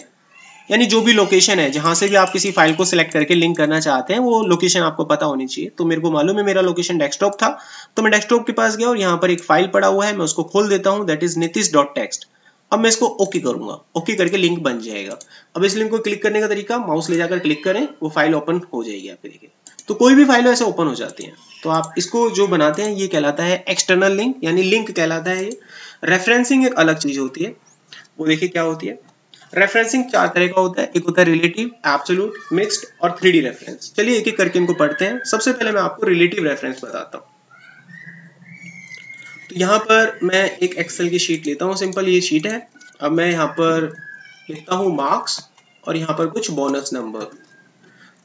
यानी जो भी लोकेशन है, जहाँ से भी आप किसी फ़ाइल को सिलेक्ट करके लिंक करना चाहते हैं, वो लोकेशन आपको पता होनी चाहिए। तो मेरे को मालूम है मेरा लोकेशन डेस्कटॉप था तो मैं डेस्कटॉप के पास गया और यहाँ पर एक फ़ाइल पड़ा हुआ है, मैं उसको खोल देता हूँ that is Nitish dot text अब मैं इसको ओके करूँगा ओके करके लिंक बन जाएगा। अब इस लिंक को क्लिक करने का तरीका माउस ले जाकर क्लिक करें, वो फ़ाइल ओपन हो जाएगी आपके देखिए तो कोई भी फ़ाइल ऐसे ओपन हो जाती है। तो आप इसको जो बनाते हैं, ये कहलाता है एक्सटर्नल लिंक यानी लिंक कहलाता है ये। रेफरेंसिंग एक अलग चीज़ होती है। वो देखिए क्या होती है। रेफरेंसिंग चार तरह का होता है। एक होता है रिलेटिव एब्सोलूट मिक्स्ड और थ्री रेफरेंस चलिए एक एक करके इनको पढ़ते हैं। सबसे पहले मैं आपको रिलेटिव रेफरेंस बताता हूँ। तो यहाँ पर मैं एक एक्सेल की शीट लेता हूँ। सिंपल ये शीट है। अब मैं यहाँ पर लिखता हूँ मार्क्स और यहाँ पर कुछ बोनस नंबर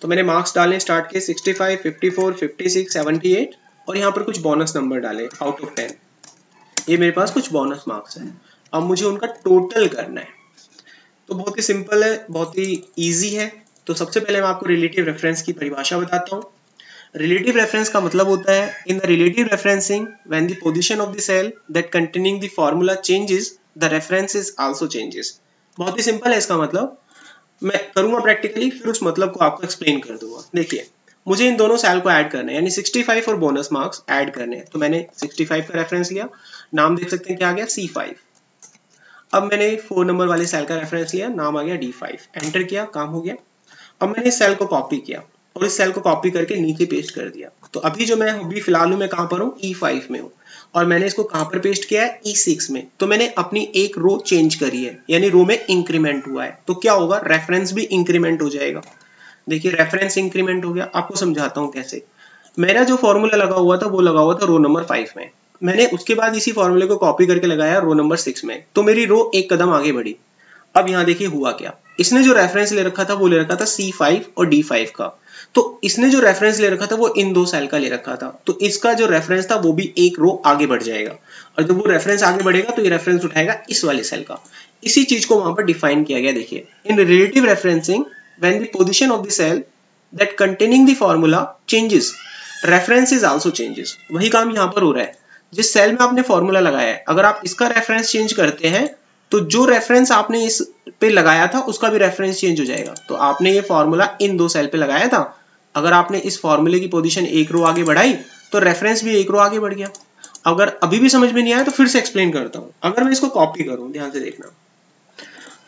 तो मैंने मार्क्स डाले स्टार्ट किए 65, 54, 56, 78 और यहाँ पर कुछ बोनस नंबर डाले आउट ऑफ़ 10 ये मेरे पास कुछ बोनस मार्क्स है। अब मुझे उनका टोटल करना है। तो बहुत ही सिंपल है, बहुत ही ईजी है। तो सबसे पहले मैं आपको रिलेटिव रेफरेंस की परिभाषा बताता हूँ। रिलेटिव रेफरेंस का मतलब होता है in the relative referencing when the position of the cell that containing the formula changes the reference is also changes बहुत ही सिंपल है इसका मतलब। मैं करूँगा प्रैक्टिकली फिर उस मतलब को आपको एक्सप्लेन कर दूँगा। देखिए, मुझे इन दोनों सेल को ऐड करना है, यानी 65 और बोनस मार्क्स ऐड करने हैं। तो मैंने 65 का रेफरेंस लिया। नाम देख सकते हैं क्या आ गया? C5 अब मैंने फोर नंबर वाले सेल का रेफरेंस लिया, नाम आ गया D5 एंटर किया, काम हो गया। अब मैंने सेल को कॉपी किया और इस सेल को कॉपी करके नीचे पेस्ट कर दिया। तो अभी जो मैं अभी फ़िलहाल मैं कहाँ पर हूँ? E5 में हूँ। और मैंने इसको कहाँ पर पेस्ट किया है? E6 में। तो मैंने अपनी एक रो चेंज करी है। यानी रो में इंक्रीमेंट हुआ है। तो क्या होगा? रेफरेंस भी इंक्रीमेंट हो जाएगा। देखिए रेफरेंस इंक्रीमेंट हो गया। आपको समझाता हूँ कैसे। मेरा जो फॉर्मूला लगा हुआ था, वो लगा हुआ था रो नंबर फाइव में। मैंने उसके बाद इसी फॉर्मूले को कॉपी करके लगाया रो नंबर सिक्स में। तो मेरी रो एक कदम आगे बढ़ी। अब यहाँ देखिए हुआ क्या। इसने जो रेफरेंस ले रखा था, वो ले रखा था C5 और D5 का। तो इसने जो रेफरेंस ले रखा था, वो इन दो सेल का ले रखा था। तो इसका जो रेफरेंस था, वो भी एक रो आगे बढ़ जाएगा। और जब वो रेफरेंस आगे बढ़ेगा तो ये रेफरेंस उठाएगा इस वाले सेल का। इसी चीज़ को वहाँ पर डिफाइन किया गया, देखिए। In relative referencing when the position of the cell that containing the formula changes reference is also changes वही काम यहाँ पर हो रहा है। जिस सेल में आपने फॉर्मूला लगाया है, अगर आप इसका रेफरेंस चेंज करते हैं तो जो रेफरेंस आपने इस पे लगाया था, उसका भी रेफरेंस चेंज हो जाएगा। तो आपने ये फॉर्मूला इन दो सेल पे लगाया था। अगर आपने इस फॉर्मूले की पोजीशन एक रो आगे बढ़ाई तो रेफरेंस भी एक रो आगे बढ़ गया। अगर अभी भी समझ में नहीं आया तो फिर से एक्सप्लेन करता हूँ। अगर मैं इसको कॉपी करूँ, ध्यान से देखना।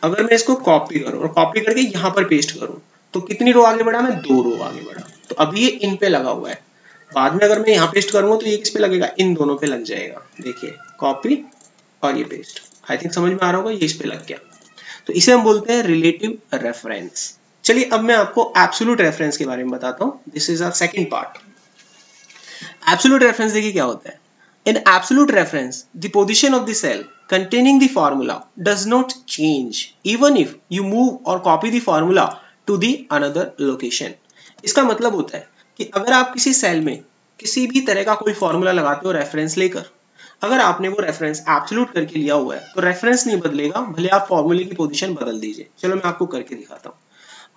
अगर मैं इसको कॉपी करूँ और कॉपी करके यहाँ पर पेस्ट करूँ तो कितनी रो आगे बढ़ा? मैं दो रो आगे बढ़ा। तो अभी ये इन पे लगा हुआ है। बाद में अगर मैं यहाँ पेस्ट करूँगा तो ये किस पे लगेगा? इन दोनों पे लग जाएगा। देखिए कॉपी और ये पेस्ट आई थिंक समझ में आ रहा होगा ये इस पे लग गया। तो इसे हम बोलते हैं रिलेटिव रेफरेंस चलिए अब मैं आपको एब्सोल्यूट रेफरेंस के बारे में बताता हूँ। This is our second part absolute reference देखिए क्या होता है। In absolute reference, the position of the cell containing the formula does not change even if you move or copy the formula to the another. इसका मतलब होता है कि अगर आप किसी सेल में किसी भी तरह का कोई फॉर्मूला लगाते हो रेफरेंस लेकर, अगर आपने वो रेफरेंस एब्सोल्यूट करके लिया हुआ है तो रेफरेंस नहीं बदलेगा, भले आप फॉर्मूले की पोजीशन बदल दीजिए। चलो मैं आपको करके दिखाता हूँ।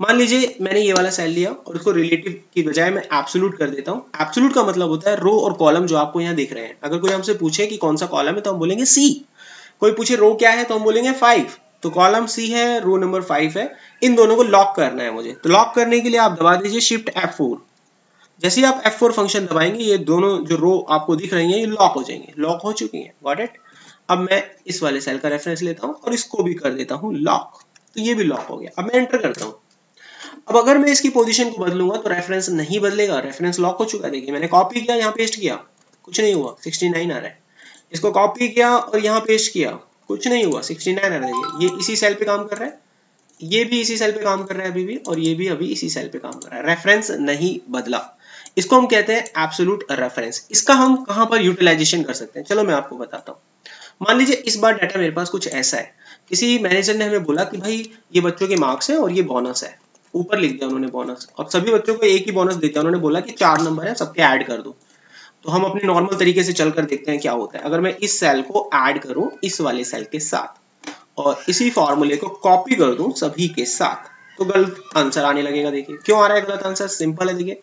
मान लीजिए मैंने ये वाला सेल लिया और उसको रिलेटिव की बजाय मैं एब्सोल्यूट कर देता हूँ। एब्सोल्यूट का मतलब होता है रो और कॉलम जो आपको यहाँ देख रहे हैं। अगर कोई हमसे पूछे कि कौन सा कॉलम है तो हम बोलेंगे सी कोई पूछे रो क्या है तो हम बोलेंगे फाइव तो कॉलम सी है रो नंबर फाइव है। इन दोनों को लॉक करना है मुझे। तो लॉक करने के लिए आप दबा दीजिए शिफ्ट F4 जैसे ही आप F4 फ़ंक्शन दबाएँगे, ये दोनों जो रो आपको दिख रही हैं, ये लॉक हो जाएँगे। लॉक हो चुकी हैं। गॉट इट अब मैं इस वाले सेल का रेफरेंस लेता हूँ और इसको भी कर देता हूँ लॉक तो ये भी लॉक हो गया। अब मैं एंटर करता हूँ। अब अगर मैं इसकी पोजीशन को बदलूँगा तो रेफरेंस नहीं बदलेगा। रेफरेंस लॉक हो चुका है। देखिए, मैंने कॉपी किया, यहाँ पेस्ट किया। कुछ नहीं हुआ। 69 आ रहा है। इसको कॉपी किया और यहाँ पेस्ट किया। कुछ नहीं हुआ। 69 आ रहा है। ये इसी सेल पे काम कर रहा है। ये भी इसी सेल पे काम कर रहा है अभी भी और ये भी अभी इसी सेल पे काम कर रहा है। रेफरेंस नहीं बदला। इसको हम कहते हैं एब्सोल्यूट रेफरेंस इसका हम कहाँ पर यूटिलाइजेशन कर सकते हैं? चलो मैं आपको बताता हूँ। मान लीजिए इस बार डाटा मेरे पास कुछ ऐसा है। किसी मैनेजर ने हमें बोला कि भाई, ये बच्चों के मार्क्स है और ये बोनस है। ऊपर लिख दिया उन्होंने बोनस अब सभी बच्चों को एक ही बोनस देते हैं। उन्होंने बोला कि चार नंबर है, सबके ऐड कर दो। तो हम अपने नॉर्मल तरीके से चलकर देखते हैं क्या होता है। अगर मैं इस सेल को ऐड करूँ, इस वाले सेल के साथ, और इसी फॉर्मूले को कॉपी कर दूँ सभी के साथ तो गलत आंसर आने लगेगा। देखिए, क्यों आ रहा है गलत आंसर सिंपल है, देखिए।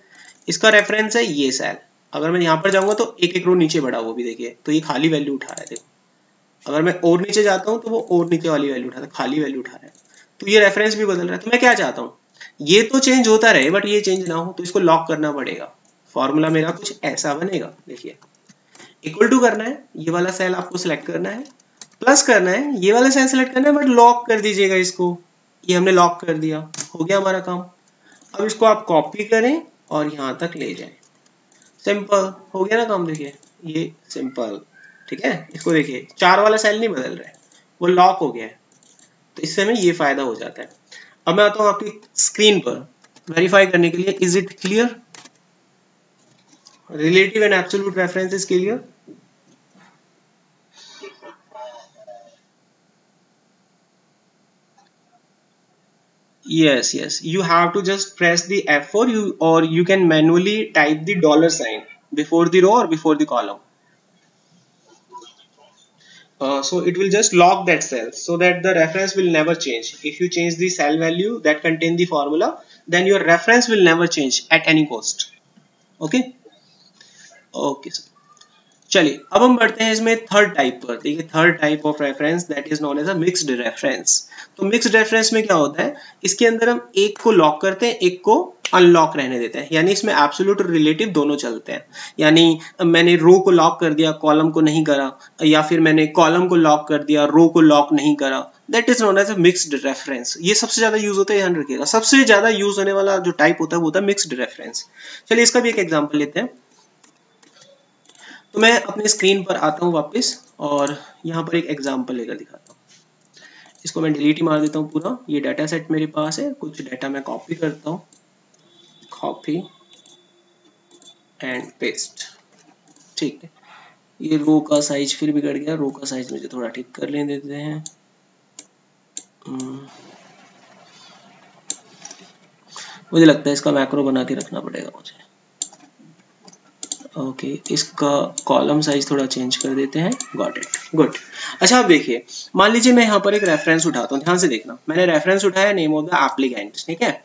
इसका रेफरेंस है ये सेल अगर मैं यहाँ पर जाऊँगा तो एक एक रो नीचे बढ़ा वो भी देखिए। तो ये खाली वैल्यू उठा रहा है, देखो। अगर मैं और नीचे जाता हूँ तो वो और नीचे वाली वैल्यू उठा रहा है, खाली वैल्यू उठा रहा है। तो ये रेफरेंस भी बदल रहा है। तो मैं क्या चाहता हूँ? ये तो चेंज होता रहे बट ये चेंज ना हो तो इसको लॉक करना पड़ेगा। फॉर्मूला मेरा कुछ ऐसा बनेगा, देखिए। इक्वल टू करना है, ये वाला सेल आपको सिलेक्ट करना है। प्लस करना है, ये वाला सेल सिलेक्ट करना है बट लॉक कर दीजिएगा इसको। ये हमने लॉक कर दिया, हो गया हमारा काम। अब इसको आप कॉपी करें और यहाँ तक ले जाए। सिंपल हो गया ना काम देखिए। ये सिंपल ठीक है? इसको देखिए, चार वाला सेल नहीं बदल रहा है। वो लॉक हो गया है। तो इससे हमें ये फ़ायदा हो जाता है। अब मैं आता हूँ आपकी स्क्रीन पर। वेरीफाई करने के लिए is it clear relative and absolute reference is clear yes yes. You have to just press the f4 you or you can manually type the dollar sign before the row or before the column. Uh, so it will just lock that cell so that the reference will never change. If you change the cell value that contain the formula then your reference will never change at any cost. Okay? Okay so चलिए, अब हम बढ़ते हैं इसमें थर्ड टाइप पर। देखिए third type of reference that is known as a mixed reference तो मिक्स्ड रेफरेंस में क्या होता है? इसके अंदर हम एक को लॉक करते हैं, एक को अनलॉक रहने देते हैं। यानी इसमें एब्सोल्यूट और रिलेटिव दोनों चलते हैं। यानी मैंने रो को लॉक कर दिया कॉलम को नहीं करा, या फिर मैंने कॉलम को लॉक कर दिया रो को लॉक नहीं करा। That is known as a mixed reference ये सबसे ज़्यादा यूज़ होता है ध्यान रखिएगा। सबसे ज़्यादा यूज़ होने वाला जो टाइप होता है, वो होता है मिक्स्ड रेफरेंस चलिए, इसका भी एक एग्ज़ाम्पल लेते हैं। तो मैं अपने स्क्रीन पर आता हूँ वापस और यहाँ पर एक एग्ज़ाम्पल लेकर दिखाता हूँ। इसको मैं डिलीट ही मार देता हूँ पूरा। ये डाटा सेट मेरे पास है। कुछ डाटा मैं कॉपी करता हूँ। कॉपी एंड पेस्ट ठीक है। ये रो का साइज़ फिर बिगड़ गया। रो का साइज़ मुझे थोड़ा ठीक कर लेने देते हैं। हम्म। मुझे लगता है इसका मैक्रो बना के रखना पड़ेगा मुझे। ओके okay, इसका कॉलम साइज़ थोड़ा चेंज कर देते हैं. गॉट इट गुड अच्छा आप देखिए मान लीजिए मैं यहाँ पर एक रेफरेंस उठाता हूँ. ध्यान से देखना. मैंने रेफरेंस उठाया नेम ऑफ़ द एप्लीकेंट ठीक है?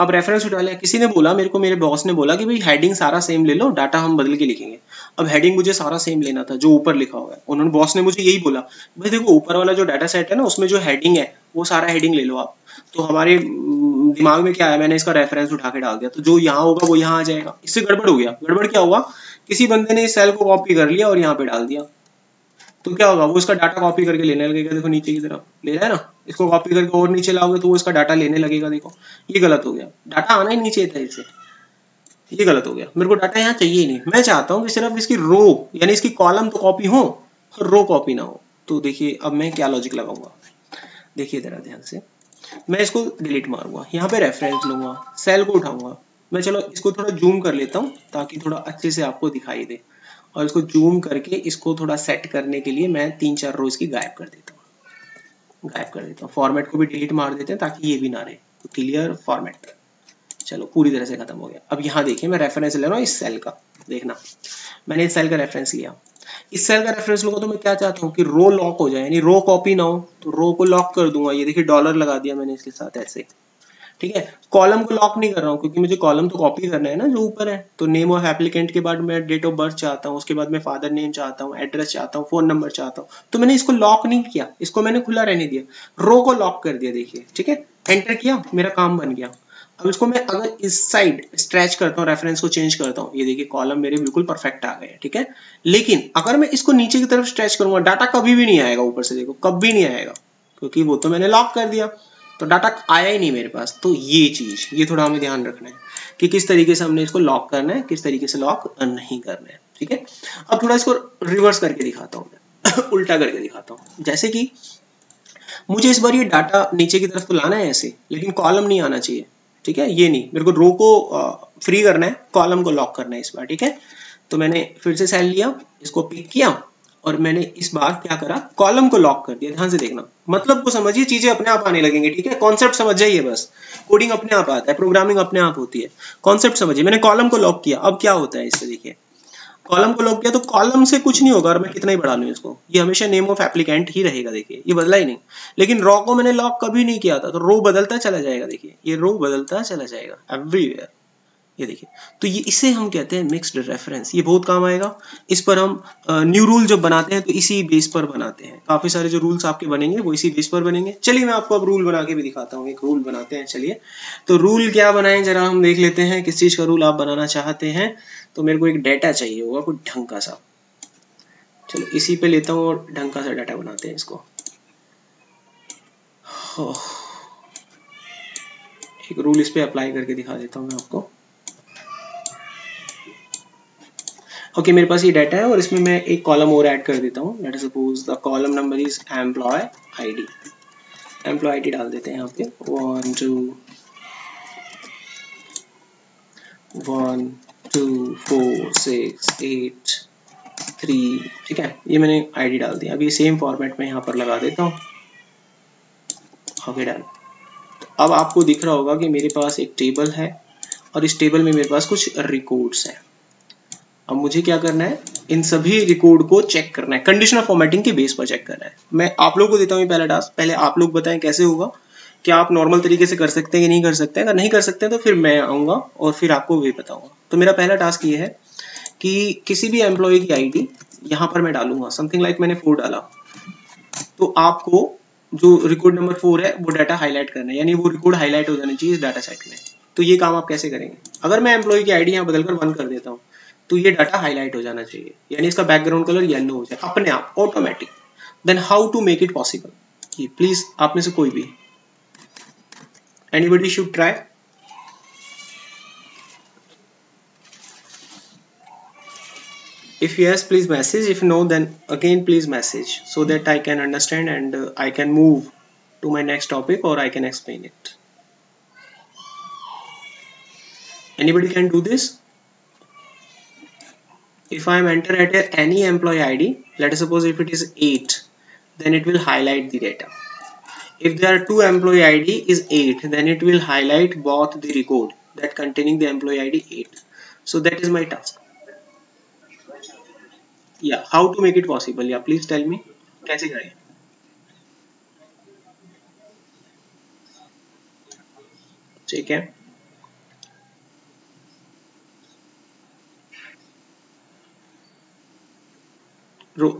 अब रेफरेंस उठा लिया. किसी ने बोला मेरे को मेरे बॉस ने बोला कि भाई हेडिंग सारा सेम ले लो डाटा हम बदल के लिखेंगे. अब हेडिंग मुझे सारा सेम लेना था जो ऊपर लिखा हुआ है. उन्होंने बॉस ने मुझे यही बोला. भाई देखो ऊपर वाला जो डाटा सेट है ना उसमें जो हेडिंग है वो सारा हेडिंग ले लो आप. तो हमारे दिमाग में क्या है मैंने इसका रेफरेंस उठा के डाल दिया. तो जो यहाँ होगा वो यहाँ आ जाएगा. इससे गड़बड़ हो गया. गड़बड़ क्या हुआ? किसी बंदे ने इस सेल को कॉपी कर लिया और यहाँ पे डाल दिया। तो क्या होगा? वो इसका डाटा कॉपी करके लेने लगेगा। देखो नीचे की तरफ़। ले रहा है ना? इसको कॉपी करके और नीचे लाओगे तो वो इसका डाटा लेने लगेगा। देखो, ये गलत हो गया। डाटा आना ही नीचे था इसे ये गलत हो गया। मेरे को डाटा यहाँ चाहिए ही नहीं। मैं चाहता हूँ कि सिर्फ़ इसकी रो यानी इसकी कॉलम तो कॉपी हो और रो कॉपी ना हो। तो देखिए, अब मैं क्या लॉजिक लगाऊँगा? देखिए जरा ध्यान से। मैं इसको डिलीट मारूँगा। यहाँ पे रेफरेंस लूँगा। सेल को उठाऊँगा। मैं चलो इसको थोड़ा जूम कर लेता हूँ, ताकि थोड़ा अच्छे से आपको दिखाई दे। और इसको जूम करके इसको थोड़ा सेट करने के लिए मैं तीन चार रो इसकी गायब कर देता हूँ। गायब कर देता हूँ। फॉर्मेट को भी डिलीट मार देते हैं, ताकि ये भी ना रहे। तो क्लियर फॉर्मेट चलो, पूरी तरह से खत्म हो गया। अब यहाँ देखिए, मैं रेफरेंस ले रहा हूँ इस सेल का। देखना। मैंने इस सेल का रेफरेंस लिया। इस सेल का रेफरेंस लूँगा तो मैं क्या चाहता हूँ कि रो लॉक हो जाए। यानी रो कॉपी ना हो तो रो को लॉक कर दूँगा। ये देखिए डॉलर लगा दिया मैंने इसके साथ, ऐसे। ठीक है? कॉलम को लॉक नहीं कर रहा हूँ, क्योंकि मुझे कॉलम तो कॉपी करना है ना, जो ऊपर है। तो नेम ऑफ़ एप्लीकेंट के बाद मैं डेट ऑफ़ बर्थ चाहता हूँ, उसके बाद मैं फादर नेम चाहता हूँ एड्रेस चाहता हूँ फ़ोन नंबर चाहता हूँ। तो मैंने इसको लॉक नहीं किया, इसको मैंने खुला रहने दिया। रो को लॉक कर दिया, देखिए, ठीक है? एंटर किया, मेरा काम बन गया। अब इसको मैं अगर इस साइड स्ट्रेच करता हूँ रेफरेंस को चेंज करता हूँ, ये देखिए कॉलम मेरे बिल्कुल परफेक्ट आ गए ठीक है? लेकिन अगर मैं इसको नीचे की तरफ़ स्ट्रेच करूँगा डाटा कभी भी नहीं आएगा, ऊपर से देखो, कभी नहीं आएगा, क्योंकि वो तो मैंने लॉक कर दिया। तो डाटा आया ही नहीं मेरे पास तो ये चीज़, ये थोड़ा हमें ध्यान रखना है कि किस तरीके से हमने इसको लॉक करना है, किस तरीके से लॉक नहीं करना है, ठीक है? अब थोड़ा इसको रिवर्स करके दिखाता हूँ उल्टा करके दिखाता हूँ। जैसे कि मुझे इस बार ये डाटा नीचे की तरफ़ तो लाना है ऐसे, लेकिन कॉलम नहीं आना चाहिए, ठीक है? ये नहीं, मेरे को रो को फ्री करना है कॉलम को लॉक करना है इस बार, ठीक है? तो मैंने फिर से सेल लिया, इसको पिक किया और मैंने इस बार क्या करा? कॉलम को लॉक कर दिया, ध्यान से देखना। मतलब को समझिए, चीज़ें अपने आप आने लगेंगे, ठीक है? कॉन्सेप्ट समझ जाइए बस। कोडिंग अपने आप आता है प्रोग्रामिंग अपने आप होती है। कॉन्सेप्ट समझिए। मैंने कॉलम को लॉक किया। अब क्या होता है इससे देखिए। कॉलम को लॉक किया तो कॉलम से कुछ नहीं होगा और मैं कितना ही बढ़ा लू इसको। ये हमेशा नेम ऑफ़ एप्लीकेंट ही रहेगा, देखिए। ये बदला ही नहीं। लेकिन रॉ को मैंने लॉक कभी नहीं किया था तो रो बदलता चला जाएगा, देखिए। ये रो बदलता चला जाएगा एवरीवेयर ये देखिए। तो ये इसे हम कहते हैं मिक्स्ड रेफरेंस ये बहुत काम आएगा। इस पर हम न्यू रूल जब बनाते हैं तो इसी बेस पर बनाते हैं। काफ़ी सारे जो रूल्स आपके बनेंगे, वो इसी बेस पर बनेंगे। चलिए मैं आपको अब रूल बना के भी दिखाता हूँ। एक रूल बनाते हैं, चलिए। तो रूल क्या बनाए? जरा हम देख लेते हैं किस चीज़ का रूल आप बनाना चाहते हैं। तो मेरे को एक डेटा चाहिए होगा, कुछ ढंग का सा। चलो, इसी पे लेता हूँ और ढंग का सा डाटा बनाते हैं इसको। एक रूल इस पे अप्लाई करके दिखा देता हूँ मैं आपको। ओके okay, मेरे पास ये डाटा है और इसमें मैं एक कॉलम और ऐड कर देता हूँ. Let suppose the column number is employee ID employee ID डाल देते हैं यहाँ पे. One two one two four six eight three ठीक है? ये मैंने आईडी डाल दिया. अभी सेम फॉर्मेट में यहाँ पर लगा देता हूँ. ओके डन अब आपको दिख रहा होगा कि मेरे पास एक टेबल है और इस टेबल में मेरे पास कुछ रिकॉर्ड्स हैं. अब मुझे क्या करना है? इन सभी रिकॉर्ड को चेक करना है। कंडीशनल फॉर्मेटिंग के बेस पर चेक करना है। मैं आप लोग को देता हूँ पहला टास्क पहले आप लोग बताएँ कैसे होगा? क्या आप नॉर्मल तरीके से कर सकते हैं कि नहीं कर सकते हैं? अगर नहीं कर सकते तो फिर मैं आऊँगा और फिर आपको भी बताऊँगा। तो मेरा पहला टास्क ये है कि किसी भी एम्प्लॉय की आईडी यहाँ पर मैं डालूँगा। समथिंग लाइक मैंने फोर डाला। तो आपको जो रिकॉर्ड नंबर फोर है, वो डाटा हाईलाइट करना है। यानी वो रिकॉर्ड हाईलाइट हो जाना चाहिए इस डाटा सेट में। तो ये काम आप कैसे करेंगे? अगर मैं एम्प्लॉय की आईडी यहाँ बदलकर वन कर देता हूँ तो ये डाटा हाईलाइट हो जाना चाहिए यानी इसका बैकग्राउंड कलर येलो हो जाए अपने आप automatic then how to make it possible please आप में से कोई भी anybody should try if yes please message if no then again please message so that I can understand and uh, I can move to my next topic or I can explain it anybody can do this if I am enter at any employee ID let us suppose if it is 8 then it will highlight the data if there are two employee ID is 8 then it will highlight both the record that containing the employee ID 8 so that is my task yeah how to make it possible yeah please tell me कैसे करें ठीक है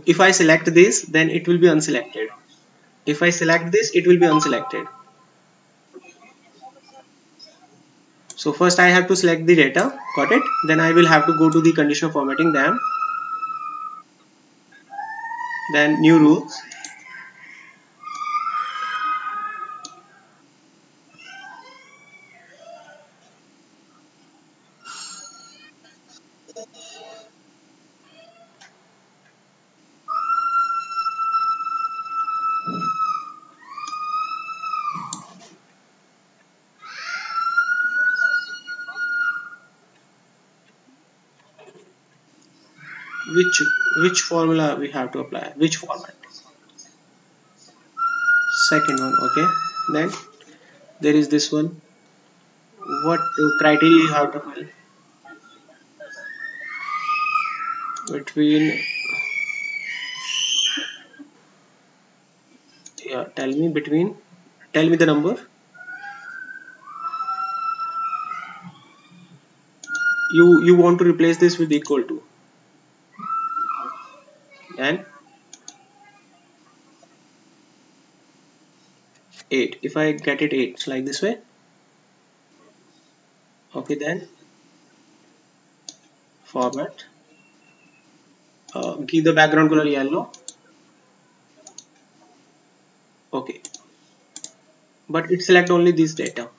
if I select this then it will be unselected. If I select this it will be unselected. So first I have to select the data. Got it? Then I will have to go to the conditional formatting then. Then new rules which formula we have to apply? Which format? Second one okay. Then there is this one. What criteria you have to fill? Between yeah tell me between tell me the number. You you want to replace this with equal to and 8 if I get it 8 like this way. Okay then. Format. Uh, give the background color yellow. Okay. But it select only this data.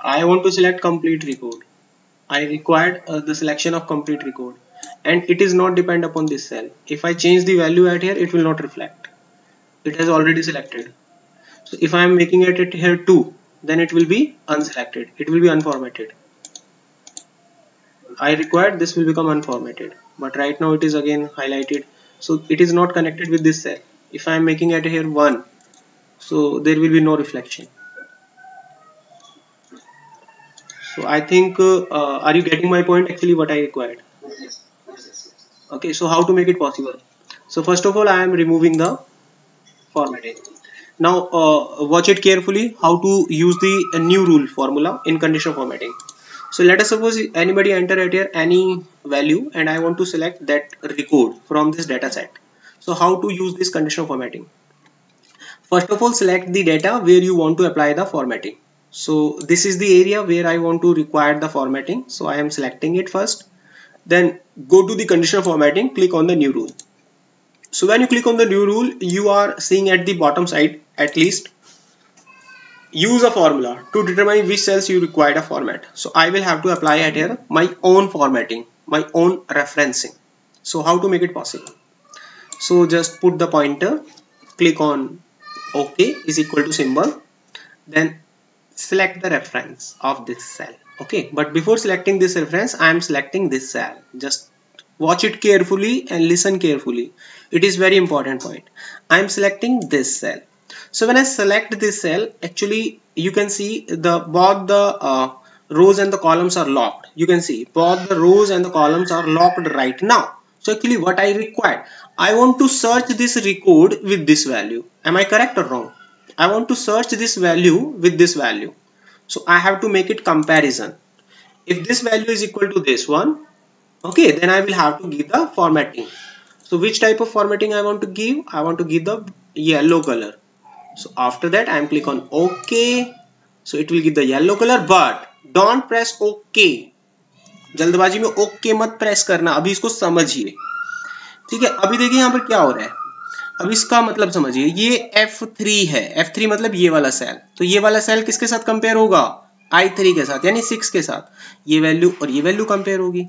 I want to select complete record. I required uh, the selection of complete record and it is not depend upon this cell. If I change the value at here it will not reflect. It has already selected. So if I am making it at here 2 then it will be unselected. It will be unformatted. I required this will become unformatted. But right now it is again highlighted. So it is not connected with this cell. If I am making it here 1 so there will be no reflection. So I think uh, uh, are you getting my point actually what I required okay so how to make it possible? So first of all I am removing the formatting now uh, watch it carefully how to use the new rule formula in conditional formatting. So let us suppose anybody enter at here any value and I want to select that record from this data set. So how to use this conditional formatting? First of all select the data where you want to apply the formatting. So this is the area where I want to require the formatting. So I am selecting it first then go to the conditional formatting click on the new rule. So when you click on the new rule you are seeing at the bottom side at least use a formula to determine which cells you require a format. So I will have to apply at here my own formatting my own referencing. So how to make it possible? So just put the pointer click on ok is equal to symbol then select the reference of this cell okay but before selecting this reference I am selecting this cell. Just watch it carefully and listen carefully. It is very important point. I am selecting this cell. So when I select this cell actually you can see the both the uh, rows and the columns are locked. You can see both the rows and the columns are locked right now. So actually what I require I want to search this record with this value. Am I correct or wrong? I want to search this value with this value so I have to make it comparison if this value is equal to this one okay then I will have to give the formatting so which type of formatting I want to give I want to give the yellow color so after that I am click on OK so it will give the yellow color but don't press OK जल्दबाजी में ओके मत प्रेस करना अभी इसको समझिए ठीक है अभी देखिए यहाँ पर क्या हो रहा है अब इसका मतलब समझिए, ये F3 है। F3 मतलब ये वाला सेल तो ये वाला सेल किसके साथ कंपेयर होगा? I3 के साथ, यानी 6 के साथ। ये वैल्यू और ये वैल्यू कंपेयर होगी।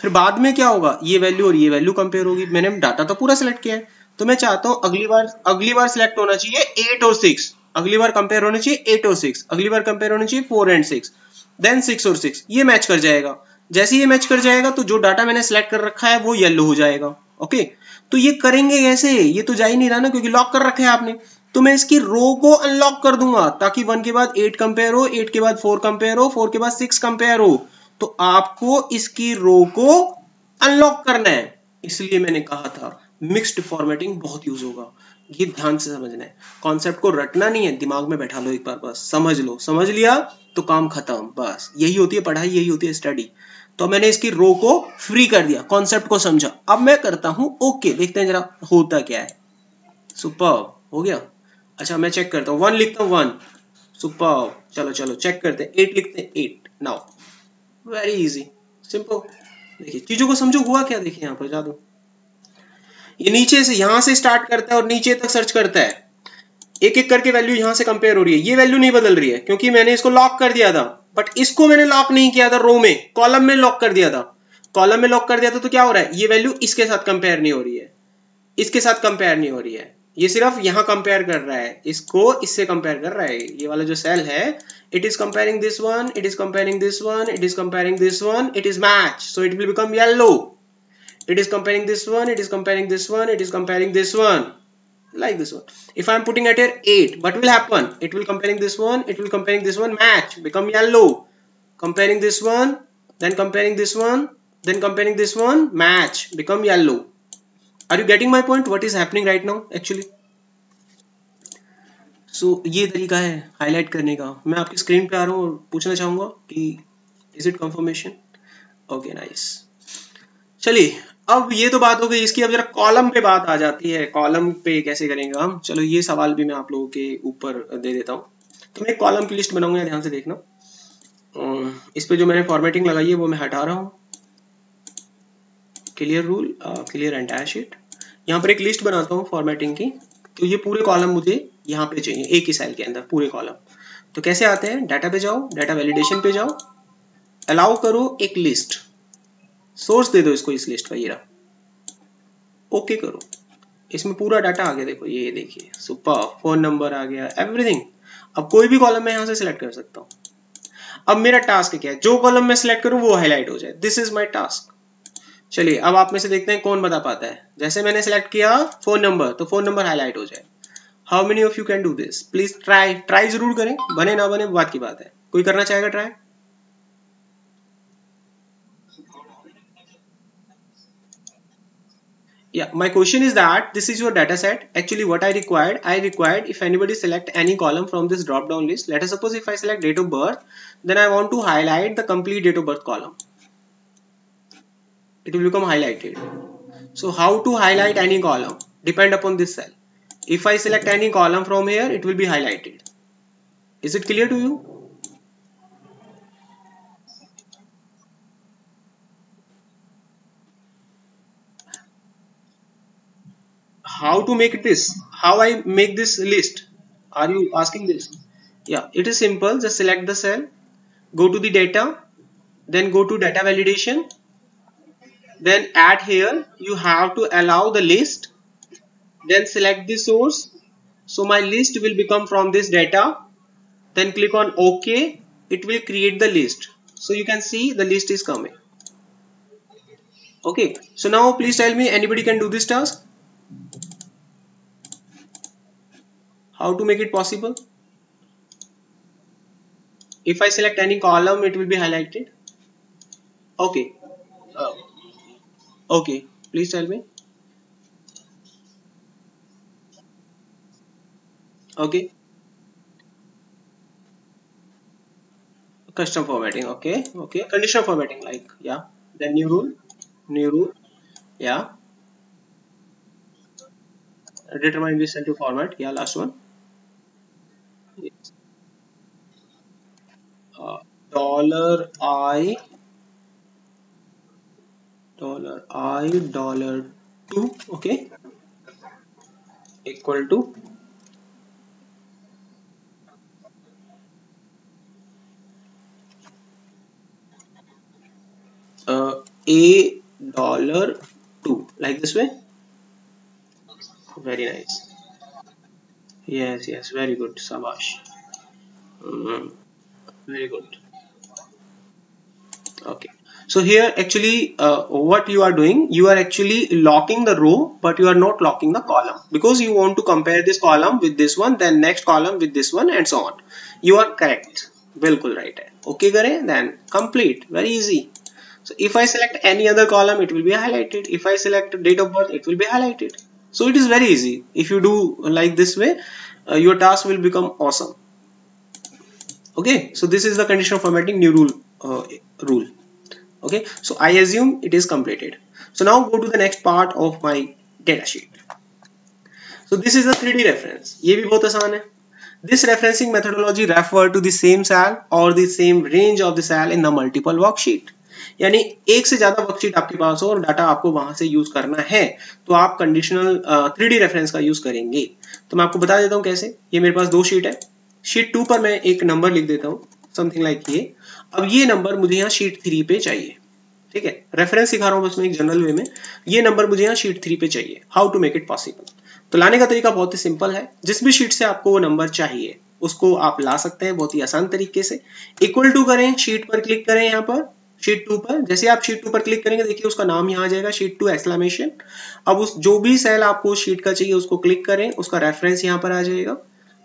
फिर बाद में क्या होगा? ये वैल्यू और ये वैल्यू कंपेयर होगी। मैंने डाटा तो पूरा सिलेक्ट किया है। तो मैं चाहता हूँ अगली बार अगली बार सिलेक्ट होना चाहिए एट और सिक्स अगली बार कंपेयर होना चाहिए एट और सिक्स अगली बार कंपेयर होना चाहिए four and six then six और सिक्स ये मैच कर जाएगा। जैसे ये मैच कर जाएगा तो जो डाटा मैंने सिलेक्ट कर रखा है, वो येलो हो जाएगा। ओके तो ये करेंगे कैसे? ये तो जा ही नहीं रहा ना, क्योंकि लॉक कर रखा है आपने। तो मैं इसकी रो को अनलॉक कर दूँगा, ताकि वन के बाद एट कंपेयर हो एट के बाद फोर कंपेयर हो फोर के बाद सिक्स कंपेयर हो। तो आपको इसकी रो को अनलॉक करना है। इसलिए मैंने कहा था मिक्स्ड फॉर्मेटिंग बहुत यूज़ होगा। ये ध्यान से समझना है। कॉन्सेप्ट को रटना नहीं है, दिमाग में बैठा लो एक बार बस। समझ लो। समझ लिया? तो काम खत्म। बस। यही होती है पढ़ाई, यही होती है स्टडी तो मैंने इसकी रो को फ्री कर दिया कॉन्सेप्ट को समझा। अब मैं करता हूँ ओके देखते हैं जरा होता क्या है। सुपर हो गया? अच्छा मैं चेक करता हूँ। वन लिखता हूँ वन सुपर चलो चलो चेक करते हैं। एट लिखते हैं eight now very easy simple देखिए, चीज़ों को समझो, हुआ क्या? देखिए, यहाँ पर जादू ये नीचे से यहाँ से स्टार्ट करता है और नीचे तक सर्च करता है। एक एक करके वैल्यू यहाँ से कंपेयर हो रही है। ये वैल्यू नहीं बदल रही है, क्योंकि मैंने इसको लॉक कर दिया था। बट इसको मैंने लॉक नहीं किया था रो में। कॉलम में लॉक कर दिया था। कॉलम में लॉक कर दिया था तो क्या हो रहा है? ये वैल्यू इसके साथ कंपेयर नहीं हो रही है। इसके साथ कंपेयर नहीं हो रही है। ये सिर्फ़ यहाँ कंपेयर कर रहा है। इसको इससे कंपेयर कर रहा है। ये वाला जो सेल है it is comparing this one it is comparing this one it is comparing this one it is match so it will become yellow it is comparing this one, it is comparing this one, it is comparing this one. Like this one if i'm putting at here 8 what will happen it will comparing this one it will comparing this one match become yellow comparing this one then comparing this one then comparing this one match become yellow are you getting my point what is happening right now actually so so, ये तरीका है हाईलाइट करने का मैं आपकी स्क्रीन पे आ रहा हूँ और पूछना चाहूँगा कि is it confirmation okay nice चलिए अब ये तो बात हो गई, इसकी अब जरा कॉलम पे बात आ जाती है। कॉलम पे कैसे करेंगे हम? चलो, ये सवाल भी मैं आप लोगों के ऊपर दे देता हूँ। तो मैं कॉलम की लिस्ट बनाऊँगा ध्यान से देखना। इस पे जो मैंने फॉर्मेटिंग लगाई है, वो मैं हटा रहा हूँ। Clear rule clear entire sheet यहाँ पर एक लिस्ट बनाता हूँ फॉर्मेटिंग की। तो ये पूरे कॉलम मुझे यहाँ पे चाहिए, एक ही सेल के अंदर, पूरे कॉलम तो कैसे आते हैं? डाटा पे जाओ डाटा वैलिडेशन पे जाओ। अलाउ करो एक लिस्ट सोर्स दे दो इसको इस लिस्ट का ये रहा। ओके करो। इसमें पूरा डाटा आ गया, देखो, ये देखिए। सुपर फ़ोन नंबर आ गया एवरीथिंग अब कोई भी कॉलम मैं यहाँ से सिलेक्ट कर सकता हूँ। अब मेरा टास्क क्या है? जो कॉलम में सिलेक्ट करूँ, वो हाईलाइट हो जाए। दिस इज़ माई टास्क चलिए, अब आप में से देखते हैं कौन बता पाता है। जैसे मैंने सिलेक्ट किया फ़ोन नंबर तो फ़ोन नंबर हाईलाइट हो जाए। How many of you can do this please try try ज़रूर करें। बने ना बने, बात की बात है। कोई करना चाहेगा try yeah my question is that this is your data set. Actually what i required i required if anybody select any column from this drop down list. Let us suppose if i select date of birth then i want to highlight the complete date of birth column. It will become highlighted. So how to highlight any column? Depend upon this cell. If i select any column from here it will be highlighted. Is it clear to you how to make this how I make this list. Are you asking this? Yeah it is simple. Just select the cell go to the data then go to data validation then add here. You have to allow the list then select the source. So my list will become from this data. Then click on ok. It will create the list. So you can see the list is coming. Okay. So now please tell me anybody can do this task how to make it possible? If I select any column it will be highlighted. Okay. Uh, okay. Please tell me. Okay. Custom formatting. Okay. Okay. Conditional formatting like yeah. Then new rule. New rule. Yeah. Determine this cell to format. Yeah last one dollar i dollar i dollar 2 okay? Equal to uh, a dollar 2 like this way? Very nice. Yes yes very good sabash. Mm, very good. Okay. So here actually uh, what you are doing you are actually locking the row but you are not locking the column. Because you want to compare this column with this one then next column with this one and so on. You are correct. Bilkul right hai. Okay kare? Then complete. Very easy. So if i select any other column it will be highlighted. If i select date of birth it will be highlighted. So it is very easy. If you do like this way uh, your task will become awesome. Okay so this is the conditional formatting new rule uh, rule okay so I assume it is completed so now go to the next part of my data sheet so this is a 3d reference ये भी बहुत आसान है this referencing methodology refer to the same cell or the same range of the cell in the multiple worksheet यानी एक से ज़्यादा वर्कशीट आपके पास हो और डाटा आपको वहाँ से यूज़ करना है तो आप कंडीशनल थ्री डी रेफरेंस का यूज़ करेंगे तो मैं आपको बता देता हूँ कैसे ये मेरे पास दो शीट है शीट टू पर मैं एक नंबर लिख देता हूँ समथिंग लाइक ये। अब ये नंबर मुझे यहाँ शीट थ्री पे चाहिए। ठीक है? रेफरेंस सिखा रहा हूँ बस मैं एक जनरल वे में। ये नंबर मुझे यहाँ शीट थ्री पे चाहिए। How to make it possible तो लाने का तरीका बहुत ही सिंपल है। जिस भी शीट से आपको वो नंबर चाहिए, उसको आप ला सकते हैं बहुत ही आसान तरीके से। इक्वल टू करें शीट पर क्लिक करें यहाँ पर शीट टू पर। जैसे आप शीट टू पर क्लिक करेंगे, देखिए उसका नाम यहाँ आ जाएगा शीट टू एक्सलामेशन अब उस जो भी सेल आपको शीट का चाहिए, उसको क्लिक करें, उसका रेफरेंस यहाँ पर आ जाएगा।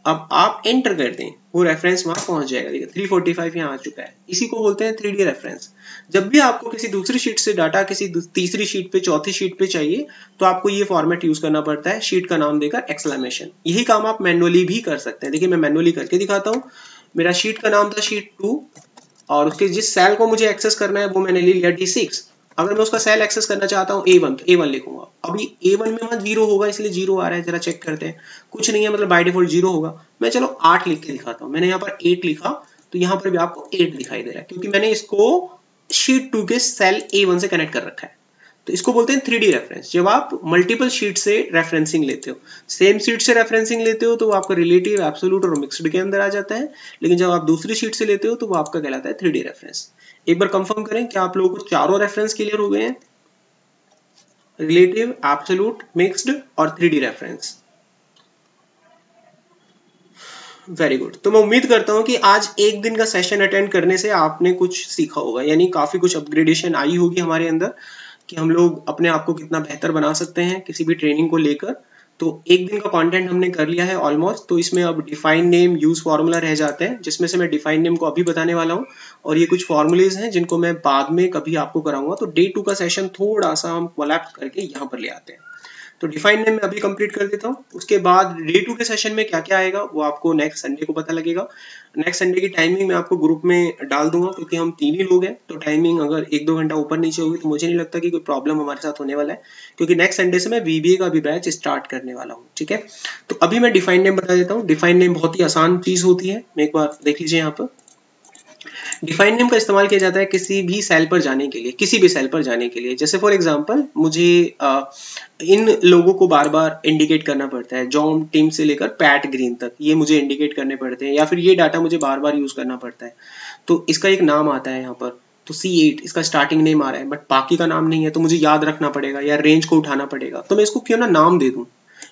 अब आप एंटर कर दें, वो रेफरेंस वहाँ पहुँच जाएगा। देखिए 345 यहाँ आ चुका है। इसी को बोलते हैं थ्री रेफरेंस जब भी आपको किसी दूसरी शीट से डाटा किसी तीसरी शीट पे, चौथी शीट पे चाहिए तो आपको ये फॉर्मेट यूज़ करना पड़ता है। शीट का नाम देकर एक्सलामेशन यही काम आप मैनुअली भी कर सकते हैं। देखिए, मैं मैनुअली करके दिखाता हूँ। मेरा शीट का नाम था शीट टू और उसके जिस सेल को मुझे एक्सेस करना है, वो मैंने ले लिया डी सिक्स अगर मैं उसका सेल एक्सेस करना चाहता हूँ ए वन तो ए वन लिखूँगा। अभी ए वन में वहाँ ज़ीरो होगा, इसलिए ज़ीरो आ रहा है, जरा चेक करते हैं। कुछ नहीं है मतलब बाई डिफ़ॉल्ट ज़ीरो होगा। मैं चलो आठ लिख के दिखाता हूँ। मैंने यहाँ पर एट लिखा तो यहाँ पर भी आपको एट दिखाई दे रहा है, क्योंकि मैंने इसको शीट टू के सेल ए वन से कनेक्ट कर रखा है। तो इसको बोलते हैं थ्री रेफरेंस जब आप मल्टीपल शीट से रेफरेंसिंग लेते हो सेम शीट से रेफरेंसिंग लेते हो तो वो आपका रिलेटिव एब्सोल्यूट और मिक्सड के अंदर आ जाता है। लेकिन जब आप दूसरी शीट से लेते हो तो वो आपका कहलाता है थ्री रेफरेंस एक बार कंफर्म करें क्या आप लोगों को चारों रेफरेंस क्लियर हो गए हैं। रिलेटिव एब्सोल्यूट मिक्सड और थ्री रेफरेंस वेरी गुड तो मैं उम्मीद करता हूँ कि आज एक दिन का सेशन अटेंड करने से आपने कुछ सीखा होगा। यानी काफ़ी कुछ अपग्रेडेशन आई होगी हमारे अंदर। कि हम लोग अपने आप को कितना बेहतर बना सकते हैं किसी भी ट्रेनिंग को लेकर। तो एक दिन का कंटेंट हमने कर लिया है ऑलमोस्ट तो इसमें अब डिफाइन नेम यूज़ फार्मूला रह जाते हैं, जिसमें से मैं डिफाइन नेम को अभी बताने वाला हूँ। और ये कुछ फॉर्मूलेज हैं जिनको मैं बाद में कभी आपको कराऊँगा। तो डे टू का सेशन थोड़ा सा हम कोलैप्स करके यहाँ पर ले आते हैं। तो डिफाइन नेम मैं अभी कंप्लीट कर देता हूँ। उसके बाद डे टू के सेशन में क्या क्या आएगा, वो आपको नेक्स्ट संडे को पता लगेगा। नेक्स्ट संडे की टाइमिंग मैं आपको ग्रुप में डाल दूँगा, क्योंकि हम तीन ही लोग हैं तो टाइमिंग अगर एक दो घंटा ऊपर नीचे होगी तो मुझे नहीं लगता कि कोई प्रॉब्लम हमारे साथ होने वाला है। क्योंकि नेक्स्ट संडे से मैं वीबीए का भी बैच स्टार्ट करने वाला हूँ, ठीक है? तो अभी मैं डिफाइन नेम बता देता हूँ। डिफाइन नेम बहुत ही आसान चीज़ होती है। मैं एक बार देख लीजिए यहाँ पर। डिफाइन नेम का इस्तेमाल किया जाता है किसी भी सेल पर जाने के लिए किसी भी सेल पर जाने के लिए। जैसे फॉर एग्जांपल मुझे आ, इन लोगों को बार बार इंडिकेट करना पड़ता है जॉम टीम से लेकर पैट ग्रीन तक। ये मुझे इंडिकेट करने पड़ते हैं या फिर ये डाटा मुझे बार बार यूज़ करना पड़ता है। तो इसका एक नाम आता है यहाँ पर तो सी एट इसका स्टार्टिंग नेम आ रहा है बट बाकी का नाम नहीं है तो मुझे याद रखना पड़ेगा या रेंज को उठाना पड़ेगा। तो मैं इसको क्यों ना नाम दे दूँ?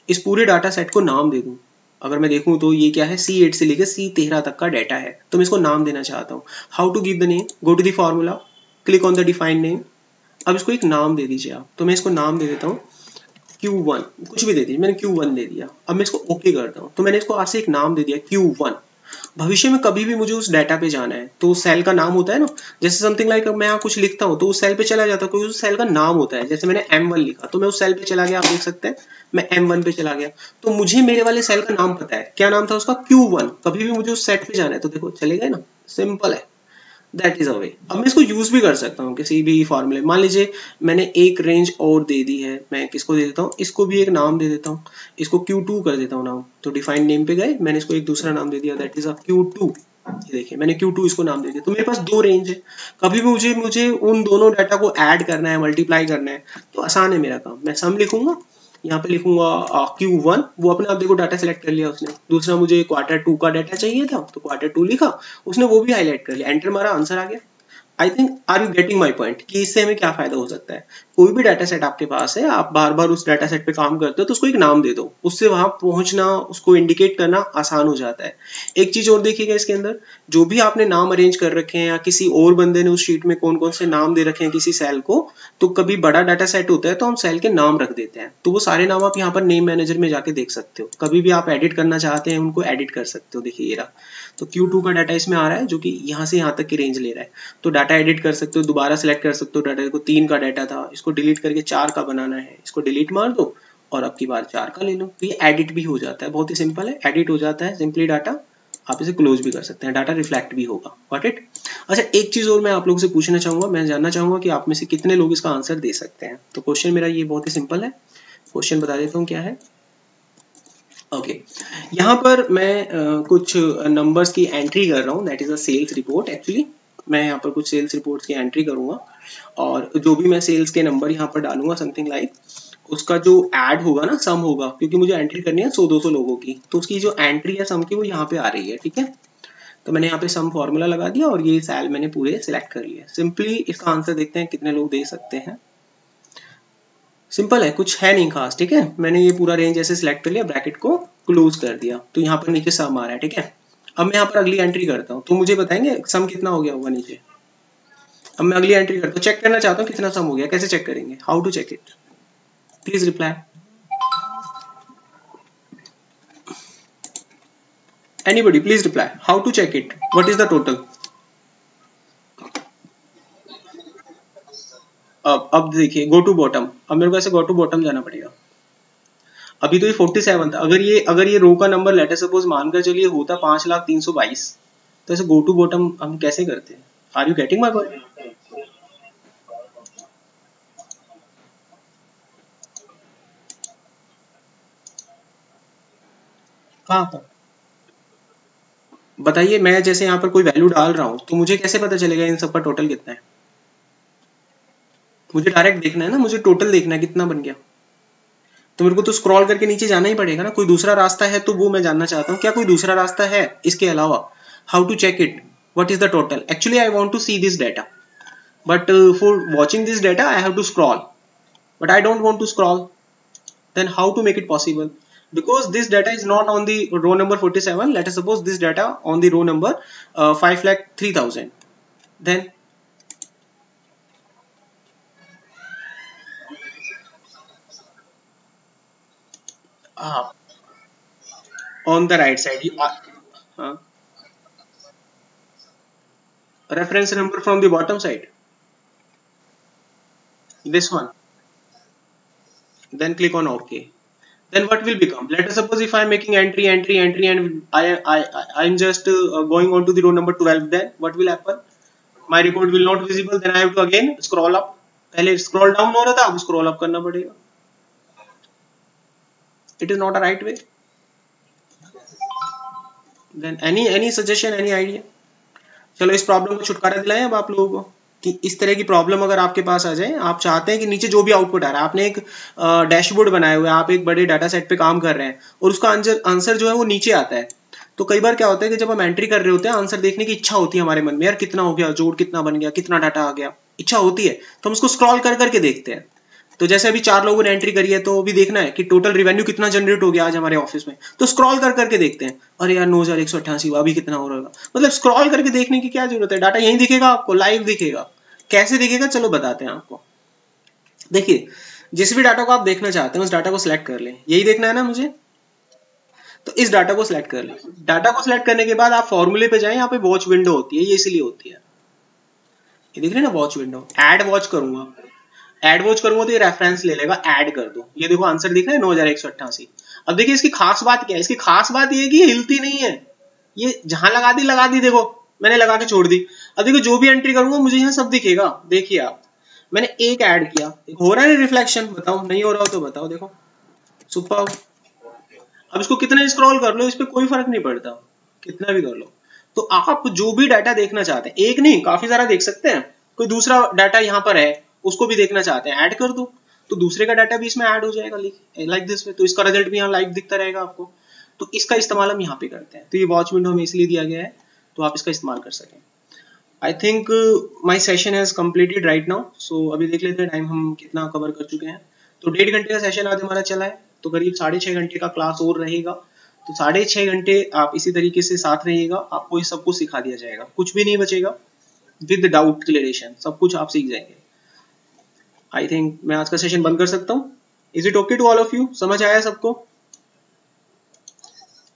इस पूरे डाटा सेट को नाम दे दूँ। अगर मैं देखूँ तो ये क्या है? सी एट से लेकर सी तेरह तक का डाटा है। तो मैं इसको नाम देना चाहता हूँ। How to give the name go to the formula click on the defined name अब इसको एक नाम दे दीजिए आप। तो मैं इसको नाम दे देता हूँ Q1 कुछ भी दे दीजिए। मैंने Q1 दे दिया। अब मैं इसको ओके okay करता हूँ। तो मैंने इसको आज से एक नाम दे दिया Q1 भविष्य में कभी भी मुझे उस डाटा पे जाना है। तो उस सेल का नाम होता है ना? जैसे समथिंग लाइक मैं यहाँ कुछ लिखता हूँ तो उस सेल पे चला जाता है उस सेल का नाम होता है। जैसे मैंने एम वन लिखा तो मैं उस सेल पे चला गया, आप देख सकते हैं, मैं एम वन पे चला गया। तो मुझे मेरे वाले सेल का नाम पता है। क्या नाम था उसका? क्यू वन कभी भी मुझे उस सेट पे जाना है। तो देखो चले गए ना? सिंपल है। दैट इज़ अ वे अब मैं इसको यूज़ भी कर सकता हूँ किसी भी फॉर्मूले मान लीजिए मैंने एक रेंज और दे दी है, मैं किसको दे देता हूँ? इसको भी एक नाम दे देता हूँ। इसको Q2 कर देता हूँ नाम। तो डिफाइंड नेम पे गए, मैंने इसको एक दूसरा नाम दे दिया। दैट इज़ अ Q2 ये देखिए, मैंने Q2 इसको नाम दे दिया। तो मेरे पास दो रेंज है। कभी भी मुझे मुझे उन दोनों डाटा को ऐड करना है मल्टीप्लाई करना है तो आसान है मेरा काम। मैं सम लिखूँगा यहाँ पे लिखूँगा क्यू वन वो अपने आप देखो डाटा सेलेक्ट कर लिया उसने। दूसरा मुझे क्वार्टर टू का डाटा चाहिए था तो क्वार्टर टू लिखा। उसने वो भी हाईलाइट कर लिया। एंटर मारा आंसर आ गया। I think are you getting my point कि इससे हमें क्या फ़ायदा हो सकता है? कोई भी डाटा सेट आपके पास है, आप बार बार उस डाटा सेट पे काम करते हो तो उसको एक नाम दे दो। उससे वहाँ पहुँचना, उसको इंडिकेट करना आसान हो जाता है। एक चीज़ और देखिएगा इसके अंदर, जो भी आपने नाम अरेंज कर रखे हैं या किसी और बंदे ने उस शीट में कौन कौन से नाम दे रखे हैं किसी सेल को तो कभी बड़ा डाटा सेट होता है तो हम सेल के नाम रख देते हैं। तो वो सारे नाम आप यहाँ पर नेम मैनेजर में जाके देख सकते हो। कभी भी आप एडिट करना चाहते हैं, उनको एडिट कर सकते हो। देखिए ये तो Q2 का डाटा इसमें आ रहा है, जो कि यहाँ से यहाँ तक की रेंज ले रहा है। तो डाटा एडिट कर सकते हो, दोबारा सेलेक्ट कर सकते हो डाटा को। तीन का डाटा था, इसको डिलीट करके चार का बनाना है। इसको डिलीट मार दो और अब की बार चार का ले लो। तो ये एडिट भी हो जाता है, बहुत ही सिंपल है। एडिट हो जाता है सिंपली डाटा आप इसे क्लोज भी कर सकते हैं डाटा रिफ्लेक्ट भी होगा। गॉट इट अच्छा एक चीज़ और मैं आप लोगों से पूछना चाहूँगा। मैं जानना चाहूँगा कि आप में से कितने लोग इसका आंसर दे सकते हैं? तो क्वेश्चन मेरा ये बहुत ही सिंपल है। क्वेश्चन बता देता हूँ क्या है। Okay okay. यहाँ पर मैं कुछ नंबर्स की एंट्री कर रहा हूँ. That is a sales report actually मैं यहाँ पर कुछ सेल्स रिपोर्ट्स की एंट्री करूँगा. और जो भी मैं सेल्स के नंबर यहाँ पर डालूँगा समथिंग लाइक उसका जो ऐड होगा ना सम होगा, क्योंकि मुझे एंट्री करनी है सौ दो सौ लोगों की. तो उसकी जो एंट्री है सम की, वो यहाँ पे आ रही है, ठीक है? तो मैंने यहाँ पे सम फॉर्मूला लगा दिया और ये सेल मैंने पूरे सिलेक्ट कर लिया सिंपली इसका आंसर देखते हैं कितने लोग दे सकते हैं. सिंपल है, कुछ है नहीं खास, ठीक है? मैंने ये पूरा रेंज ऐसे सिलेक्ट कर लिया ब्रैकेट को क्लोज कर दिया। तो यहाँ पर नीचे सम आ रहा है, ठीक है? अब मैं यहाँ पर अगली एंट्री करता हूँ। तो मुझे बताएँगे सम कितना हो गया होगा नीचे? अब मैं अगली एंट्री करता हूँ। चेक करना चाहता हूँ कितना सम हो गया, कैसे चेक करेंगे? How to check it please reply anybody please reply how to check it what is the total अब अब देखिए गो टू बॉटम अब मेरे को ऐसे गो टू बॉटम जाना पड़ेगा। अभी तो ये 47 था। अगर ये अगर ये रो का नंबर लेटर सपोज़ मानकर चलिए होता पाँच लाख तीन सौ बाईस तो ऐसे गो टू बॉटम हम कैसे करते हैं? Are you getting my point हाँ बताइए, मैं जैसे यहाँ पर कोई वैल्यू डाल रहा हूँ तो मुझे कैसे पता चलेगा इन सब का टोटल कितना है? मुझे डायरेक्ट देखना है ना मुझे टोटल देखना है कितना बन गया। तो मेरे को तो स्क्रॉल करके नीचे जाना ही पड़ेगा ना कोई दूसरा रास्ता है तो वो मैं जानना चाहता हूँ। क्या कोई दूसरा रास्ता है? इसके अलावा how to check it what is the total actually I want to see this data but for watching this data I have to scroll but I don't want to scroll then how to make it possible because this data is not on the row number 47 let us suppose this data on the row number uh, 5 lakh 3000 then uh, on the right side uh, uh, reference number from the bottom side this one then click on ok then what will become let us suppose if i am making entry entry entry and i i i am just uh, going on to the row number 12 then what will happen my report will not visible then i have to again scroll up पहले scroll down हो रहा था अब scroll up करना पड़ेगा it is not a right way. Then any any suggestion, any idea? चलो इस प्रॉब्लम को छुटकारा दिलाएँ अब आप लोगों को कि इस तरह की प्रॉब्लम अगर आपके पास आ जाए, आप चाहते हैं कि नीचे जो भी आउटपुट आ रहा है, आपने एक डैशबोर्ड बनाया हुआ है, आप एक बड़े डाटा सेट पे काम कर रहे हैं और उसका आंसर आंसर जो है वो नीचे आता है। तो कई बार क्या होता है कि जब हम एंट्री कर रहे होते हैं आंसर देखने की इच्छा होती है हमारे मन में, यार कितना हो गया, जोड़ कितना बन गया, कितना डाटा आ गया, इच्छा होती है तो हम उसको स्क्रॉल कर, करके देखते हैं। तो जैसे अभी चार लोगों ने एंट्री करी है तो अभी देखना है कि टोटल रिवेन्यू कितना जनरेट हो गया आज हमारे ऑफ़िस में। तो स्क्रॉल कर करके देखते हैं। अरे यार, नौ हज़ार एक सौ अट्ठासी अभी कितना हो रहा मतलब स्क्रॉल करके देखने की क्या ज़रूरत है? डाटा यही दिखेगा आपको लाइव दिखेगा। कैसे दिखेगा? चलो बताते हैं आपको। देखिए, जिस भी डाटा को आप देखना चाहते हैं, उस डाटा को सिलेक्ट कर लें। यही देखना है ना मुझे? तो इस डाटा को सिलेक्ट कर लें। डाटा को सिलेक्ट करने के बाद आप फॉर्मूले पे जाएँ, यहाँ पे वॉच विंडो होती है, ये इसीलिए होती है। ये देख रहे हैं ना वॉच विंडो एड वॉच करूँगा। एड वॉच करूँगा तो ये रेफरेंस ले लेगा ऐड कर दो। ये देखो आंसर दिख रहा है नौ हज़ार एक सौ अट्ठासी। अब देखिए इसकी खास बात क्या है? इसकी खास बात ये कि हिलती नहीं है। ये जहाँ लगा दी लगा दी, देखो, मैंने लगा के छोड़ दी। अब देखो जो भी एंट्री करूँगा, मुझे यहाँ सब दिखेगा। देखिए आप, मैंने एक ऐड किया। हो रहा है रिफ्लेक्शन बताओ, नहीं हो रहा हो तो बताओ, देखो। सुपर। अब इसको कितना स्क्रॉल कर लो, इस पर कोई फ़र्क नहीं पड़ता। कितना भी कर लो। तो आप जो भी डाटा देखना चाहते हैं, एक नहीं, काफ़ी सारा देख सकते हैं। कोई दूसरा डाटा यहाँ पर है उसको भी देखना चाहते हैं। ऐड कर दो तो दूसरे का डाटा भी इसमें ऐड हो जाएगा लाइक दिस में तो इसका रिज़ल्ट भी यहाँ लाइव दिखता रहेगा आपको। तो इसका इस्तेमाल हम यहाँ पे करते हैं। तो ये वॉच विंडो हमें इसलिए दिया गया है तो आप इसका इस्तेमाल कर सकें। I think my session has completed right now so अभी देख लेते हैं टाइम हम कितना कवर कर चुके हैं। तो डेढ़ घंटे का सेशन आज हमारा चला है। तो करीब साढ़े छः घंटे का क्लास और रहेगा। तो साढ़े छः घंटे आप इसी तरीके से साथ रहिएगा। आपको ये सब कुछ सिखा दिया जाएगा। कुछ भी नहीं बचेगा। विद डाउट क्लियरेशन सब कुछ आप सीख जाएँगे। आई थिंक मैं आज का सेशन बंद कर सकता हूँ. Is it okay to all of you समझ आया सबको?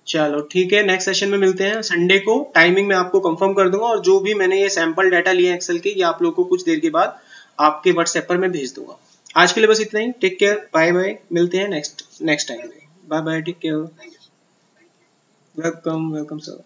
चलो, ठीक है. नेक्स्ट सेशन में मिलते हैं. संडे को टाइमिंग मैं आपको कंफर्म कर दूँगा और जो भी मैंने ये सैंपल डाटा लिए एक्सेल के, ये आप लोग को कुछ देर के बाद आपके व्हाट्सएप पर मैं भेज दूँगा. आज के लिए बस इतना ही. टेक केयर बाय बाय मिलते हैं next next time bye bye take care welcome welcome sir